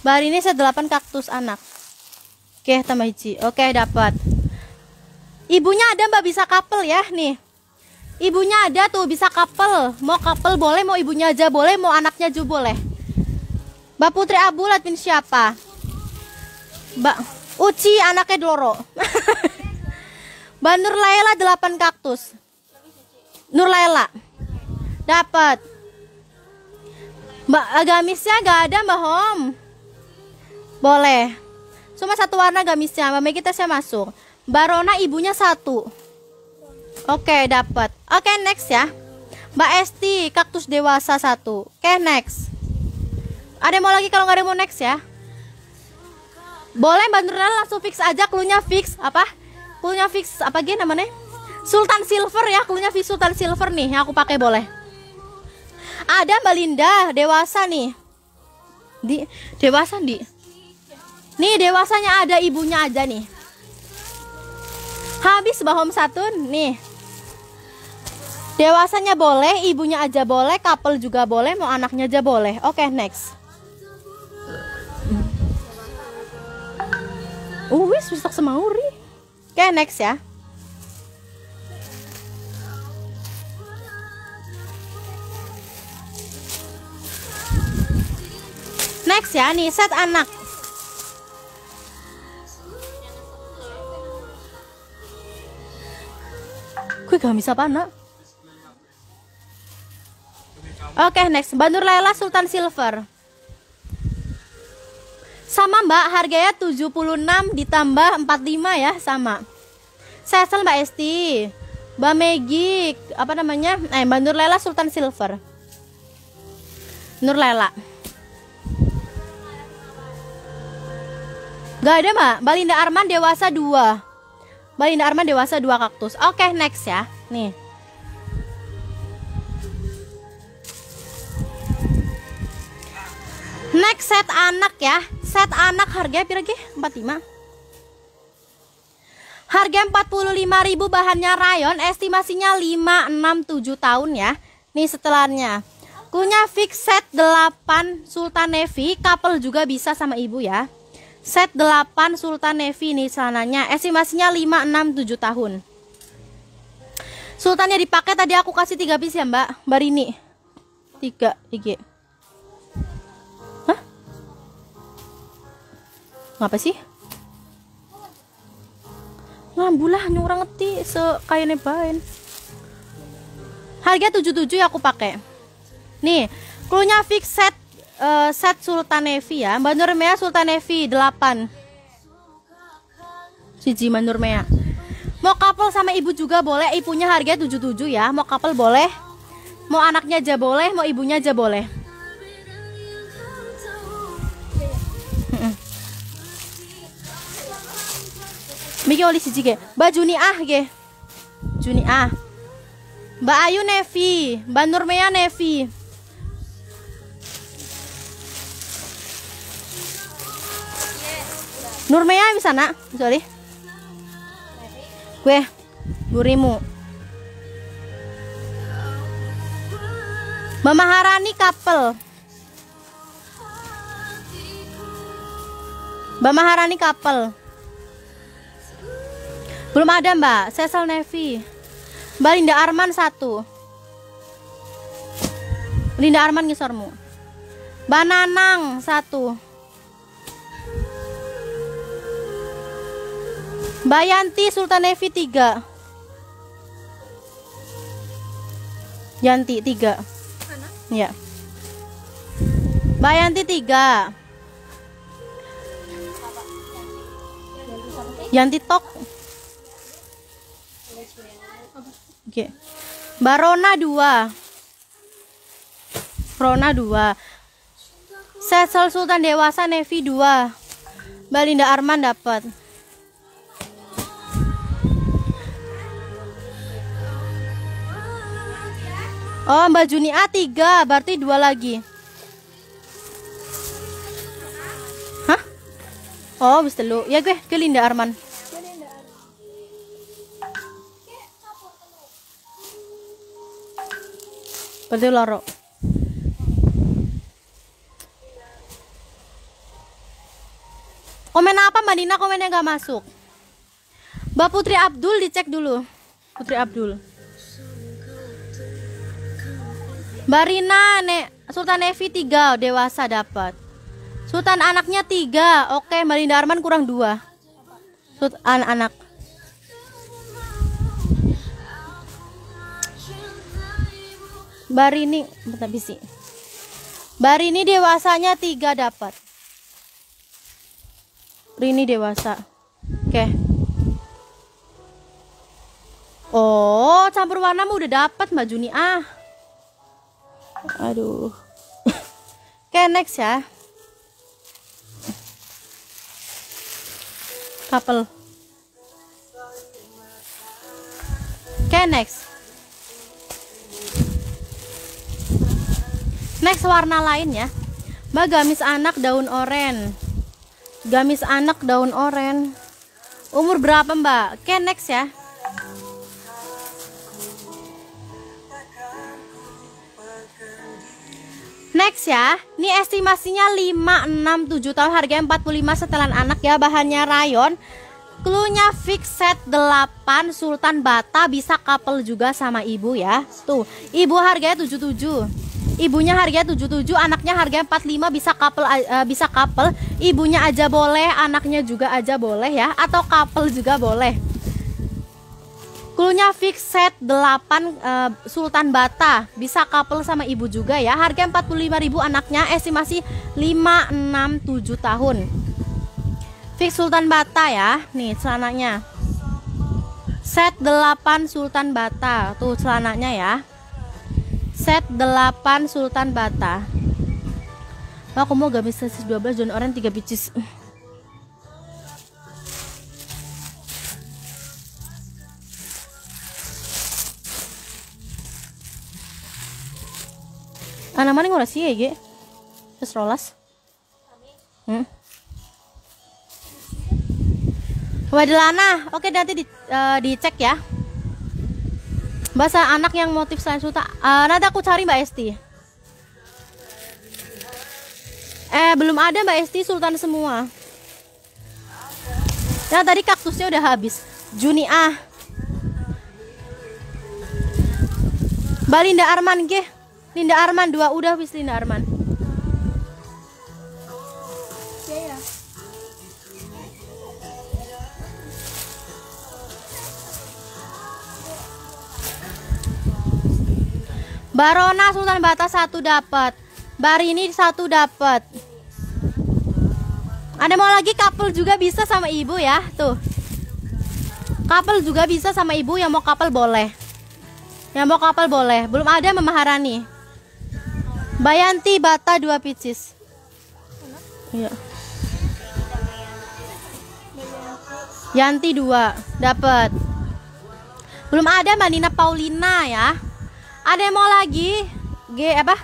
Mbak Rini set 8 kaktus anak. Oke, tambah hiji. Oke, dapat. Ibunya ada Mbak bisa couple ya, nih. Ibunya ada tuh bisa couple. Mau couple boleh, mau ibunya aja boleh, mau anaknya juga boleh. Mbak Putri Abu Latin siapa? Mbak Uci anaknya Doro. Mbak Nur Laila 8 kaktus. Nur Laila. Dapat. Mbak gamisnya gak ada Mbak Hom. Boleh. Cuma satu warna gamisnya. Mbak Megi saya masuk. Mbak Rona ibunya satu. Oke dapat. Oke next ya. Mbak Esti kaktus dewasa satu. Oke next. Ada yang mau lagi kalau nggak ada yang mau next ya? Boleh Mbak Nurul langsung fix aja klunya fix apa? Klunya fix apa gini namanya? Sultan Silver ya, klunya fix Sultan Silver nih yang aku pakai boleh. Ada Mbak Linda dewasa nih. Di dewasa di. Nih dewasanya ada ibunya aja nih. Habis bahom satu nih. Dewasanya boleh, ibunya aja boleh, couple juga boleh, mau anaknya aja boleh. Oke, next. Uh, wis wis tak semauri. Oke, next ya. Next ya, nih set anak. Gue gak bisa apa nak? Oke next Bandur Laila Sultan Silver Sama mbak harganya 76 ditambah 45 ya sama Sesel Mbak Esti. Mbak Megi, apa namanya? Eh, Mbak Nur Lela Sultan Silver. Nur Lela. Gak ada mbak, Mbak Linda Arman dewasa 2 Mbak Linda Arman dewasa 2 kaktus. Oke next ya. Nih. Next set anak ya. Set anak harganya ge? 45 Harga 45.000 bahannya rayon Estimasinya 5, 6, 7 tahun ya. Nih setelannya Kunya fix set 8 Sultan Nevi Couple juga bisa sama ibu ya Set 8 Sultan Nevi nih celananya Estimasinya 5, 6, 7 tahun. Sultannya dipakai tadi aku kasih 3 piece ya mbak. Mbak Rini. 3 IG. Hah? Ngapa sih? Lambulah nyurang ngeti sekaya nebain Harga 77 ya aku pakai. Nih, cluenya fix set uh, set Sultan Nevi ya. Mbak Nurmea Sultan Nevi 8. Siji Mbak Nurmea. Mau couple sama ibu juga boleh, ibunya harga 77 ya. Mau couple boleh. Mau anaknya aja boleh, mau ibunya aja boleh. Miki oli siji ge. Mbak Juni ah ge. Juni ah. Mbak Ayu Nevi, Mbak Nurmea Nevi. Nurmea bisa nak, sorry. Gue, gurimu. Mbak Maharani couple. Mbak Maharani couple. Belum ada Mbak, Cecil Nevi. Mbak Linda Arman satu. Linda Arman ngisormu. Mbak Nanang satu. Mbak Yanti Sultan Nevi 3 Yanti 3 Ya Mbak Yanti 3 Yanti Tok. Oke. Mbak Rona 2 Rona 2 Cecil Sultan Dewasa Nevi 2 Mbak Linda Arman dapat Oh, Mbak Juni A 3, berarti dua lagi. Hah? Oh, bisa lu. Ya gue ke Linda Arman. Berarti loro. Komen apa Mbak Dina? Komennya nggak masuk. Mbak Putri Abdul dicek dulu. Putri Abdul. Mbak Rina, Nek, Sultan Evi 3 dewasa dapat. Sultan anaknya 3. Oke, Mbak Linda Arman kurang 2. Sultan anak. Mbak Rini, bentar bisi. Mbak Rini dewasanya 3 dapat. Rini dewasa. Oke. Oh, campur warnamu udah dapat Mbak Juni ah. Aduh. Oke, next ya. Couple. Oke, next. Next warna lain ya. Mbak gamis anak daun oren. Gamis anak daun oren. Umur berapa, Mbak? Oke, next ya. Next ya, ini estimasinya 5, 6, 7 tahun harganya 45 setelan anak ya Bahannya rayon. Cluenya fix set 8 Sultan Bata bisa couple juga sama ibu ya. Tuh, ibu harganya 77 Ibunya harganya 77, anaknya harganya 45 bisa couple uh, bisa couple. Ibunya aja boleh, anaknya juga aja boleh ya. Atau couple juga boleh. Cluenya fix set 8 uh, Sultan Bata Bisa couple sama ibu juga ya Harga 45.000 anaknya Estimasi 5, 6, 7 tahun Fix Sultan Bata ya Nih celananya Set 8 Sultan Bata. Tuh celananya ya. Set 8 Sultan Bata. Aku mau gamis size 12 dan orang 3 pieces. Mana ngurus sih ya? Terus rolas. Hmm. Wadilana, oke nanti di, eh, dicek ya. Bahasa anak yang motif selain suta. Eh, nanti aku cari Mbak Esti. Eh, belum ada Mbak Esti Sultan semua. Nah, tadi kaktusnya udah habis. Juni ah. Mbak Linda Arman, ge. Linda Arman dua udah wis Linda Arman. Ya. Barona Sultan Bata satu dapat. Barini satu dapat. Ada mau lagi couple juga bisa sama ibu ya, tuh. Couple juga bisa sama ibu yang mau couple boleh. Yang mau couple boleh. Belum ada Mama Harani. Bayanti Bata dua pieces. Iya. Yanti dua dapat. Belum ada Mbak Nina Paulina ya. Ada yang mau lagi? G apa?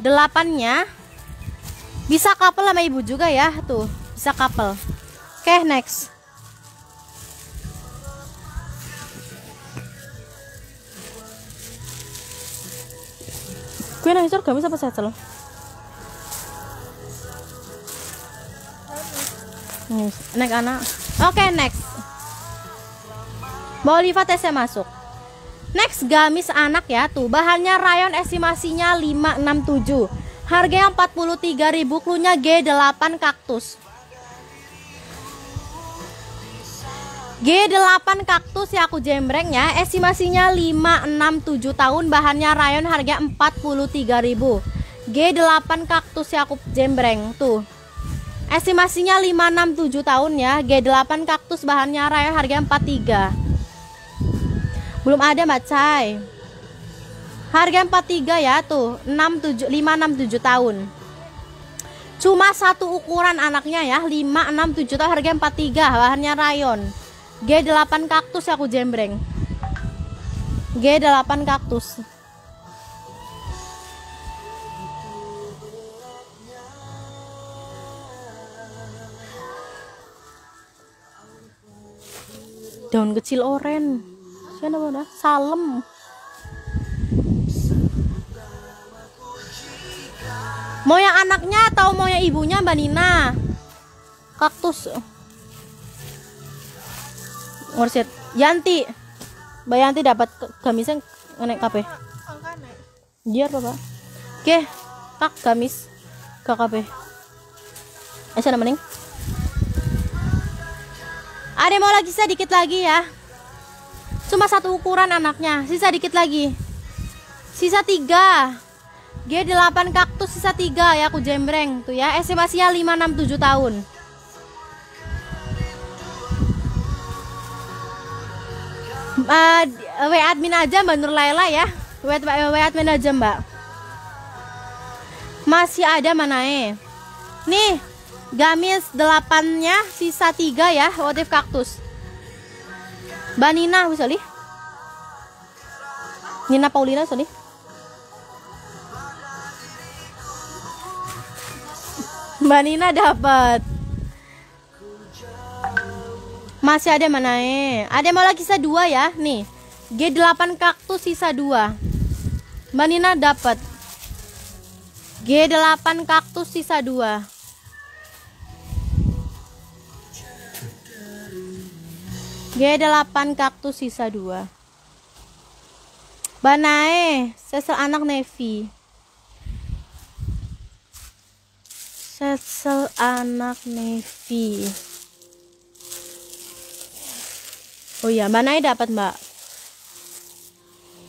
Delapannya bisa couple sama ibu juga ya tuh bisa couple. Oke next. Gue nangis gak bisa apa settle? Next anak. Oke next. Mbak Oliva tesnya masuk. Next gamis anak ya tuh bahannya rayon estimasinya 567 harganya 43.000 klunya G8 kaktus G8 kaktus ya aku jembreng ya estimasinya 567 tahun bahannya rayon harga 43.000 G8 kaktus ya aku jembreng tuh estimasinya 567 tahun ya G8 kaktus bahannya rayon harga 43 belum ada Mbak Cai. Harga 43 ya tuh, 67 567 tahun. Cuma satu ukuran anaknya ya, 567 tahun harga 43, bahannya rayon. G8 kaktus aku jembreng. G8 kaktus. Daun kecil oren. Siapa? Salem. Mau yang anaknya atau mau yang ibunya Mbak Nina? Kaktus. Ngursit. Yanti. Mbak Yanti dapat ke- gamisnya ngenek KP. Biar Bapak. Oke, kak gamis KKP. Eh sana mending. Ada mau lagi sedikit lagi ya. Cuma satu ukuran anaknya, sisa dikit lagi. Sisa tiga. G8 kaktus sisa tiga ya aku jembreng tuh ya. Estimasinya 567 tahun. Uh, W admin aja Mbak Nur Laila ya. W, w admin aja Mbak. Masih ada mana eh? Nih, gamis delapannya sisa tiga ya, motif kaktus. Mbak Nina, li? Nina Paulina, sorry. Mbak Nina dapat. Masih ada mana eh? Ada yang mau lagi sisa dua ya, nih. G8 kaktus sisa dua. Mbak Nina dapat. G8 kaktus sisa dua. G8 kaktus sisa 2 Banae Sesel anak Nevi Sesel anak Nevi Oh iya Banae dapat mbak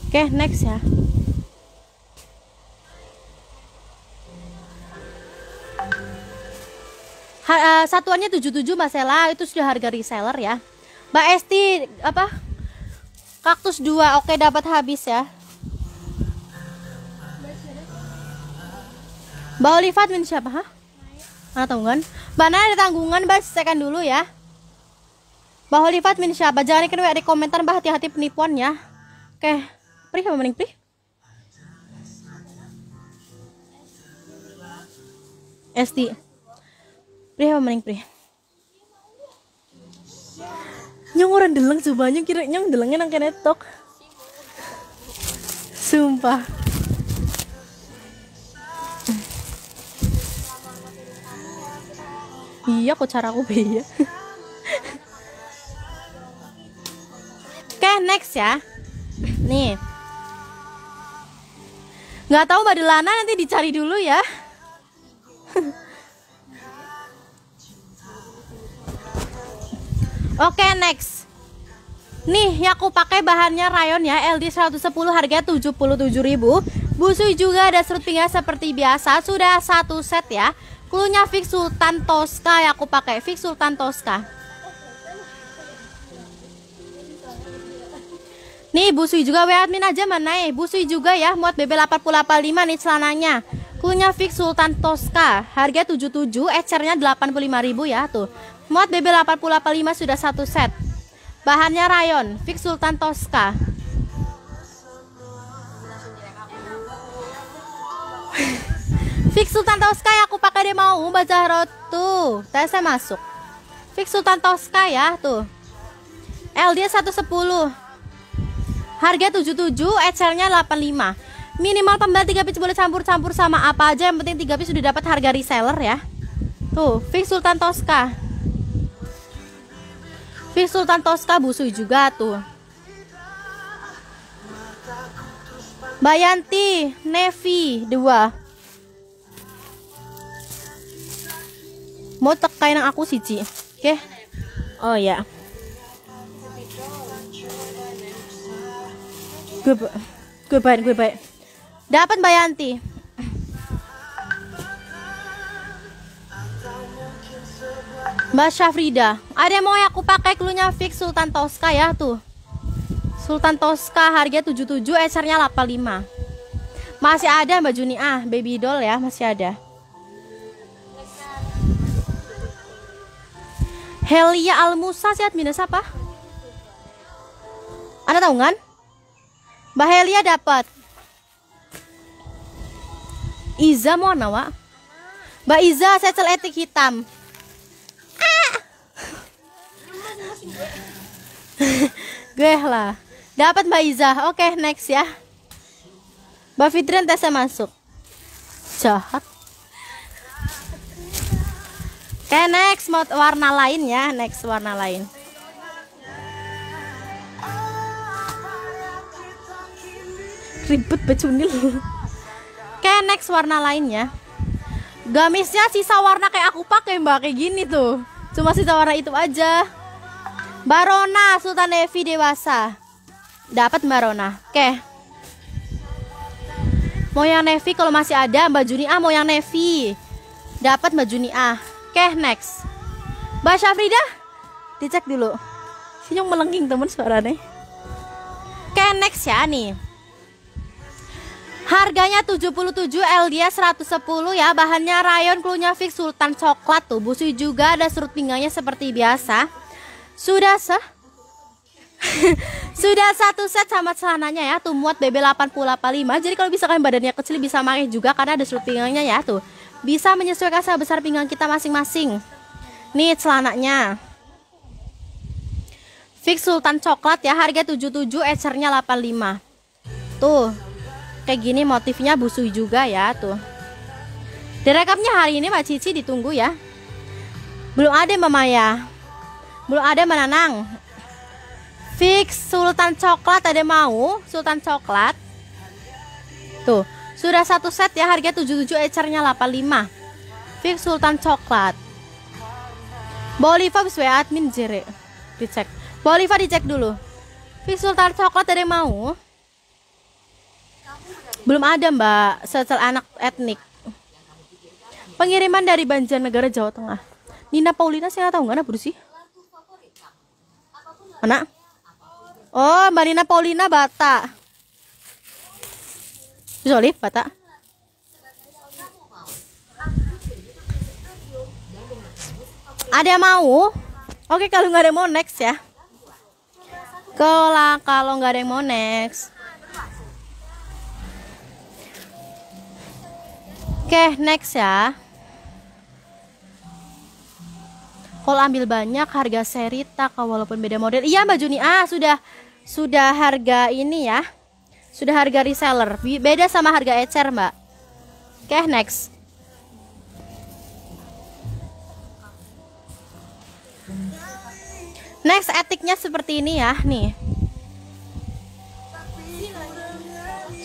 Oke next ya Ha, eh, satuannya 77 Mbak Sela itu sudah harga reseller ya Mbak Esti apa Kaktus dua, oke dapat habis ya. Mbak Olivia min siapa, hah? Mana tanggungan? Mbak ada tanggungan, Mbak sekan dulu ya. Mbak Olivia min siapa? Jangan ikan di komentar, Mbak hati-hati penipuan ya. Oke, Pri apa mending Pri? Esti. Pri apa mending Pri? Nyong orang deleng coba nyong kira nyong delengnya nang kene tok. Sumpah. Iya kok cara aku ya. Oke, next ya. Nih. Nggak tahu Mbak Delana nanti dicari dulu ya. Oke, next. Nih, yang aku pakai bahannya rayon ya, LD 110 harga 77.000. Busui juga ada serut pinggang seperti biasa, sudah satu set ya. Klunya Fix Sultan Tosca yang aku pakai, Fix Sultan Tosca. Nih, busui juga WA admin aja mana ya? Busui juga ya, muat BB 8085 nih celananya. Klunya Fix Sultan Tosca, harga 77, ecernya 85.000 ya tuh. Muat BB 8085 sudah satu set. Bahannya rayon, Fix Sultan Tosca. Fix Sultan Tosca ya aku pakai deh mau Mbak Zahra tuh. Tadi saya masuk. Fix Sultan Tosca ya tuh. LD 110. Harga 77, ecelnya 85. Minimal pembeli 3 piece boleh campur-campur sama apa aja yang penting 3 piece sudah dapat harga reseller ya. Tuh, Fix Sultan Tosca. Fix Sultan Tosca busui juga tuh. Bayanti, Nevi, dua. Mau tekain aku siji. Oke. Oh ya. Gue gue baik, gue baik. Dapat Bayanti. Mbak Syafrida, ada yang mau aku pakai klunya fix Sultan Tosca ya tuh. Sultan Tosca harga 77, esernya 85. Masih ada Mbak Juni ah, baby doll ya, masih ada. Helia Almusa sih adminnya siapa? Anda tahu kan? Mbak Helia dapat. Iza mau nawa? Mbak Iza secel etik hitam. Gue lah. Dapat Mbak Iza. Oke, next ya. Mbak Fitrin tesnya masuk. Jahat. Oke, next mau warna lain ya. Next warna lain. Ribet becunil. Oke, next warna lainnya. Gamisnya sisa warna kayak aku pakai mbak kayak gini tuh. Cuma sisa warna itu aja. Barona Sultan Devi dewasa. Dapat Barona. Oke. Mau yang navy kalau masih ada Mbak Juni A mau yang navy. Dapat Mbak Juni A. Oke, next. Mbak Syafrida dicek dulu. Sinyong melengking temen suaranya. Oke, next ya nih. Harganya 77 LDS 110 ya. Bahannya rayon klunya fix sultan coklat tuh. Busui juga ada serut pinggangnya seperti biasa. Sudah se? Sudah satu set sama celananya ya Tuh muat BB 8085 Jadi kalau misalkan badannya kecil bisa pakai juga Karena ada serut pinggangnya ya tuh. Bisa menyesuaikan sama besar pinggang kita masing-masing. Nih celananya. Fix sultan coklat ya Harga 77 ecernya 85 Tuh kayak gini motifnya busui juga ya tuh. Direkapnya hari ini Mbak Cici ditunggu ya. Belum ada Mbak Maya. Belum ada Mbak Nanang. Fix Sultan Coklat ada mau? Sultan Coklat. Tuh sudah satu set ya harga 77 ecernya 85 fix Sultan Coklat. Boliva bisa admin jere. Dicek. Boliva dicek dulu. Fix Sultan Coklat ada mau belum ada mbak sesel anak etnik pengiriman dari Banjarnegara Jawa Tengah Nina Paulina nggak tahu nggak sih anak Oh, Mbak Nina Paulina Bata. Sorry, Bata. Ada yang mau? Oke, kalau nggak ada yang mau next ya. Kalau kalau nggak ada yang mau next. Oke, next ya. Kalau ambil banyak harga seri tak walaupun beda model. Iya Mbak Juni. Ah, sudah sudah harga ini ya. Sudah harga reseller. Beda sama harga ecer, Mbak. Oke, next. Next etiknya seperti ini ya, nih.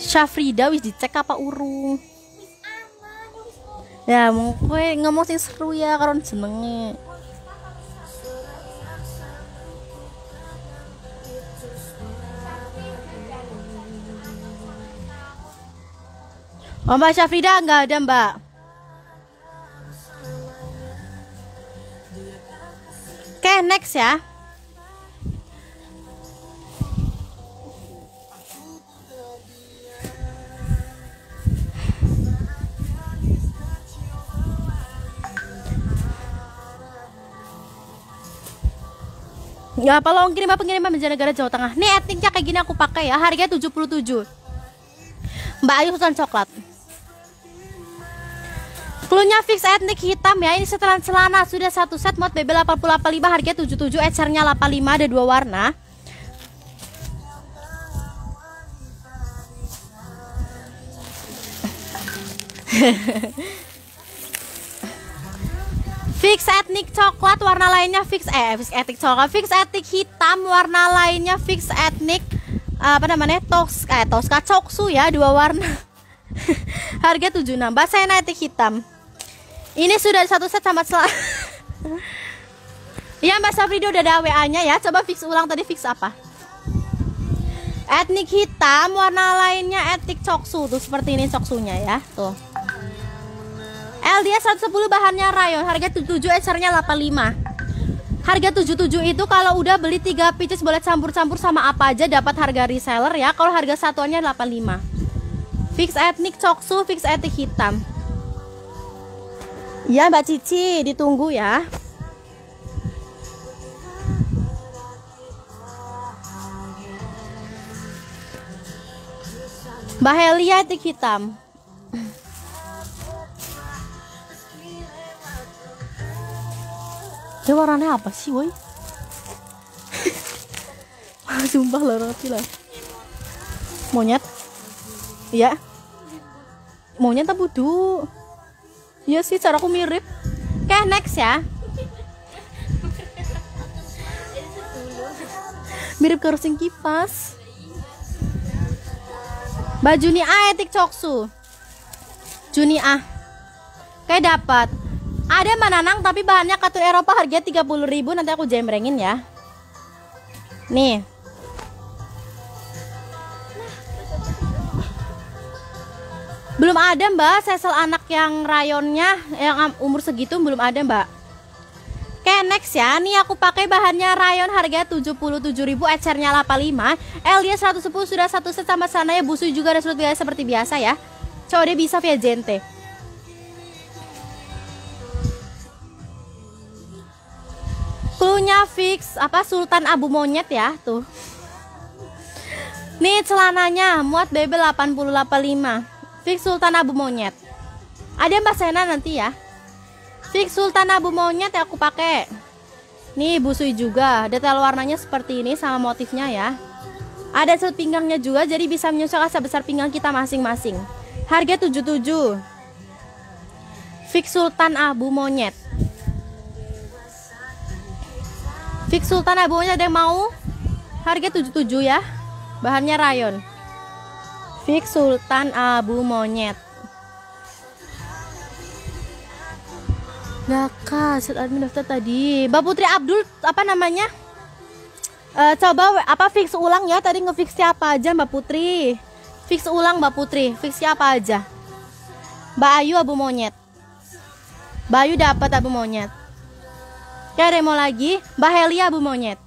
Syafrida wis dicek apa urung? Ya, mau kowe ngomong sing seru ya karon jenenge. Oh Mbak Syafrida nggak ada Mbak. Oke next ya. Ya lo kirim pengiriman Banjarnegara Jawa Tengah. Nih etniknya kayak gini aku pakai ya. Harganya 77. Mbak Ayu Sultan Coklat. Klunya fix etnik hitam ya. Ini setelan celana sudah satu set mod BB 8085 harganya 77, ecernya 85 ada dua warna. Fix etnik coklat warna lainnya fix eh fix etnik coklat fix etnik hitam warna lainnya fix etnik apa namanya tos eh toska coksu ya dua warna. Harga 76 mbak saya etnik hitam. Ini sudah satu set sama selama Iya Mbak Safrido udah ada WA nya ya. Coba fix ulang tadi fix apa? Etnik hitam warna lainnya etnik coksu. Tuh seperti ini coksunya ya. Tuh LDS 110 bahannya rayon. Harga 77 ecernya 85 harga 77 itu kalau udah beli 3 pieces boleh campur-campur sama apa aja dapat harga reseller ya. Kalau harga satuannya 85 fix etnik coksu fix etnik hitam. Ya Mbak Cici ditunggu ya. Mbak Helia etnik hitam Dia warnanya apa sih, woi? Sumpah lah roti lah. Monyet? Iya. Monyet apa budu? Iya sih, caraku mirip. Oke, next ya. Mirip kerusin kipas. Baju nih A etik coksu. Juni A. Kayak dapat. Ada mananang tapi bahannya katun Eropa harganya 30.000 nanti aku jembrengin ya. Nih. Belum ada mbak sesel anak yang rayonnya yang umur segitu belum ada mbak. Oke next ya, nih aku pakai bahannya rayon harganya 77.000 ecernya 85 LD 110 sudah satu set sama sana ya busui juga ada sulit biasa seperti biasa ya Coba dia bisa via jente Klunya fix apa Sultan Abu Monyet ya tuh. Nih celananya muat BB 8085. Fix Sultan Abu Monyet. Ada Mbak Sena nanti ya. Fix Sultan Abu Monyet yang aku pakai. Nih busui juga. Detail warnanya seperti ini sama motifnya ya. Ada set pinggangnya juga jadi bisa menyesuaikan sebesar pinggang kita masing-masing. Harga 77. Fix Sultan Abu Monyet. Fix Sultan abunya ada yang mau? Harga 77 ya. Bahannya rayon. Fix Sultan Abu Monyet. Gak set admin daftar tadi. Mbak Putri Abdul apa namanya? Eh, coba apa fix ulang ya tadi ngefix siapa aja Mbak Putri? Fix ulang Mbak Putri. Fix siapa aja? Mbak Ayu Abu Monyet. Mbak Ayu dapat Abu Monyet. Ya demo lagi, Mbak Helia Bu Monyet.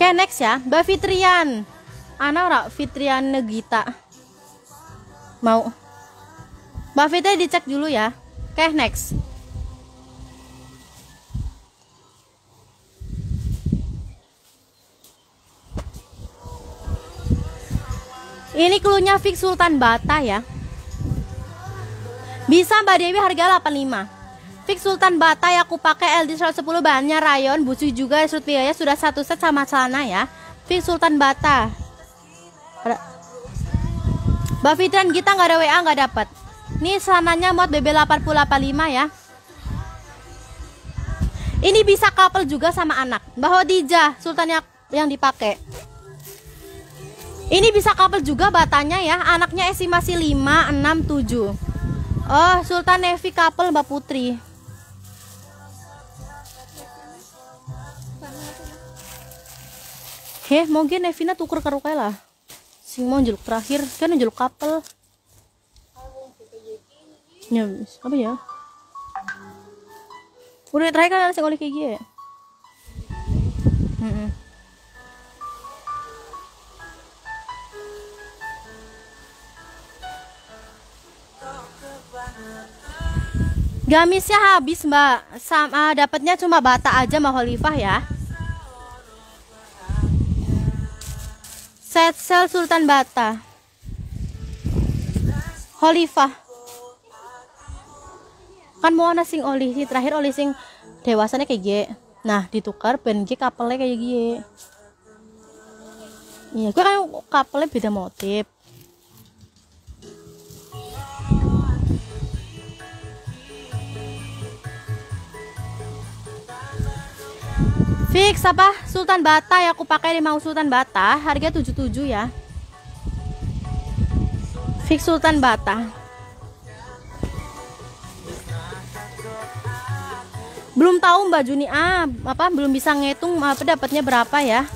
Oke okay, next ya, Mbak Fitrian. Ana ora Fitrian Negita. Mau. Mbak Fitri dicek dulu ya. Oke okay, next. Ini klunya fix Sultan Bata ya. Bisa Mbak Dewi harga 85. Fix Sultan Bata yang aku pakai LD 110 bahannya rayon, busu juga surut biaya sudah satu set sama celana ya. Fix Sultan Bata. Mbak Fitran kita nggak ada WA nggak dapat. Ini celananya mod BB8085 ya. Ini bisa couple juga sama anak. Mbak Hodijah Sultan yang, yang dipakai. Ini bisa couple juga batanya ya. Anaknya estimasi 5, 6, 7. Oh, Sultan Nevi couple Mbak Putri. Heh, mungkin Nevina tuker kae lah. Sing mau jeluk terakhir, kan jeluk couple. Ya, apa ya? Udah terakhir kan ada oleh kayak gini. ya? Mm-mm. Gamisnya habis mbak, sama dapatnya cuma bata aja mbak Holifah ya. Set sel Sultan Bata. Holifah. Kan mau ana sing oli sih terakhir oli sing dewasanya kayak gie. Nah ditukar ben gie kapelnya kayak gie. Iya, gue kan kapelnya beda motif. Fix apa? Sultan Bata ya aku pakai di mau Sultan Bata, harga 77 ya. Fix Sultan Bata. Belum tahu Mbak Juni ah, apa belum bisa ngitung apa dapatnya berapa ya.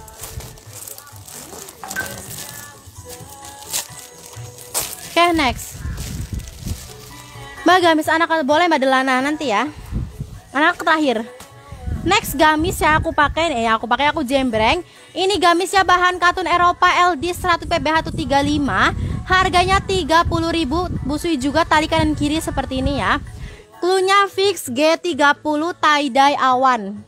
Oke, next. Mbak gamis anak boleh Mbak Delana nanti ya. Anak terakhir. Next gamis ya aku pakai ya aku pakai aku jembreng. Ini gamisnya bahan katun Eropa LD 100 PBH 135. Harganya 30.000. Busui juga tali kanan kiri seperti ini ya. Cluenya fix G30 tie dye awan.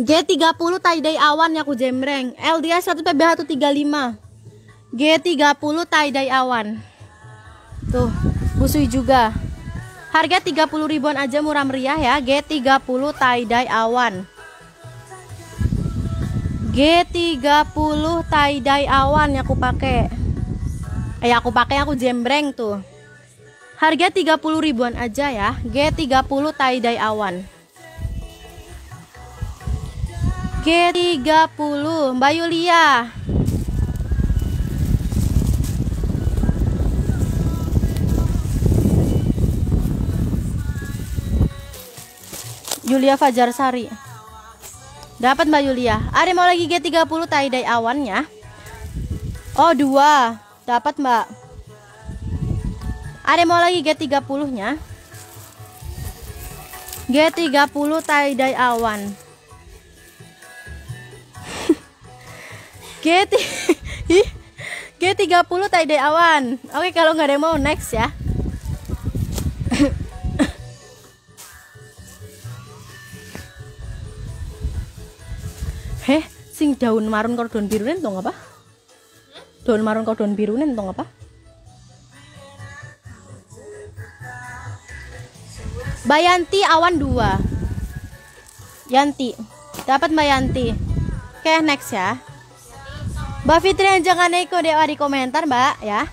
G30 tie dye awan ya aku jembreng. LD 100 PBH 135. G30 tie dye awan. Tuh, busui juga. Harga 30 ribuan aja murah meriah ya. G30 tie dye awan. G30 tie dye awan yang aku pakai. Eh aku pakai aku jembreng tuh. Harga 30 ribuan aja ya. G30 tie dye awan. G30 Mbak Yulia. Yulia Fajar Sari. Dapat Mbak Yulia. Ada mau lagi G30 tie dye awannya. Oh, dua. Dapat Mbak. Ada mau lagi G30-nya. G30 tie dye awan. G Ih, G30 tie dye awan. Oke, kalau nggak ada yang mau next ya. Sing daun marun karo daun biru entong apa? Daun marun karo daun biru entong apa? Bayanti awan 2 Yanti Dapat Mbak Yanti. Oke next ya. Mbak Fitri yang jangan neko deh di komentar Mbak ya.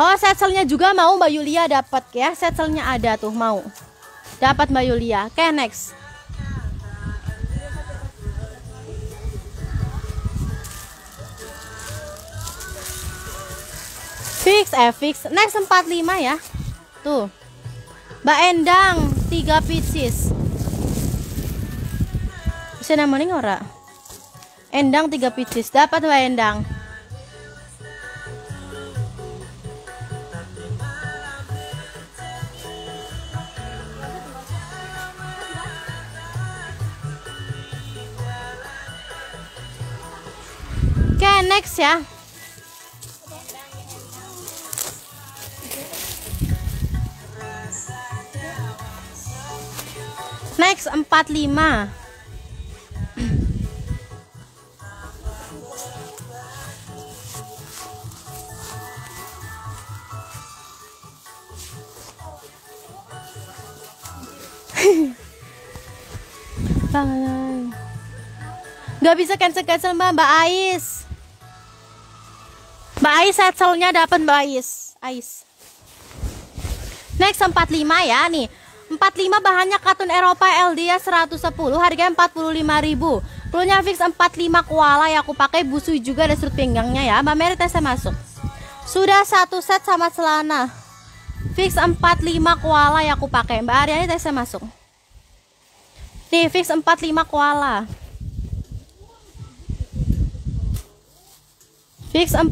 Oh setselnya juga mau Mbak Yulia dapat ya. Setselnya ada tuh mau. Dapat Mbak Yulia. Oke next fix eh fix. Next 45 ya. Tuh. Mbak Endang 3 pieces bisa namanya ngora Endang 3 pieces dapat Mbak Endang. Oke, okay, next ya. Next 45. Bang. Gak bisa cancel-cancel mbak, mbak Ais Mbak Ais setselnya dapat mbak Ais Ais Next 45 ya nih 45 bahannya katun Eropa LD ya 110 harganya 45.000 Plunya fix 45 koala ya aku pakai busui juga ada surut pinggangnya ya. Mbak Mary tesnya masuk. Sudah satu set sama celana. Fix 45 koala ya aku pakai. Mbak Aryani tesnya masuk. Nih fix 45 koala Fix 45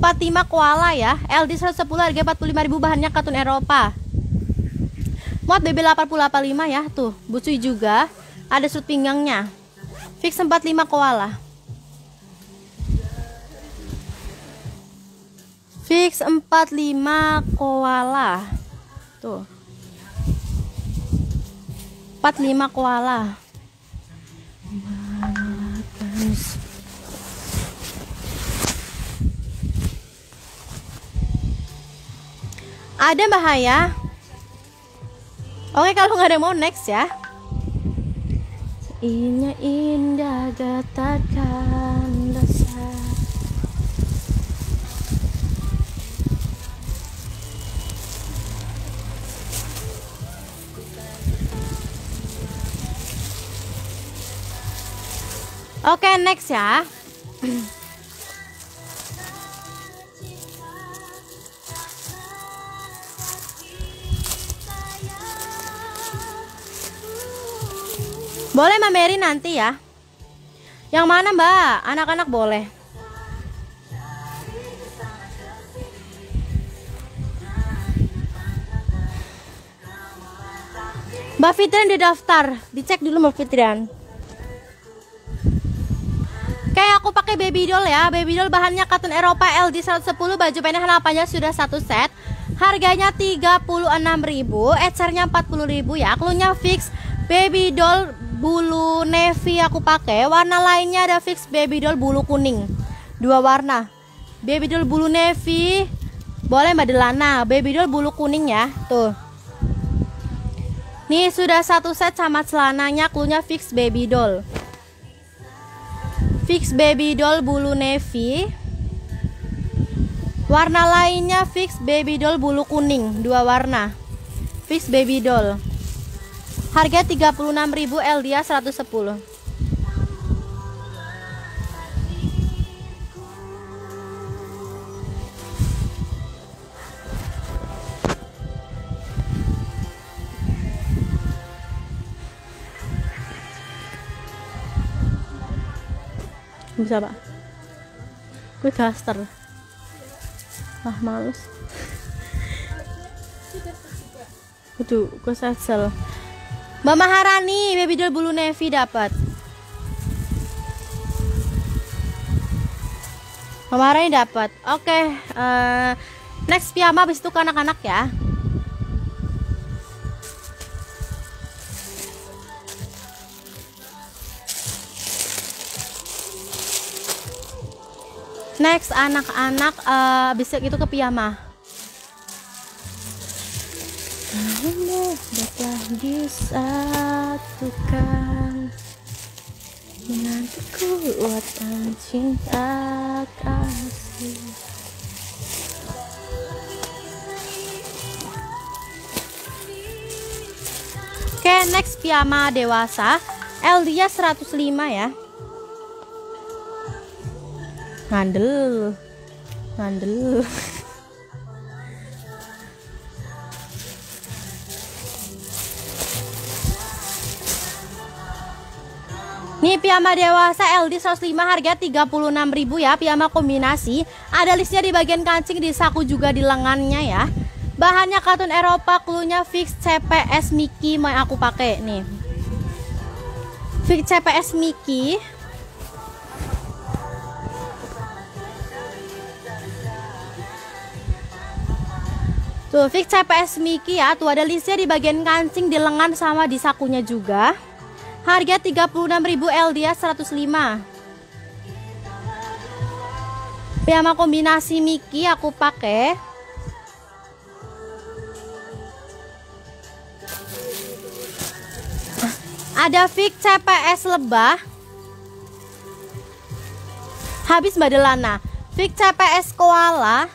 koala ya. LD 110 harga 45.000 bahannya katun Eropa Muat BB 8085 ya tuh. Busui juga. Ada sudut pinggangnya. Fix 45 koala. Fix 45 koala. Tuh. 45 koala. Ada bahaya. Oke, kalau nggak ada mau next ya. Indah indah gatakan rasa. Oke, next ya. Boleh Mbak Mary nanti ya. Yang mana Mbak? Anak-anak boleh. Mbak Fitrian di daftar, dicek dulu Mbak Fitrian. Kayak aku pakai baby doll ya, baby doll bahannya katun Eropa LD 110 baju pendek hanapannya sudah satu set. Harganya 36.000, ecernya 40.000 ya. Klunya fix baby doll bulu navy aku pakai. Warna lainnya ada fix baby doll bulu kuning. Dua warna. Baby doll bulu navy. Boleh Mbak Delana, baby doll bulu kuning ya. Tuh. Nih sudah satu set sama celananya klunya fix baby doll. Fix baby doll bulu navy. Warna lainnya fix baby doll bulu kuning, dua warna. Fix baby doll. Harga 36.000 LDA 110. Bisa pak? Gue caster Ah males Aduh, gue sesel Mbak Maharani, baby doll bulu navy dapat. Mbak Maharani dapat. Oke, uh, next piyama habis itu ke anak-anak ya. Next anak-anak uh, bisa itu ke piyama. Dapat disatukan. Menanti kuatan cinta kasih. Oke next piyama dewasa. LD-nya 105 ya. Ngandel. Ngandel Nih piyama dewasa LD 105 harga 36.000 ya piyama kombinasi. Ada listnya di bagian kancing di saku juga di lengannya ya. Bahannya katun Eropa klunya fix CPS Mickey mau yang aku pakai nih. Fix CPS Mickey. Tuh fix CPS Mickey ya. Tuh ada listnya di bagian kancing di lengan sama di sakunya juga. Harga 36.000 LDA 105. Piyama kombinasi Miki aku pakai. Ada fix CPS lebah. Habis Mbak Delana. Fix CPS koala.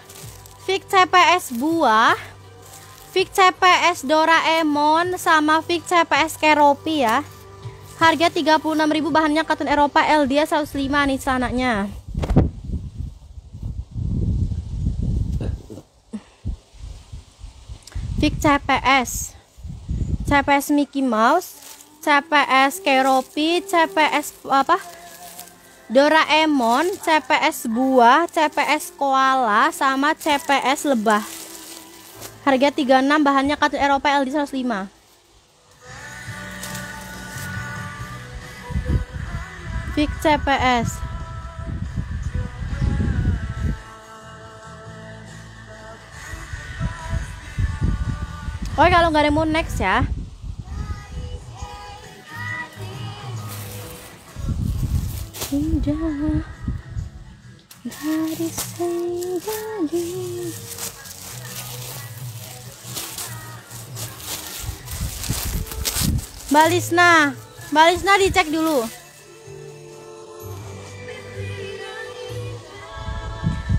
Fix CPS buah. Fix CPS Doraemon sama Fix CPS Keropi ya. Harga 36.000 bahannya katun Eropa LD 105 nih celananya. Fix CPS. CPS Mickey Mouse, CPS Keropi, CPS apa? Doraemon, CPS buah, CPS koala, sama CPS lebah. Harga 36 bahannya kartu Eropa LD 105. Fix CPS. Oh kalau nggak ada mau next ya. Indah dari jadi Mbak Lisna Mbak Lisna dicek dulu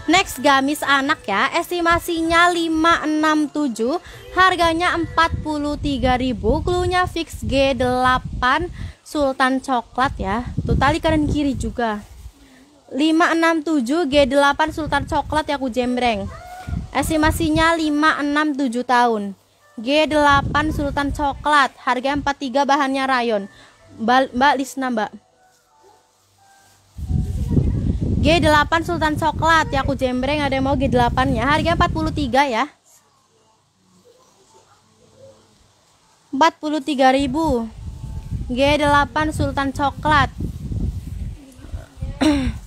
Next gamis anak ya. Estimasinya 567 Harganya 43.000 Klunya fix G8 Sultan coklat ya. Tuh tali kanan kiri juga. 567 G8 Sultan coklat ya aku jembreng. Estimasinya 567 tahun. G8 Sultan coklat. Harga 43 bahannya rayon. Mbak, Mbak Lisna Mbak G8 Sultan coklat. Ya aku jembreng ada yang mau G8 nya. Harga 43 ya. 43.000 G8 Sultan Coklat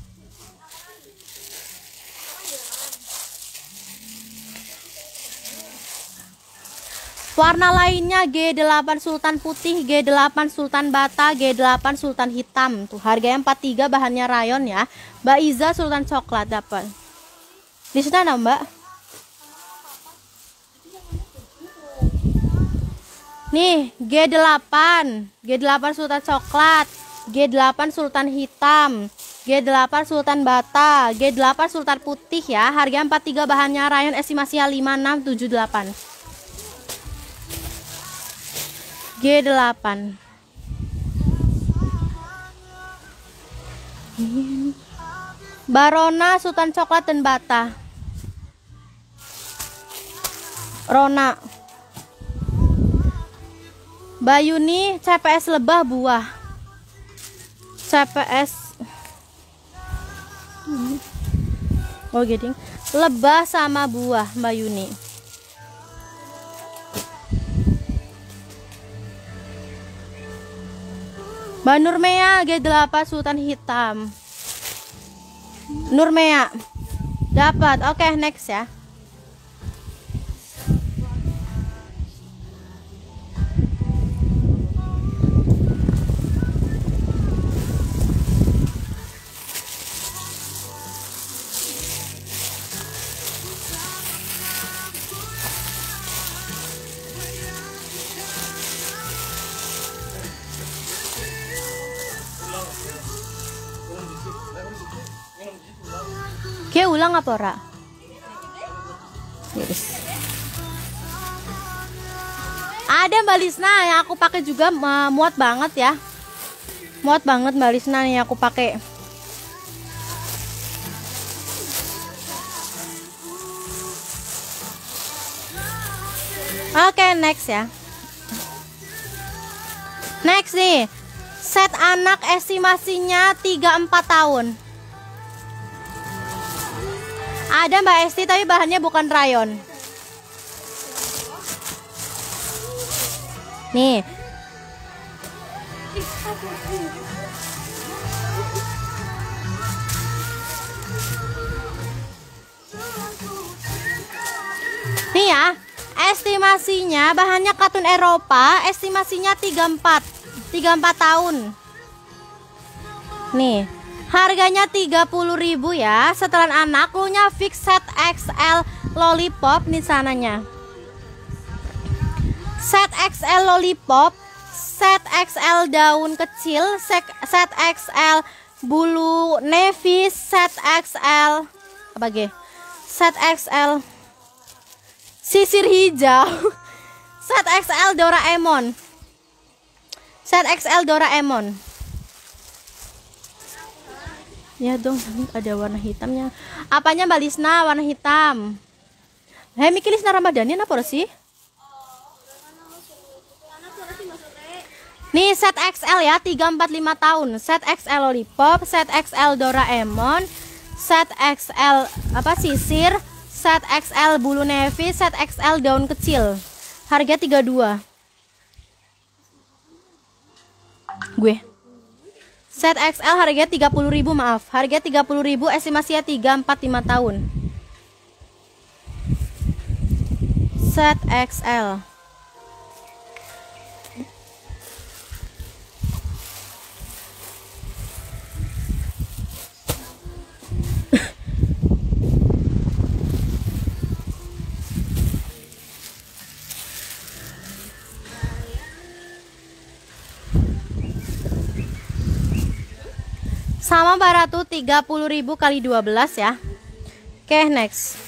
Warna lainnya G8 Sultan Putih, G8 Sultan Bata, G8 Sultan Hitam. Tuh harganya 43 bahannya rayon ya. Mbak Iza Sultan Coklat dapat. Di sana Mbak? Nih, G8. G8 Sultan Coklat, G8 Sultan Hitam, G8 Sultan Bata, G8 Sultan Putih ya. Harga 43 bahannya rayon estimasinya 5678. G8. Barona Sultan Coklat dan Bata. Rona. Bayuni CPS lebah buah CPS Oh lebah sama buah Mbak Mbak Nurmea G8 Sultan Hitam. Nurmea dapat. Oke okay, next ya Oke, ulang apa ora? Yes. Ada Mbak Lisna yang aku pakai juga muat banget ya. Muat banget Mbak Lisna yang aku pakai. Oke, okay, next ya. Next nih. Set anak estimasinya 3 4 tahun. Ada Mbak Esti tapi bahannya bukan rayon. Nih. Nih ya, estimasinya bahannya katun Eropa estimasinya 34 34 tahun nih harganya 30.000 ya. Setelan anak klunya fix set XL lollipop nih sananya. Set XL lollipop set XL daun kecil set, set XL bulu navy set XL apa ge? Set XL sisir hijau set XL Doraemon. Set XL Doraemon ya dong ada warna hitamnya. Apanya Mbak Lisna? Warna hitam. Hei Miki Lisna Ramadhani apa sih? Nih set XL ya 345 tahun. Set XL lollipop Set XL Doraemon Set XL apa sisir Set XL bulu navy Set XL daun kecil. Harga 32 Gue Set XL harga 30.000 maaf. Harga 30.000 estimasinya 345 tahun. Set XL Sama Mbak Ratu 30.000 kali 12 ya. Oke, next.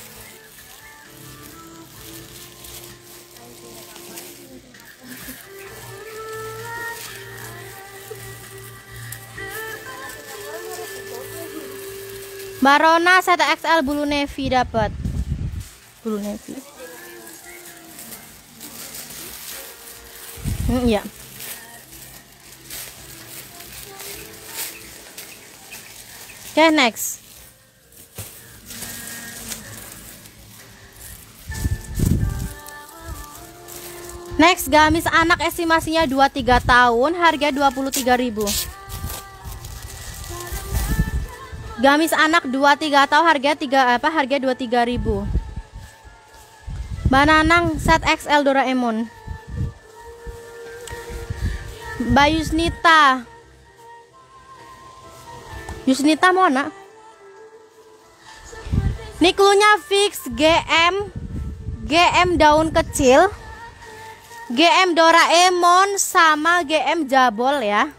Barona set XL bulu navy dapat. Bulu navy. Hmm, iya. Oke, next. Next, gamis anak estimasinya 2-3 tahun, harga 23.000. Gamis anak 2-3 tahun, harga 3 apa? Harga 23.000. Bananang set XL Doraemon. Bayusnita Yusnita mau nak? Ini klunya fix GM GM daun kecil GM Doraemon sama GM Jabol ya.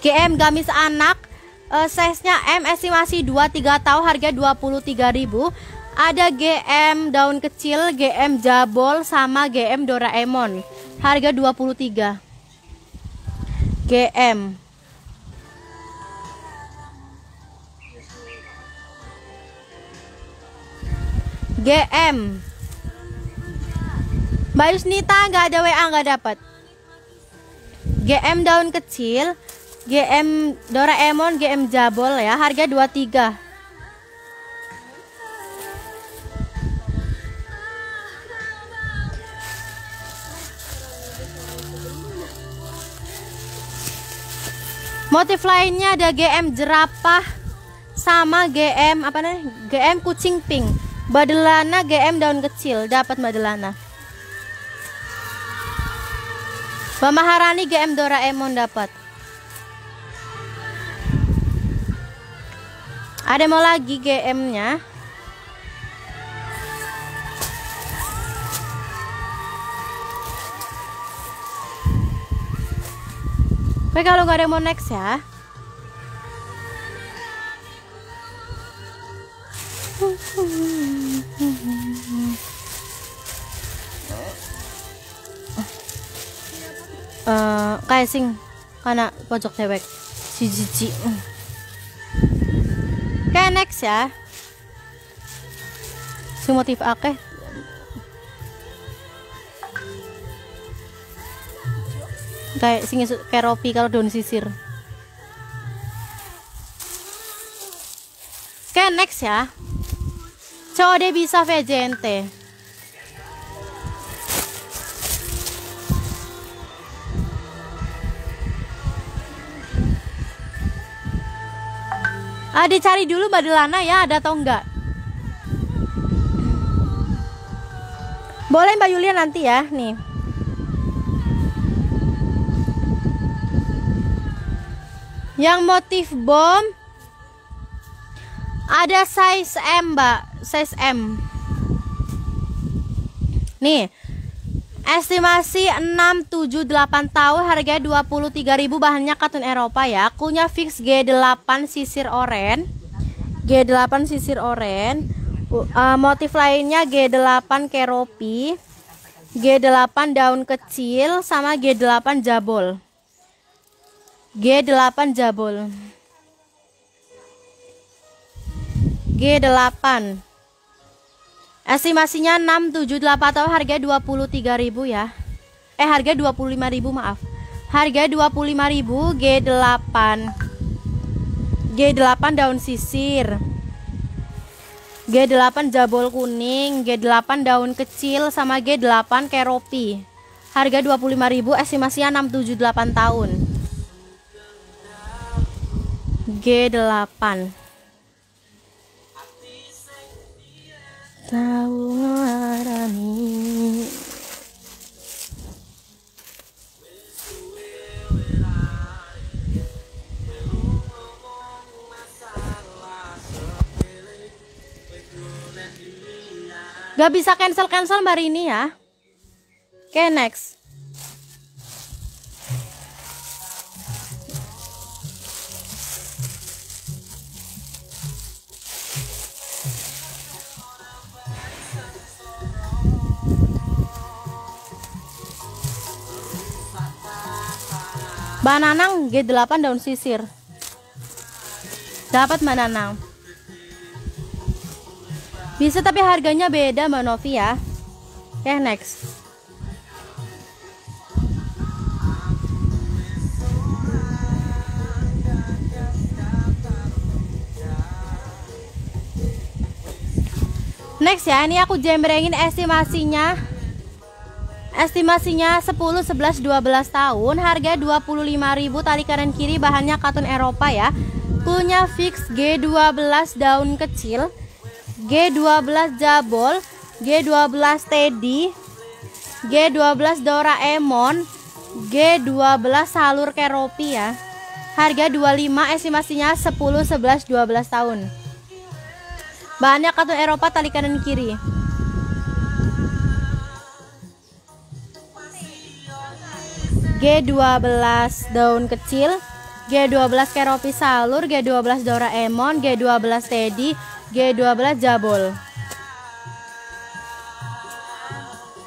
GM gamis anak uh, size-nya M estimasi 2-3 tahun harga 23.000 ada GM daun kecil GM Jabol sama GM Doraemon harga 23 GM GM Mbak Yusnita nggak ada WA nggak dapat GM daun kecil GM Doraemon GM Jabol ya harga 23 Motif lainnya ada GM jerapah sama GM apa nih? GM kucing pink. Badelana GM daun kecil dapat Badelana. Pemaharani GM Doraemon dapat. Ada mau lagi GM-nya? Oke kalau nggak ada mau next ya. Eh, kayak sing karena pojok dewek si cici. Kayak next ya. Si motif akeh. Kayak sing kayak ropi kalau daun sisir. Kayak next ya cowok dia bisa VJNT Ah, dicari dulu Mbak Delana ya ada atau enggak. Boleh Mbak Yulia nanti ya, nih. Yang motif bom ada size M, Mbak, size M. Nih. Estimasi 6 7 8 tahun harga 23.000 bahannya katun Eropa ya. Akunya fix G8 sisir oren. G8 sisir oren. Uh, motif lainnya G8 keropi. G8 daun kecil sama G8 jabol. G8 jabol. G8 Estimasinya 6 7 8 atau harga 23.000 ya. Eh harga 25.000 maaf. Harga 25.000 G8. G8 daun sisir. G8 jabol kuning, G8 daun kecil sama G8 keropi. Harga 25.000 estimasinya 6 7 8 tahun. G8 tahu Gak bisa cancel-cancel mbak ini ya. Oke okay, next Bananang G8 daun sisir. Dapat Mbak Nanang. Bisa tapi harganya beda Mbak Novi ya. Oke, okay, next. Next ya, ini aku jembrengin estimasinya Estimasinya 10, 11, 12 tahun. Harga 25.000 tali kanan kiri Bahannya katun Eropa ya. Punya fix G12 daun kecil G12 jabol G12 teddy G12 Doraemon G12 salur keropi ya. Harga 25 estimasinya 10, 11, 12 tahun. Bahannya katun Eropa tali kanan kiri G12 daun kecil G12 keropi salur G12 Doraemon G12 Teddy G12 Jabol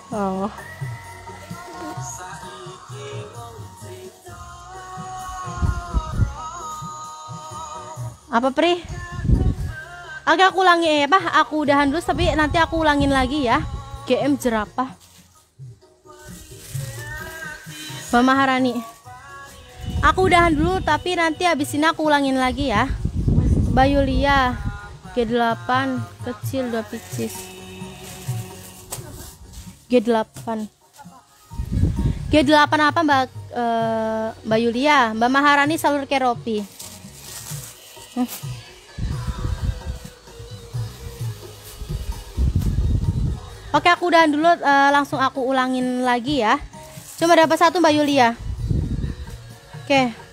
Oh. Apa Pri? Oke aku ulangi. Ya Pak Aku udahan dulu tapi nanti aku ulangin lagi ya. GM jerapah Mama Harani. Aku udahan dulu tapi nanti habis ini aku ulangin lagi ya. Bayu Lia G8 kecil 2 pieces G8 G8 apa Mbak uh, Mbak Yulia Mbak Maharani salur keropi hmm. Oke aku udahan dulu uh, langsung aku ulangin lagi ya Cuma dapat satu Mbak Yulia. Oke.